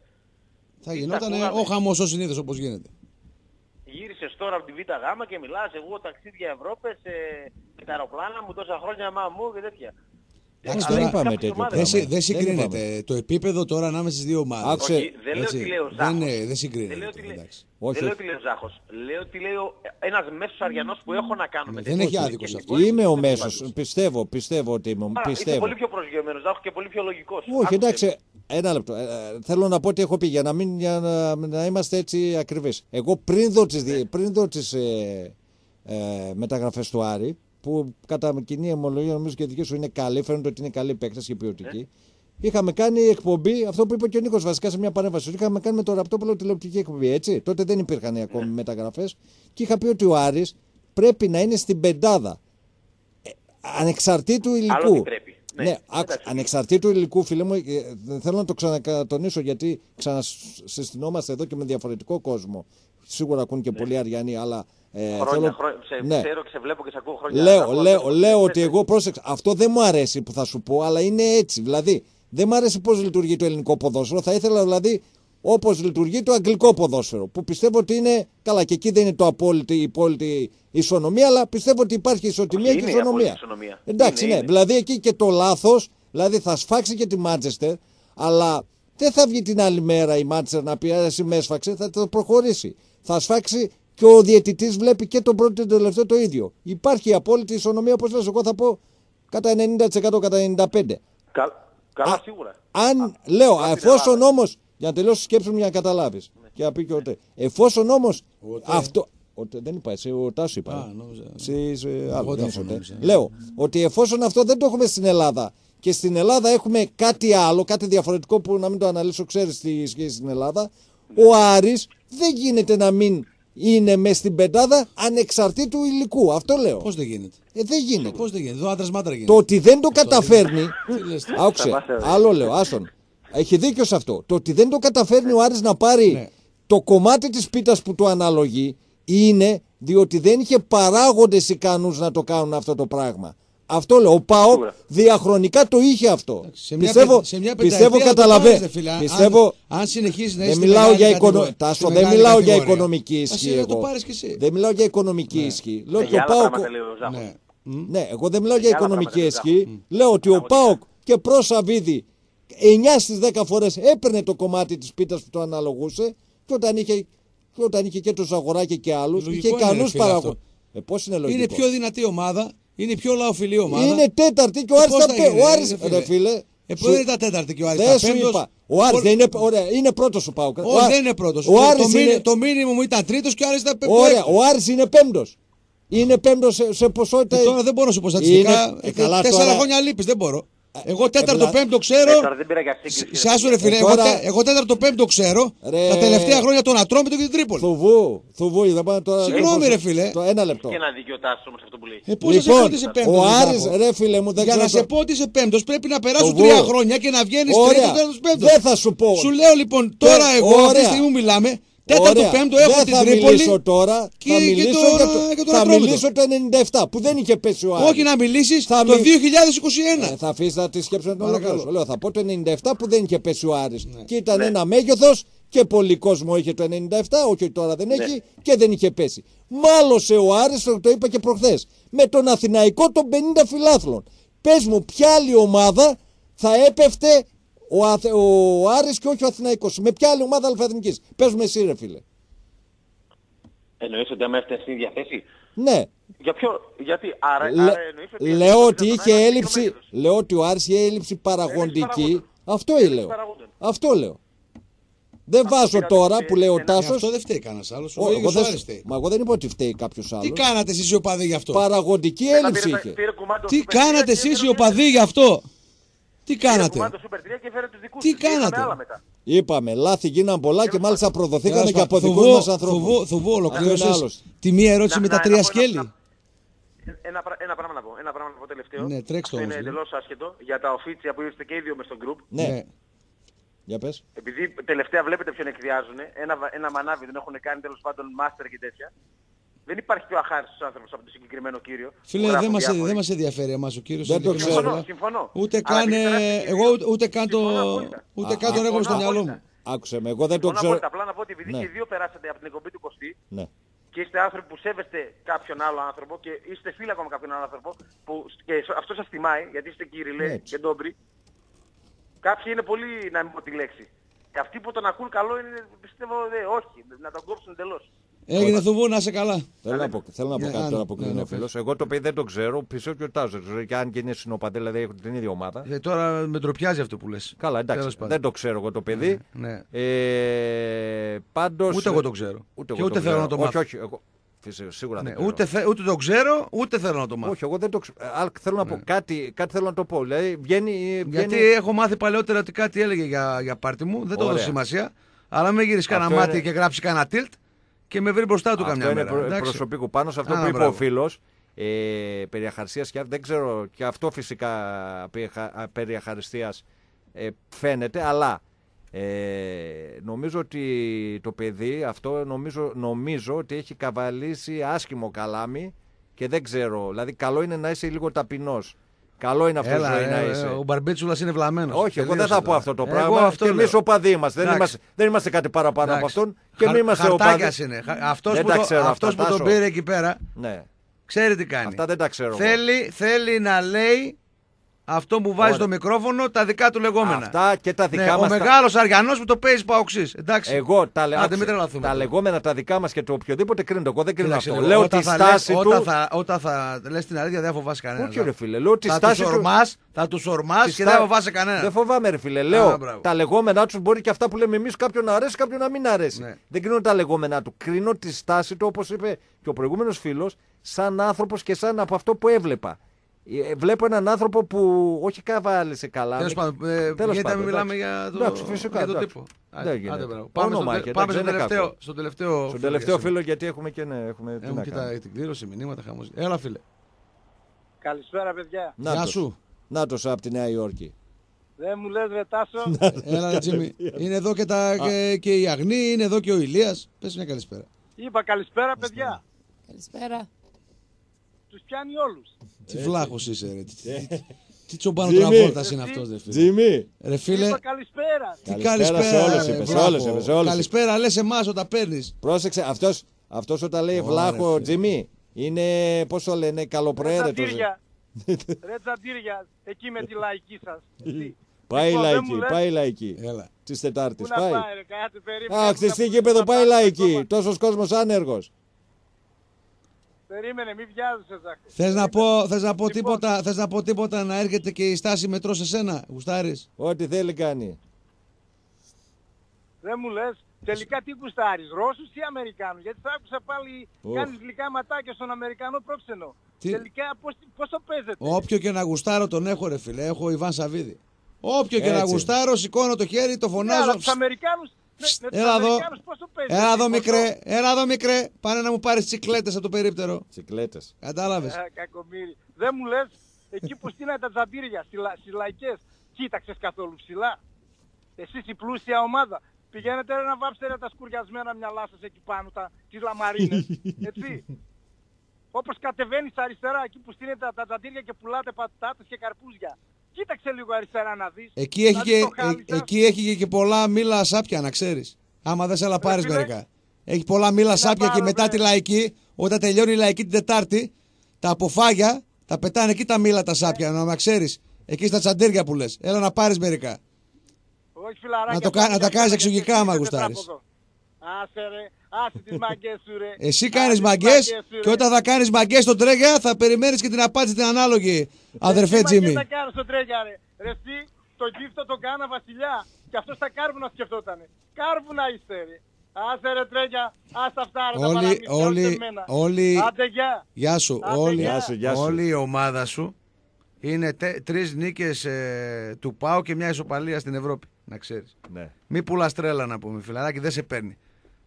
Θα γινόταν ακούγαμε. ο χαμός ο συνήθως όπως γίνεται. Γύρισες τώρα από τη Β' Γάμα και μιλάς εγώ ταξίδια Ευρώπης ε, με τα αεροπλάνα μου τόσα χρόνια μά μου και τέτοια. Εντάξει, δεν τώρα, είπαμε κάποιες τέτοιο ομάδες- Δεν, πράγμα. συ- δεν συγκρίνεται. είπαμε. το επίπεδο τώρα ανάμεσα στις δύο ομάδες. Άκουσε. Όχι, δεν λέω Έτσι, ότι λέει ο δεν, Ζάχος. είναι- δεν Δεν συγκρίνεται. λέω ότι λέει, εντάξει. Όχι, δεν λέω όχι. ότι λέει ο Ζάχος. Λέω ότι λέει ο- ένας μέσος αριανός που έχω να κάνω. με δεν τέτοιες έχει και άδικος σε και αυτό. λοιπόν, Είμαι ο δεν μέσος. υπάρχει. Πιστεύω, πιστεύω ότι είμαι. Α, Είσαι Πιστεύω. πολύ πιο προσγειωμένος Ζάχος και πολύ πιο λογικός. Όχι, Άκουσε εντάξει, με. ένα λεπτό. Ε, ε, θέλω να πω ότι έχω πει για να, μην, για να, να είμαστε έτσι ακριβείς. Εγώ πριν δω τις, Ναι. δι- πριν δω τις ε, ε, μεταγραφές του Άρη, που κατά κοινή αιμολογία νομίζω και η δική σου είναι καλή, φαίνεται ότι είναι καλή επέκταση και ποιοτική. Ναι. Είχαμε κάνει εκπομπή, αυτό που είπε και ο Νίκος βασικά σε μια παρέμβαση. Είχαμε κάνει με το Ραπτόπουλο τηλεοπτική εκπομπή, έτσι. Τότε δεν υπήρχαν ακόμη Ναι. μεταγραφές. Και είχα πει ότι ο Άρης πρέπει να είναι στην πεντάδα. Ε, ανεξαρτήτου υλικού. Άλλο τι πρέπει. Ναι. Ναι, άκου, Εντάξει. ανεξαρτήτου υλικού, φίλε μου, ε, θέλω να το ξανατονίσω γιατί ξανασυστηνόμαστε εδώ και με διαφορετικό κόσμο. Σίγουρα ακούν και πολλοί Αριανοί, αλλά. Ε, Ναι. Χρόνια, θέλω... χρόνια, σε ναι. ξέρω και σε βλέπω και σε ακούω χρόνια. Λέω, Ακούω, λέω, ακούω, λέω ακούω, ότι εγώ πρόσεξα. Αυτό δεν μου αρέσει που θα σου πω, αλλά είναι έτσι. Δηλαδή, δεν μου αρέσει πώς λειτουργεί το ελληνικό ποδόσφαιρο. Θα ήθελα δηλαδή όπως λειτουργεί το αγγλικό ποδόσφαιρο. Που πιστεύω ότι είναι. Καλά, και εκεί δεν είναι το απόλυτη, η απόλυτη ισονομία, αλλά πιστεύω ότι υπάρχει ισοτιμία Όχι, και είναι η ισονομία. απόλυτη ισονομία. Εντάξει, Είναι, ναι. είναι. Δηλαδή εκεί και το λάθος, δηλαδή θα σφάξει και τη Μάντσεστερ, αλλά δεν θα βγει την άλλη μέρα η Μάντσεστερ να πει «Α, εσύ με έσφαξε, θα το προχωρήσει. Θα σφάξει και ο διαιτητής βλέπει και τον πρώτο και τον τελευταίο το ίδιο. Υπάρχει η απόλυτη ισονομία, όπως λες, εγώ θα πω κατά 90% κατά 95%. Κα- Καλά, Α, σίγουρα. Αν λέω, στην εφόσον Ελλάδα. όμως. Για να τελειώσω τη σκέψη μου για να καταλάβεις. Και να πει και ο Τε. Εφόσον όμως. Αυτό. Ο Τε, δεν είπα, εσύ, ο Τάσος είπα. Α, ε. νόμιζα. Εσύ, ε, άλλο, Εγώ δεν Τάσο είσαι ο Τε. νόμιζα. Λέω ότι εφόσον αυτό δεν το έχουμε στην Ελλάδα και στην Ελλάδα έχουμε κάτι άλλο, κάτι διαφορετικό που να μην το αναλύσω, ξέρεις τι ισχύει στην Ελλάδα, ο Άρης δεν γίνεται να μην είναι μες στην πεντάδα ανεξαρτήτου υλικού. Αυτό λέω. Πώς δεν γίνεται; Ε, δεν γίνεται. Πώς δεν γίνεται; Εδώ άντρας μάτρα γίνεται. Το ότι δεν το καταφέρνει. Τι λες τώρα. Άκουσε. Θα πάστε, Άλλο λέω. Άστον. Έχει δίκιο σε αυτό. Το ότι δεν το καταφέρνει ο Άρης να πάρει Ναι. το κομμάτι της πίτας που του αναλογεί είναι διότι δεν είχε παράγοντες ικανούς να το κάνουν αυτό το πράγμα. Αυτό λέω. Ο ΠΑΟΚ Σίγουρα. διαχρονικά το είχε αυτό. Σε μια, πιστεύω πεν- σε μια πιστεύω πενταετία το καταλαβαίνω. πάρεις, ρε φίλε. Αν- Πιστεύω. αν, αν συνεχίσει να δεν είσαι μιλάω για, οικονο... οικονομική. Τάσο, δεν μιλάω για οικονομική ισχύ. να το εγώ. πάρεις κι εσύ. Δεν μιλάω για οικονομική ισχύ. Λέω Ε, ότι ο Για άλλα ΠΑΟΚ πράγματα λέει ο Ζάχος. Ναι. ναι, εγώ δεν μιλάω για Για άλλα οικονομική πράγματα, ισχύ. Λέω ότι ο Πάοκ και προς Σαββίδη 9 στις 10 φορές έπαιρνε το κομμάτι της πίτας που το αναλογούσε και όταν είχε και, όταν είχε και το Ζαγοράκη και άλλους, Λογικό είχε είναι, ρε ικανού φίλε, παραγωγού. αυτό. Ε, πώς είναι λογικό; Είναι πιο δυνατή ομάδα. Είναι η πιο λαοφιλή ομάδα. Είναι τέταρτη και ο Ε, Άρης πώς θα θα πει. γίνει, Ο ρε, Άρης, ρε, φίλε; ρε φίλε. Ε, σου- πού δεν ήταν τέταρτη και ο Άρης. Δεν ήταν σου πέμπτος. είπα. Ο Άρης Όλ- δεν είναι, ωραία, είναι πρώτος ο Πάοκ. Όχι, δεν είναι πρώτος. Ο Το- Άρης το, μήνυ- είναι, το μήνυμο μου ήταν τρίτος και ο Άρης ήταν πέμπτος. ωραία, ο Άρης είναι πέμπτος. Είναι πέμπτος σε, σε ποσότητα. Ε, τώρα δεν μπορώ να σου πω στατιστικά. Είναι- Ε, ε, καλά, τέσσερα τώρα- χρόνια λείπεις, δεν μπορώ. Εγώ τέταρτο βλα- πέμπτο Ε, ξέρω. τώρα δεν πήρα για σύγκριση. Σ' άσου ρε φίλε, Ε, εγώ, τώρα- τε- εγώ τέταρτο πέμπτο ξέρω. Ρε. Τα τελευταία χρόνια τον Ατρόμητο και την Τρίπολη. Θουβού, θουβού, δεν πάμε τώρα. Συγγνώμη, Λοιπόν, ρε, φίλε. Το ένα λεπτό. Και ένα δίκιο τάσο όμως αυτό που λέει. Ε, πώς να σε πω Λοιπόν, ότι είσαι πέμπτος. ο ρε, Άρης, Ζάχο. ρε φίλε μου, δεν Για ξέρω να σε το- πω ότι είσαι πέμπτος πρέπει να περάσουν Το τρία βου. χρόνια και να βγαίνεις Ωραία. τρίτος, τέταρτος, πέμπτος. Δεν θα σου πω. Σου λέω λοιπόν τώρα Και- εγώ αυτή τη ωραία. στιγμή που μιλάμε. Τέταρτο Ωραία. πέμπτο έχω δεν την θα Τρίπολη. μιλήσω τώρα. και- θα και μιλήσω τον- για το, και τον θα Ατρόμητο. μιλήσω το 97 που δεν είχε πέσει ο Άρης. Όχι να μιλήσεις Θα το μι- 2021. Ε, θα αφήσεις να τη σκέψω να την Παρακαλώ. ολοκληρώσω. Λέω, θα πω το 97 που δεν είχε πέσει ο Άρης. Και ήταν ένα μέγεθος και πολύ κόσμο είχε το 97, όχι ότι τώρα δεν έχει και δεν είχε πέσει. Μάλωσε ο Άρης, το, το είπα και προχθές, με τον Αθηναϊκό των 50 φιλάθλων. Πες μου, ποια άλλη ομάδα θα έπεφτε ο, Αθ, ο Άρης και όχι ο Αθηναϊκός. Με ποια άλλη ομάδα αλφαεθνικής. Πες μου εσύ ρε φίλε. Εννοείς ότι άμα έφτανε στην ίδια θέση; Ναι. Για ποιο, γιατί, άρα, Λε- άρα εννοείς ότι... λέω ότι τον είχε Άρη έλλειψη, μικρό μέγεθος. λέω ότι ο Άρης είχε έλλειψη παραγωγική. παραγόντων. Αυτό Έλλειψη λέω. παραγόντων. Αυτό λέω. Δεν βάζω πήρατε τώρα και που λέει ο ένα- Γι' Τάσος. αυτό δεν φταίει κανένας άλλος. Ο Ω, εγώ ίδιος ο δεν, Άρης φταίει. μα εγώ δεν είπα ότι φταίει κάποιος άλλος. Τι κάνατε εσείς οι οπαδοί γι' αυτό; Παραγωγική Ένα έλλειψη πήρε- είχε. πήρε κουμάντο Τι στο παιχνίδι κάνατε και εσείς οι έκανε- οπαδοί γι' αυτό; Τι κάνατε; Πήρε το Super 3 και φέρε τους δικούς Τι τους. Και είχαμε κάνατε; άλλα μετά. Είπαμε, λάθη γίναν πολλά και μάλιστα προδοθήκανε Τέλος και από πάντων, δικούς Θουβό- μας ανθρώπους. Θουβό- Θουβό, ολοκλήρωσες άλλος. τη μία ερώτηση Να- με τα να- τρία να πω ένα- σκέλη. Ένα, πρα- ένα πράγμα να πω. Ένα πράγμα να πω τελευταίο. Ναι, τρέξτε Αυτό όμως, είναι ναι. εντελώς άσχετο. Για τα οφίτσια που είστε και οι δύο μες στο group. Ναι. Για πες. Επειδή τελευταία βλέπετε ποιον εκδιάζουν, ένα, βα- ένα μανάβι δεν έχουν κάνει τέλος πάντων μάστερ και τέτοια. Δεν υπάρχει πιο αχάριστος άνθρωπος από το συγκεκριμένο κύριο. που Φίλε, γράφουν δεν μας, διάφοροι. δεν μας ενδιαφέρει εμάς ο κύριος. Δεν το συγκεκριμένος, ξέρω. αλλά Συμφωνώ, συμφωνώ. Ούτε Αλλά καν, επειδή ε, περάσατε εγώ και ούτε, ούτε καν το, Συμφωνώ απόλυτα. ούτε Α, καν τον α, έχω στο συμφωνώ μυαλό απόλυτα. μου. Άκουσε με, εγώ δεν το Συμφωνώ ξέρω. απόλυτα. Απλά να πω ότι επειδή Ναι. και οι δύο περάσατε από την εκπομπή του Κωστή Ναι. και είστε άνθρωποι που σέβεστε κάποιον άλλο άνθρωπο και είστε φίλοι ακόμα κάποιον άλλο άνθρωπο που και αυτό σας τιμάει γιατί είστε κύριλε Έτσι. και ντόμπρι. Κάποιοι είναι πολύ, να μην πω τη λέξη. Και αυτοί που τον ακούν καλό είναι, πιστεύω, δε, όχι, να τον κόψουν εντελώς. Έγινε θουβού, να είσαι καλά. Θέλω να πω, θέλω να πω Ναι, κάτι ναι, τώρα που ναι, κρίνει ναι, ο φίλος. Εγώ το παιδί δεν το ξέρω, πιστεύω και ο Τάζος δεν ξέρω. Και αν και είναι συνοπαντέ, δηλαδή έχουν την ίδια ομάδα. Ε, τώρα με τροπιάζει αυτό που λες. Καλά, εντάξει. Τέλος πάντων. Δεν το ξέρω εγώ το παιδί. Ναι. Ε, πάντως, Ούτε εγώ το ξέρω. Ούτε Και εγώ ούτε το θέλω ξέρω. να το όχι, μάθω. όχι, εγώ, φυσικά, σίγουρα Ναι, δεν ξέρω. ούτε, θε- ούτε το ξέρω, ούτε θέλω να το μάθω. Όχι, εγώ δεν το ξέρω. Αλλά θέλω να πω κάτι, κάτι θέλω να το πω. Δηλαδή, βγαίνει, βγαίνει... Γιατί έχω μάθει παλαιότερα ότι κάτι έλεγε για, για πάρτι μου, δεν το Ωραία. έδωσε σημασία. Αλλά με γυρίσεις κανένα Αυτό μάτι είναι- και γράψεις κανένα tilt και με βρει μπροστά του Αυτό καμιά είναι μέρα. προ- εντάξει. προσωπικό πάνω σε αυτό Άνα, που είπε μπράβο. ο φίλος. Ε, περί αχαρσίας και δεν ξέρω και αυτό φυσικά περί αχα- περί αχαριστίας ε, φαίνεται αλλά ε, νομίζω ότι το παιδί αυτό νομίζω, νομίζω ότι έχει καβαλήσει άσχημο καλάμι και δεν ξέρω δηλαδή καλό είναι να είσαι λίγο ταπεινός καλό είναι αυτός Έλα, ζωή να ε, είσαι ο Μπαρμπίτσουλα είναι βλαμμένος. όχι, εγώ δεν θα πω αυτό το πράγμα. Εγώ αυτό και εμείς λέω. οπαδοί είμαστε. Δεν Εντάξει. είμαστε, δεν είμαστε κάτι παραπάνω από Εντάξει. αυτόν. Και εμείς Χαρ- είμαστε οπαδοί. χαρτάκιας είναι. Αυτός Δεν που, τα το, ξέρω αυτός αυτά, που τον Τάσο. πήρε εκεί πέρα Ναι. ξέρει τι κάνει. Αυτά δεν τα ξέρω. εγώ. Θέλει, θέλει να λέει αυτό που βάζει Ωραία. στο μικρόφωνο τα δικά του λεγόμενα. Αυτά και τα δικά ναι, μας Ο τα- μεγάλος Αριανός που το παίζει παοξή. Εντάξει. Εγώ τα, λε- Άντε, άκουσε, μην τρελαθούμε τα τώρα. λεγόμενα τα δικά μας και το οποιοδήποτε κρίνω. Εγώ δεν κρίνω Κοίταξε αυτό. λίγο, Λέω όταν τη θα στάση λες, του. Όταν θα, όταν θα λες την αλήθεια δεν θα φοβάσαι κανένα. Όχι, ρε φίλε, λέω τη θα στάση τους του. ορμάς, θα τους ορμάς τη και στα- δεν φοβάσαι κανένα. Δεν φοβάμαι, ρε φίλε. Λέω μπράβο. τα λεγόμενά τους μπορεί και αυτά που λέμε εμείς κάποιον να αρέσει, κάποιον να μην αρέσει. Ναι. Δεν κρίνω τα λεγόμενά του. Κρίνω τη στάση του, όπως είπε και ο προηγούμενος φίλος, σαν άνθρωπος και σαν από αυτό που έβλεπα. Ε, Βλέπω έναν άνθρωπο που όχι καβάλισε καλά. Τέλος πάντων, ε, Τέλος γιατί να πάντων, μην μιλάμε εντάξει. για το, Εντάξει, φυσικά, για το εντάξει. τύπο. Δεν Άντε, γίνεται. άντε, μπράβο. Πάμε, στο, Όνομα τε- έχει, πάμε στο, εντάξει, δεν είναι τελευταίο, κακό. στο τελευταίο. Στον τελευταίο φίλο, γιατί έχουμε και ναι, έχουμε. τι να Έχουμε και κάνουμε. τα, την κλήρωση, μηνύματα, χαμός. Έλα φίλε. Καλησπέρα παιδιά. Νάτος. Γεια σου. Νάτος από τη Νέα Υόρκη. Δεν μου λες ρε Τάσο. Έλα, ρε Τζίμι. Είναι εδώ και, τα, και, και η Αγνή, είναι εδώ και ο Ηλίας. Πες μια καλησπέρα. Είπα καλησπέρα παιδιά. Καλησπέρα. Τους πιάνει όλους. Τι βλάχος είσαι, ρε. Τι- τι- τι- Τι τσομπάνο Τζίμι. τραβόρτας είναι αυτός, ρε φίλε. Τζίμι. Ρε φίλε, Είπα καλησπέρα. τι Καλησπέρα σε όλους, ρε, είπες, σε βλάχο. όλους, είπες, σε όλους. Καλησπέρα, λες εμάς όταν παίρνεις. Πρόσεξε, αυτός, αυτός όταν λέει Ωραία, βλάχο φίλε. Τζίμι, είναι, πώς το λένε, Ρε καλοπροαίρετος. τζαντήρια. Ρε τζαντήρια. Εκεί με τη λαϊκή σας. Τι. Πάει Λοιπόν, δεν λαϊκή, μου λες. πάει λαϊκή. Έλα. Της Πού Τετάρτης, να πάει. πάει ρε κάτσε περίμενε. Αχ, Έχουν στη να γήπεδο πούν πάει τα λαϊκή. πράγματα. Τόσος κόσμος άνεργος. Περίμενε μη βιάζεσαι Ζάκο. Θες να πω, θες να πω, Λοιπόν. τίποτα, θες να πω τίποτα να έρχεται και η στάση μετρό σε σένα, γουστάρεις; Ό,τι θέλει κάνει. Δεν μου λες. Τελικά τι κουστάρεις, Ρώσους ή Αμερικάνους; Γιατί θα άκουσα πάλι Οφ. κάνεις γλυκά ματάκια στον Αμερικανό πρόξενο. Τι- Τελικά πώς, πώς το παίζετε; Όποιο και να γουστάρω τον έχω ρε φίλε, έχω Ιβάν Σαββίδη. Όποιο και να Έτσι. γουστάρω, σηκώνω το χέρι, το Ναι, φωνάζω. αλλά τους Αμερικάνους, με, με τους Έλα εδώ. Αμερικάνους πώς το παίζετε. Έλα εδώ πώς το- μικρέ, έλα εδώ μικρέ. Πάνε να μου πάρεις τσικλέτες από το περίπτερο. Τσικλέτες. Κατάλαβες. Ε, κακομοίρη. Δεν μου λες, εκεί που στείνατε τα τζαμπύρια, στις λα- στις λαϊκές, κοίταξες καθόλου ψηλά. Εσείς η πλούσια ομάδα. Πηγαίνετε ρε, να βάψετε ρε, τα σκουριασμένα μυαλά σας εκεί πάνω, τα, τις λαμαρίνες. έτσι. Όπως κατεβαίνεις αριστερά, εκεί που στείνετε τα, τα τζαντήρια και πουλάτε πατάτες και καρπούζια. Κοίταξε λίγο αριστερά να δεις. Εκεί έχει, Να και, δεις το χάδι ε, σας. εκεί έχει και πολλά μήλα σάπια, να ξέρεις. Άμα δεν σε άλλα πάρεις φίλε. μερικά. Έχει πολλά μήλα σάπια και πάρω, μετά βρε. τη λαϊκή, όταν τελειώνει η λαϊκή την Τετάρτη, τα αποφάγια τα πετάνε εκεί τα μήλα τα σάπια, να, να ξέρεις. Εκεί στα τσαντέρια που λες. Έλα να πάρεις μερικά. Όχι φιλαράκια. Να το κα- πάμε να τα για κάνεις μένα εξωγικά, και άμα εσείς γουστάρεις. τετράποδο. Άσε ρε, άσε τις μαγκές σου ρε. Εσύ Άσε κάνεις τις μαγκές σου, ρε. και όταν θα κάνεις μαγκές στον τρέγια θα περιμένεις και την απάντηση την ανάλογη, αδερφέ Εσύ Τζίμι. μαγκές θα κάνω στο τρέγια ρε. Ρε εσύ, το γύφτο τον κάνα βασιλιά. Και αυτός τα κάρβουνα σκεφτότανε. Κάρβουνα είστε ρε. Άσε ρε τρέγια, άσε αυτά ρε τα Όλοι- παραμύθια, όλοι- ούτε εμένα. όλοι- Άντε γεια. Γεια σου, Άντε, όλοι, γεια. Γεια σου, γεια σου. Όλη η ομάδα σου είναι τρεις νίκες ε, του ΠΑΟ και μια ισοπαλία στην Ευρώπη. Να ξέρεις. Ναι. Μη πουλάς τρέλα να πούμε, φιλαράκι, δεν σε παίρνει.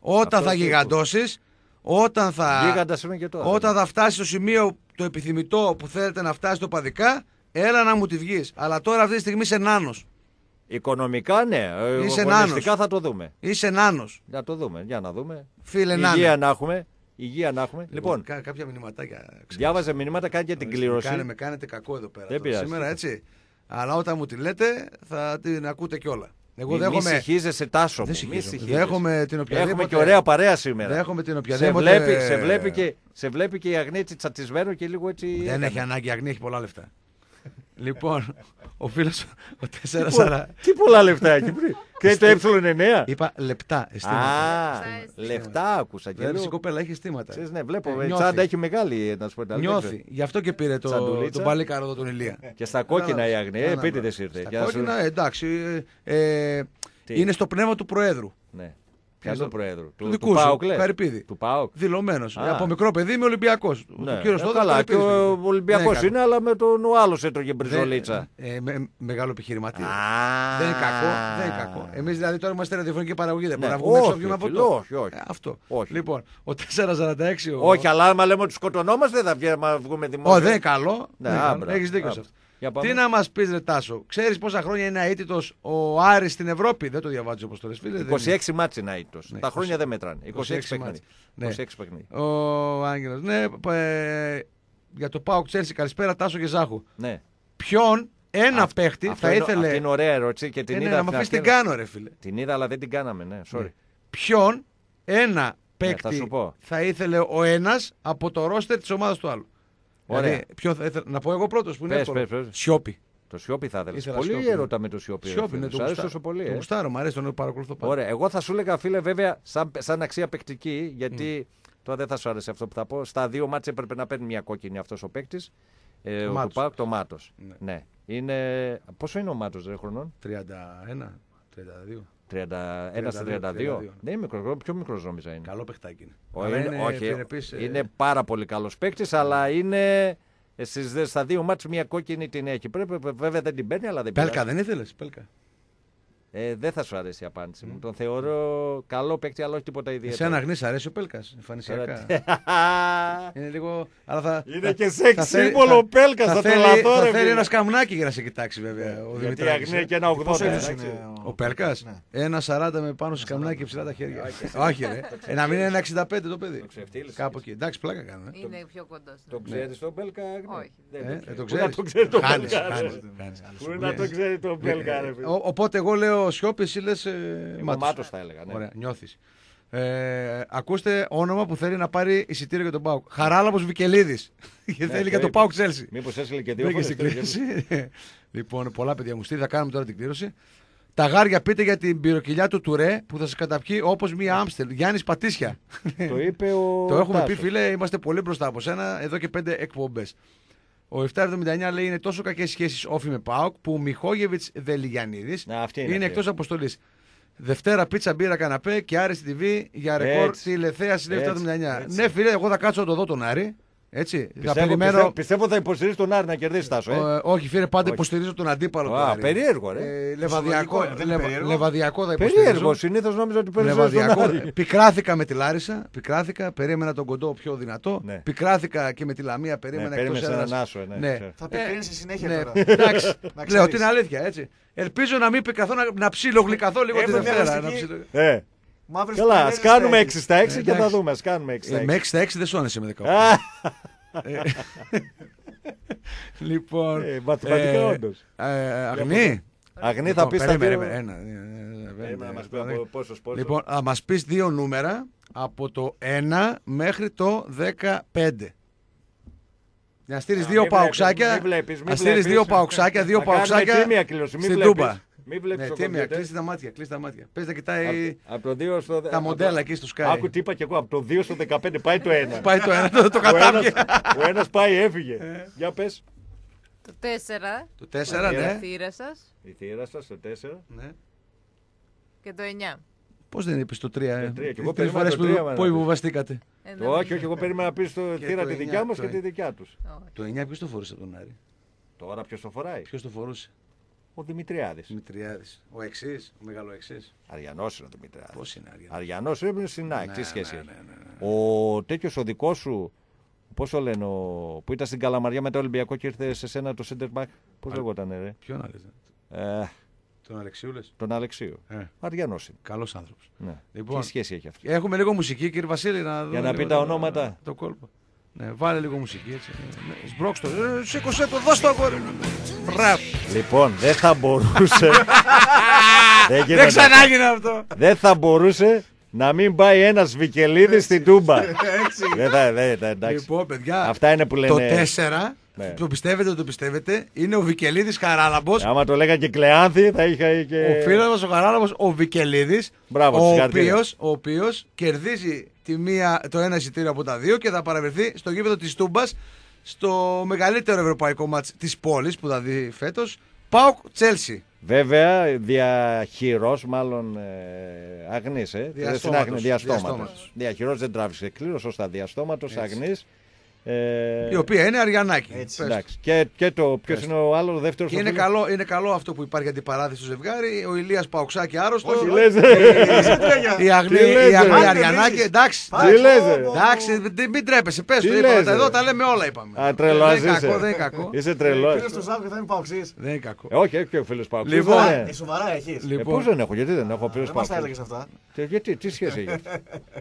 Όταν Αυτό θα τι γιγαντώσεις, όταν θα. Γίγαντας είμαι και τώρα. Όταν θα φτάσεις στο σημείο το επιθυμητό που θέλετε να φτάσεις το παδικά, έλα να μου τη βγεις. Αλλά τώρα αυτή τη στιγμή είσαι νάνος. Οικονομικά ναι, ε, Είσαι αγωνιστικά νάνος. θα το δούμε. Είσαι νάνος. Για το δούμε, για να δούμε. Φίλε Υγεία νάνο. να έχουμε. Υγεία να έχουμε. Λοιπόν, Κα- κάποια μηνυματάκια. ξέρω. διάβαζε μηνύματα, κάνει και την Με κλήρωση. κάνε- με κάνετε κακό εδώ πέρα. Δεν τώρα, πειράζει. Σήμερα έτσι. Αλλά όταν μου τη λέτε θα την ακούτε κιόλα. Εγώ Μη- Μη δέχομαι. συγχύζεσαι τάσο Δεν μου. Μη συγχύζομαι. συγχύζεσαι. Δέχομαι την οποιαδήποτε- Έχουμε και ωραία παρέα σήμερα. Δέχομαι την σε οποιαδήποτε- βλέπει, σε, βλέπει και, σε βλέπει και η Αγνίτσι τσατσισμένο και λίγο έτσι. Δεν έκανε. έχει ανάγκη, η Αγνή έχει πολλά λεφτά. Λοιπόν, ο φίλος ο Τι 4 πολλά- Τι πολλά λεφτά έχει πριν. Και το ε9. Είπα λεπτά, αισθήματα. Α, λεφτά άκουσα και Βλέπεις, λέω. η κοπέλα έχει αισθήματα. Ξέρεις, ναι, βλέπω. Ε, η νιώθεις. τσάντα έχει μεγάλη, να σου πω την αλήθεια. Νιώθει. Γι' αυτό και πήρε το, Τσαντουλίτσα. τον παλίκαρο εδώ τον Ηλία. Και στα κόκκινα η Αγνή, ε, Κατάλαβα. επίτηδες ήρθε. Στα Για να σου- κόκκινα, εντάξει. ε, ε, Τι; είναι στο πνεύμα του Προέδρου. Ναι. Ποιανού το- του Προέδρου. Του Του, δικού του σου, ΠΑΟΚ, λες; Καρυπίδη. Του ΠΑΟΚ. Δηλωμένος. Α. Από μικρό παιδί είμαι Ολυμπιακός. Ναι. Ο κύριος Ε, καλά, και ο Ολυμπιακός είναι, αλλά με τον ο άλλος έτρωγε μπριζολίτσα. Ε, με, μεγάλο επιχειρηματία. Α. Δεν είναι κακό. Δεν είναι κακό. Εμείς δηλαδή τώρα είμαστε ραδιοφωνική παραγωγή. Δεν Ναι, μπορούμε να βγούμε έξω όχι, να βγούμε από φίλε, το. όχι, όχι. Ε, αυτό. Όχι. Λοιπόν, ο 446. Ο... Όχι, αλλά άμα λέμε ότι σκοτωνόμαστε, δεν θα βγει, άμα βγούμε δημόσια. Ω, δεν είναι καλό. Ναι, Δεν είναι α, καλό. μπράβο. Έχεις δίκιο Α, σε αυτό. Για πάμε. Τι να μας πεις, Ρε Τάσο, ξέρεις πόσα χρόνια είναι αίτητος ο Άρης στην Ευρώπη; Δεν το διαβάζεις όπως το λες, φίλε. δεν 26 μάτς είναι αίτητος. Ναι, Τα χρόνια 20. δεν μετράνε. 26 26 παιχνίδια. μάτς. Ναι. 26 παιχνίδια. είναι. Ο Άγγελος. Ναι, ε, για το Πάο Τσέλσι, καλησπέρα Τάσο και Ζάχου. Ναι. Ποιον ένα Αυτό- παίχτη αυτό θα είναι- ήθελε. Αυτή είναι ωραία ερώτηση και την Ε, ναι, είδα. να μου στην αφήσεις την αρχή. κάνω, ρε φίλε. Την είδα, αλλά δεν την κάναμε, ναι. Sorry. Ποιον ένα θα παίκτη σου πω. θα ήθελε ο ένας από το ρόστερ της ομάδας του άλλου; Ωραία. Δηλαδή, ποιο θα ήθελε, να πω εγώ πρώτος που είναι Πες, εύκολο. πες, πες. Σιώπη. Το Σιώπη θα ήθελε. Ήθελα Πολύ Σιώπη, έρωτα ναι. με το Σιώπη. ρε Σιώπη, φίλε. ναι, Σου το αρέσει γουστάρω. τόσο πολύ. Το ε. γουστάρω, μου αρέσει, τον παρακολουθώ πάρα. Ωραία. Εγώ θα σου έλεγα, φίλε, βέβαια, σαν, σαν αξία παικτική, γιατί τώρα δεν θα σου άρεσε αυτό που θα πω. Στα δύο μάτια έπρεπε να παίρνει μια κόκκινη αυτός ο παίκτης. Ε, Το ο Μάτος. του Πάουκ, το Μάτος. Ναι. Ναι. Είναι... Πόσο είναι ο Μάτος, ρε χρονών; 31, 32. 31 στα 32. 32. Δεν είναι μικρός, πιο μικρός νόμιζα είναι. Καλό παιχτάκι είναι. Ο- Αλλά είναι- είναι όχι, πυρεπής, ε, είναι πάρα πολύ καλός παίκτης, αλλά είναι. Στις, δε- στα δύο μάτς μια κόκκινη την έχει. Πρέπει, βέβαια δεν την παίρνει, αλλά δεν Πέλκα πειράζει. δεν ήθελες. Πέλκα; Ε, δεν θα σου αρέσει η απάντηση μου. Τον θεωρώ καλό παίκτη, αλλά όχι τίποτα ιδιαίτερο. Εσένα γνή αρέσει ο Πέλκας. Εμφανισιακά. είναι λίγο. Αλλά θα, Είναι θα- και σεξ θα θέλει- σύμβολο θα- ο Πέλκας, θα θα θέλει- τρελαθώ, Θα ρε θέλει φίλε. ένα σκαμνάκι για να σε κοιτάξει βέβαια. Ο Γιατί Δημητράκης, αγνεί ε. και ένα 80. Πόσο ύψος εντάξει. είναι ο- Ο Πέλκας; Ένα 40 με πάνω σε σκαμνάκι και ψηλά τα χέρια. Όχι, ρε. Ε, Να μην είναι ένα 65 το παιδί. ξεφτύλισες. Κάπου εκεί. Εντάξει, πλάκα κάνουμε. Είναι πιο κοντός. Το ξέρεις τον Πέλκα, Αγνή; Όχι. Δεν Ε, το ε, το ξέρεις. Πού να ξέρεις. το ξέρει τον Χάνεις, Πέλκα, ρε. χάνεις, χάνεις. Πού να το ξέρει τον Πέλκα, ρε φίλε. Ο- Οπότε εγώ λέω Σιώπης, εσύ λες. Εγώ Μάτος θα έλεγα, ναι. Ωραία, νιώθεις. Ε, ακούστε όνομα που θέλει να πάρει εισιτήριο για τον Πάουκ. Χαράλαμπος Βικελίδης. Και θέλει για τον Πάουκ Τσέλσι. Μήπως έστειλε και δύο Μπήκε φορές. στην κλήρωση. λοιπόν, πολλά παιδιά μου στείλει, θα κάνουμε τώρα την κλήρωση. Τα γάρια πείτε για την πυροκυλιά του Τουρέ που θα σας καταπιεί όπως μία Άμστελ. Γιάννης Πατήσια. Το είπε ο Το έχουμε πει, Τάσος. φίλε, είμαστε πολύ μπροστά από σένα εδώ και πέντε εκπομπές. Ο 779 λέει είναι τόσο κακές σχέσεις όφη με Πάοκ που ο Μιχόγεβιτς Δελιγιανίδης Να, αυτή είναι είναι αυτή. εκτός αποστολή. Δευτέρα πίτσα μπύρα καναπέ και Άρη στη TV για ρεκόρ Έτσι. τηλεθέαση Έτσι, 779. έτσι. Ναι, φίλε, εγώ θα κάτσω να το δω τον Άρη. Έτσι. θα Πιστεύω, περιμένω. πιστεύω, πιστεύω θα υποστηρίζει τον Άρη να κερδίσει τάσο. Ε. Ε, όχι, φίλε, πάντα Όχι. υποστηρίζω τον αντίπαλο του Α, Άρη. περίεργο, ρε. Ε, λεβαδιακό, Φυσιολογικό είναι, δεν είναι λεβα- περίεργο. λεβαδιακό θα υποστηρίζω. Περίεργο, συνήθως νόμιζα ότι παίρνει τον Λεβαδιακό. Άρη. Πικράθηκα με τη Λάρισα. Πικράθηκα. Περίμενα τον κοντό πιο δυνατό. Ναι. Πικράθηκα και με τη Λαμία. Περίμενα Ναι, εκτός περίμενες έδρας. έναν άσο, ναι, ναι. ξέρω. Θα πικρίνεις στη συνέχεια ναι. τώρα. Εντάξει. Να Λέω ξέρεις. την αλήθεια έτσι. Ελπίζω να μην πικραθώ να, να ψιλογλυκαθώ λίγο τη Έχουμε μια Δευτέρα. Να οριστική- ψιλο- Ε, Μαύρες καλά, ας πινέλες κάνουμε θα 6 στα 6 και θα εντάξει. δούμε. Ας κάνουμε 6 στα Ε, 6. με 6 στα 6 δεν σώνεσαι με 18. Α, λοιπόν. Ε, μαθηματικά όντως. ε, Αγνή. Αγνή θα Λοιπόν, πεις στα περίμενε, δύο. περίμενε, ένα, ε, ε, Περίμενε να μας πει ε, από πόσος πόσος. Λοιπόν, θα μας πεις δύο νούμερα από το 1 μέχρι το 15. Για να στείλεις Α, δύο μην βλέπεις, παουξάκια. μην βλέπεις, μην Να στείλεις βλέπεις. δύο παουξάκια, δύο Θα κάνουμε παουξάκια τίμια κλήρωση, μην στην βλέπεις. Τούμπα. Μην βλέπεις Ναι, το τίμια, κομπιούτερ. κλείστε τα μάτια, κλείστε τα μάτια. Πες να κοιτάει Από το 2 στο. τα μοντέλα εκεί στο Sky. Άκου τι είπα και εγώ. Από το 2 στο 15 πάει το 1. Πάει το ένα, το, το Ο ένας- κατάπιε. Ο ένας πάει, έφυγε. Ε. Για πες. Το 4, Το 4, η ναι. θύρα σας Η θύρα σας το 4. ναι. και το 9. Πώς δεν είπες το 3, ε; Το τρία, κι εγώ Τρεις περίμενα φορές το που, τρία, μα, που να πεις. υποβαστήκατε. Ε, ναι, Όχι, όχι, εγώ περίμενα να πεις το Και θύρα το τη εννιά, δικιά μας το και τη εννιά. δικιά τους. Το 9 ποιος το φορούσε τον Άρη; Τώρα ποιος το φοράει; Ποιος το φορούσε; Ο Δημητριάδης. Δημητριάδης. Ο εξής, ο μεγάλο εξής. Αριανός είναι ο Δημητριάδης. Πώς είναι αργά. Αριανός είναι στην ΑΕΚ. Ναι, Τι σχέση ναι, έχει; ναι, ναι, Ο τέτοιος ο δικός σου. Πώς το λένε, ο... που ήταν στην Καλαμαριά με το Ολυμπιακό και ήρθε σε σένα το center back. Πώς Α, λεγόταν, ρε; Ποιον άλλο. Ε, Τον Αλεξίου λε. τον Αλεξίου. Ε. Αριανός είναι. Καλός άνθρωπος. Ναι. Λοιπόν, Τι σχέση έχει αυτό. Έχουμε λίγο μουσική, κύριε Βασίλη, να δούμε να λίγο πει τα το- ονόματα. Το κόλπο. Ναι, βάλε λίγο μουσική έτσι. Ναι, Σμπρώξ το. Ε, Σήκωσε το, δώσ' το αγόρι. Μπράβο. Λοιπόν, δεν θα μπορούσε. δεν, Δεν γίνεται. ξανάγινε αυτό. δεν θα μπορούσε να μην πάει ένας Βικελίδης στην Τούμπα. δεν θα, δεν, θα, εντάξει. Λοιπόν, παιδιά, Αυτά είναι που το λένε. 4, Ναι. το πιστεύετε, δεν το πιστεύετε, είναι ο Βικελίδης Χαράλαμπος. Άμα το λέγανε και Κλεάνθη, θα είχα και. Ο φίλος μας ο Χαράλαμπος, ο Βικελίδης, Μπράβο, ο συγχαρητήρια. οποίος, ο οποίος κερδίζει τη μία, το ένα εισιτήριο από τα δύο και θα παραβρεθεί στο γήπεδο της Τούμπας στο μεγαλύτερο ευρωπαϊκό μάτς της πόλης που θα δει φέτος, ΠΑΟΚ Τσέλσι. Βέβαια, διαχειρός, μάλλον ε, αγνής. Ε. Διαστόματος. Στην Αγνή, διαστόματος. Διαστόματος. Διαχειρός δεν τράβηξε κλήρος, σωστά. Διαστόματος, αγνής. Ε, Η οποία είναι Αριανάκη. Έτσι. Πες. εντάξει. Και, και το ποιο είναι ο άλλο, ο δεύτερο. Και είναι καλό, είναι καλό αυτό που υπάρχει αντιπαράθεση στο ζευγάρι. Ο Ηλίας Παοξάκη άρρωστο. Τι λες, Η Αγνή, Τι λες, η Αγνή ρε. Αριανάκη. Εντάξει. Τι λες, ρε. Εντάξει, δεν- μην τρέπεσαι. Πες Τι το. είπαμε, λες, Εδώ ρε. τα λέμε όλα είπαμε. Α, τρελό, Δεν είναι είσαι. κακό, δεν είναι κακό. Είσαι τρελό. Φίλο του Ζάβη θα είναι παοξής. Δεν είναι κακό. Ε, όχι, όχι ο φίλο Παουκ. Λοιπόν, Ε, Ε, σοβαρά έχεις. ε, Λοιπόν, πώς δεν έχω, γιατί δεν έχω φίλο Δεν μας τα Παουκ. έλεγες αυτά. Γιατί, τι σχέση έχει.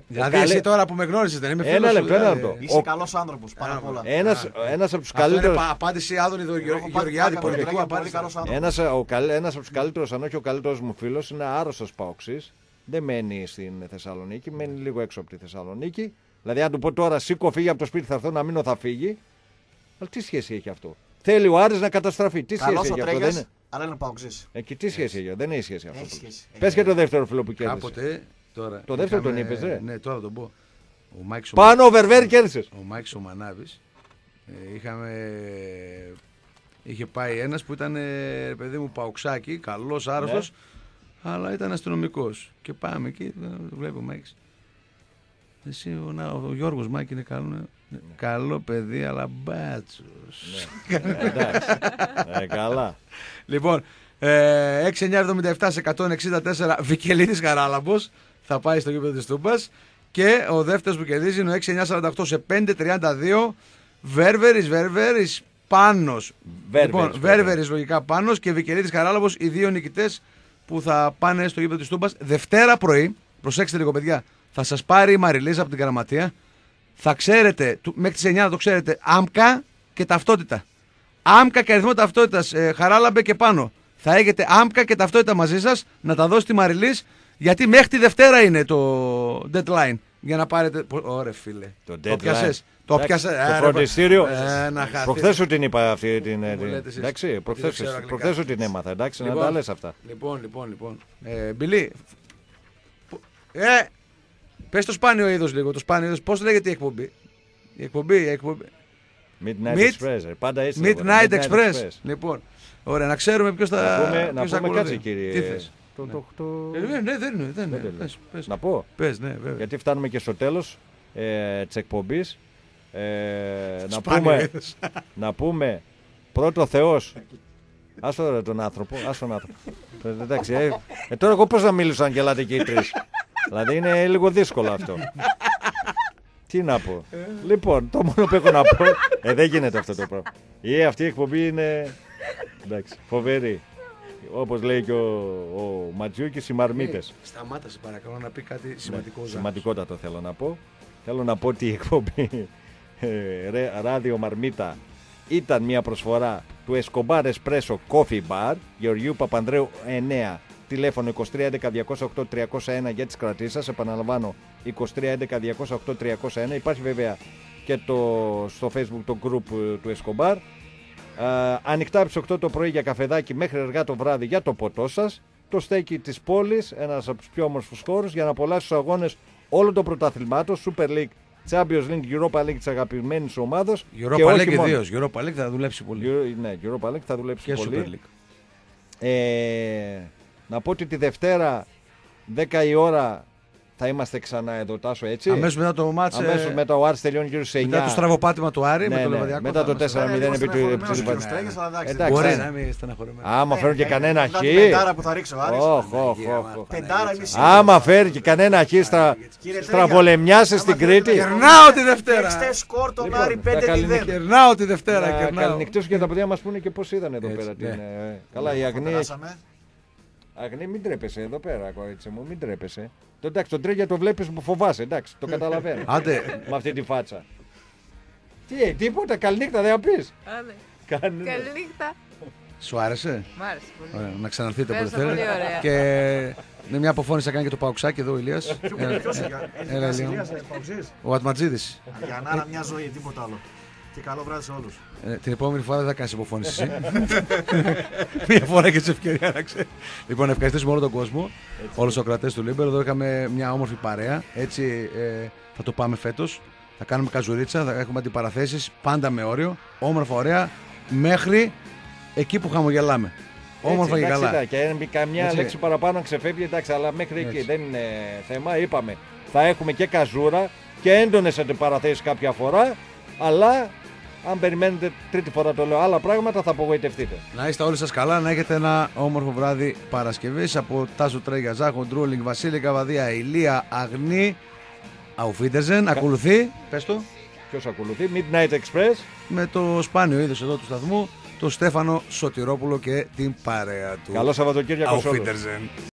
Δηλαδή καλέ- εσύ τώρα που με γνώρισες δεν είμαι Ένα φίλος σου, λεπτό, ένα δηλαδή. λεπτό. Είσαι Ο- καλός άνθρωπος, πάνω απ' όλα. Ένας, ένας από τους Αυτό είναι καλύτερους... πα- απάντηση Άδωνη Δο- Έχω πάρει Γεωργιάδη, πλάκα, πολιτικού παιδιά, πολύ απάντηση. καλός άνθρωπος. Ένας, ο, καλ- ένας από τους καλύτερους, αν όχι ο καλύτερος μου φίλος, είναι άρρωστος Παοξής. Δεν μένει στην Θεσσαλονίκη, μένει λίγο έξω από τη Θεσσαλονίκη. Δηλαδή, αν του πω τώρα σήκω, φύγει από το σπίτι, θα έρθω να μείνω, θα φύγει. Αλλά τι σχέση έχει αυτό; Θέλει ο Άρης να καταστραφεί. Τι σχέση Καλός ο έχει αυτό; Δεν Τρέγιας, είναι... αλλά είναι παοξής. Ε, και τι σχέση έχει; Δεν έχει σχέση αυτό. Έχει σχέση. Πες και το δεύτερο φίλο που κέρδισε. Κάποτε, τώρα. Το δεύτερο είχαμε- τον είπες, ρε. Ναι, τώρα τον πω. Ο Μάικς ο Πάνω ο Βερβέρ κέρδισε. ο Μάικς ο Μανάβης ε, είχαμε είχε πάει ένας που ήταν ε, ρε παιδί μου παουξάκι καλός άρρωστος αλλά ήταν αστυνομικός και πάμε εκεί ε, το βλέπει ο Μάικς εσύ ο, να, ο Γιώργος Μάκη είναι καλό ναι. καλό παιδί αλλά μπάτσος Εντάξει. Ε, καλά. Λοιπόν, ε, 6977 σε 164 Βικελίδης Χαράλαμπος θα πάει στο γήπεδο της Τούμπας και ο δεύτερος που κερδίζει είναι ο 6948 σε 532 Βέρβερης, Βέρβερης, Πάνος. Βέρβερης, λοιπόν, βέβαια. Βέρβερης λογικά Πάνος και Βικελίδης Χαράλαμπος οι δύο νικητές που θα πάνε στο γήπεδο της Τούμπας Δευτέρα πρωί, προσέξτε λίγο παιδιά, θα σας πάρει η Μαριλίζα από την Γραμματεία θα ξέρετε, του- μέχρι τις 9 θα το ξέρετε, άμκα και ταυτότητα. Άμκα και αριθμό ταυτότητας, ε, χαράλαμπε και πάνω. Θα έχετε άμκα και ταυτότητα μαζί σας να τα δώσει τη Μαριλή, γιατί μέχρι τη Δευτέρα είναι το deadline. Για να πάρετε. Πο- Ωρε φίλε. Το Το deadline. πιάσες; Το Εντάξει, πιάσες; Το ε, ρε, φροντιστήριο. ε, να χαθείς. Προχθές σου την είπα αυτή την. Μου την- λέτε εσείς. Εντάξει, Δεν προχθές ξέρω αγγλικά. προχθές σου την έμαθα. Εντάξει, να Λοιπόν, τα λες αυτά. Λοιπόν, λοιπόν, λοιπόν. Ε, Μπιλί. πο- Ε, πες το σπάνιο είδος λίγο. Το σπάνιο είδος. Πώς λέγεται η εκπομπή; Η εκπομπή, η εκπομπή. Midnight Mid- Express. ρε, Πάντα έτσι. λέγονται, Midnight Express. Λοιπόν, ωραία, να ξέρουμε ποιος θα. Να πούμε, να ποιος θα πούμε ακολουθεί. κάτσε κύριε. Τι θες; Το, το, το... Ε, ναι, ναι, δεν είναι. Δεν είναι. Δεν Πες, πες. Να πω. Πες, ναι, βέβαια. Γιατί φτάνουμε και στο τέλος ε, της εκπομπής. Ε, να, Σπάνιο πούμε, είδος. να πούμε πρώτο Θεός. Άστο ρε τον άνθρωπο, άστο τον άνθρωπο. Ε, Εντάξει, ε, ε, τώρα εγώ πώς να μιλήσω αν γελάτε και οι τρεις; δηλαδή είναι λίγο δύσκολο αυτό. Τι να πω. λοιπόν, το μόνο που έχω να πω. Ε, δεν γίνεται αυτό το πράγμα. Η αυτή η εκπομπή είναι. Εντάξει, φοβερή. Όπως λέει και ο, ο Ματζιούκης, οι μαρμίτες. Ε, Σταμάτα, σε παρακαλώ, να πει κάτι σημαντικό. Ναι, Ζάνος. σημαντικότατο θέλω να πω. Θέλω να πω ότι η εκπομπή ε, ρε- Ράδιο Μαρμίτα ήταν μια προσφορά του Escobar Espresso Coffee Bar Γεωργίου Παπανδρέου 9 τηλέφωνο 23 11 208 301 για τις κρατήσεις σας επαναλαμβάνω 23 11 208 301 υπάρχει βέβαια και το, στο facebook το group ε, του Escobar ε, ανοιχτά από τις 8 το πρωί για καφεδάκι μέχρι αργά το βράδυ για το ποτό σας. Το στέκι της πόλης, ένας από τους πιο όμορφους χώρους για να απολαύσει τους αγώνες όλων των πρωταθλημάτων, Super League, Champions League, Europa League της αγαπημένης ομάδος. Europa και League όχι μόνο. ιδίως. Europa League θα δουλέψει πολύ. Euro- ναι, Europa League θα δουλέψει Και πολύ. Super League. Ε, να πω ότι τη Δευτέρα 10 η ώρα θα είμαστε ξανά εδώ, Τάσο, έτσι; Αμέσως μετά το μάτς, ε, Αμέσως μετά ο Άρης τελειώνει γύρω στις 9. Μετά το στραβοπάτημα του Άρη Ναι, με το ναι, Λεβαδιακό. Μετά θα το είμαστε. 4-0 επί του επί του στραγγές, Λεβαδιακού. αλλά εντάξει. Εντάξει, Μπορεί ναι. να είμαι στεναχωρημένος. Άμα φέρουν και κανένα Μετά χ. την πεντάρα που θα ρίξει ο Άρης. Οχ, οχ, οχ, οχ. Πεντάρα εμείς Άμα φέρει και κανένα χ στρα... Κύριε στραβολεμιάσει στην Κρήτη. Κερνάω τη Δευτέρα. Παίξτε σκορ τον Λοιπόν, Άρη θα 5-0. καληνυχ- Κερνάω τη Δευτέρα. Να Κερνάω. καληνυχτήσουν και τα παιδιά μας πούνε και πώς είδαν εδώ Έτσι, πέρα. την, ναι. ε, Καλά, η Αγνή. Περάσαμε. Αγνή, μην τρέπεσαι εδώ πέρα, κορίτσι μου, μην τρέπεσαι. Το, εντάξει, τον τρίγια το βλέπεις που φοβάσαι, εντάξει, το καταλαβαίνω. Άντε. Με αυτή τη φάτσα. Τι, ε, τίποτα, καληνύχτα δεν θα πεις. Άντε. Κάνε- Καληνύχτα. Σου άρεσε; Μ' άρεσε πολύ. Ωραία, να ξαναρθείτε όποτε Πέρασα θέλετε. πολύ ωραία. Και είναι μια αποφώνηση θα κάνει και το Παουξάκι εδώ ο Ηλίας. Έλα, Ποιος είναι, έχει Έλα, Βασιλείας, Ηλία. ε, Παοξής. Ο Ατματζίδης. Για να άρα μια ζωή, τίποτα άλλο. Και καλό βράδυ σε όλους. Ε, την επόμενη φορά δεν θα κάνεις αποφώνηση. εσύ. Μία φορά και τη ευκαιρία να ξέρεις. Λοιπόν, να ευχαριστήσουμε όλο τον κόσμο, όλους τους ακροατές του Λίμπερ. Εδώ είχαμε μια όμορφη παρέα. Έτσι ε, θα το πάμε φέτος. Θα κάνουμε καζουρίτσα, θα έχουμε αντιπαραθέσεις πάντα με όριο. Όμορφα, ωραία. Μέχρι εκεί που χαμογελάμε. Όμορφα και εντάξει, καλά. εντάξει, Και αν καμιά Έτσι. λέξη παραπάνω ξεφεύγει, εντάξει, αλλά μέχρι εκεί Έτσι. δεν είναι θέμα. Είπαμε, θα έχουμε και καζούρα και έντονες αντιπαραθέσεις κάποια φορά, αλλά αν περιμένετε τρίτη φορά το λέω άλλα πράγματα θα απογοητευτείτε. Να είστε όλοι σας καλά, να έχετε ένα όμορφο βράδυ Παρασκευής από Τάσο Τρέγια, Ζάχο, Ντρούλινγκ, Βασίλη Καβαδία, Ηλία, Αγνή, Αουφίντεζεν. Ακολουθεί, πες το, Ποιος ακολουθεί, Midnight Express. με το σπάνιο είδο εδώ του σταθμού, τον Στέφανο Σωτηρόπουλο και την παρέα του. Καλό Σαββατοκύριακο σε όλους. Auf Wiedersehen.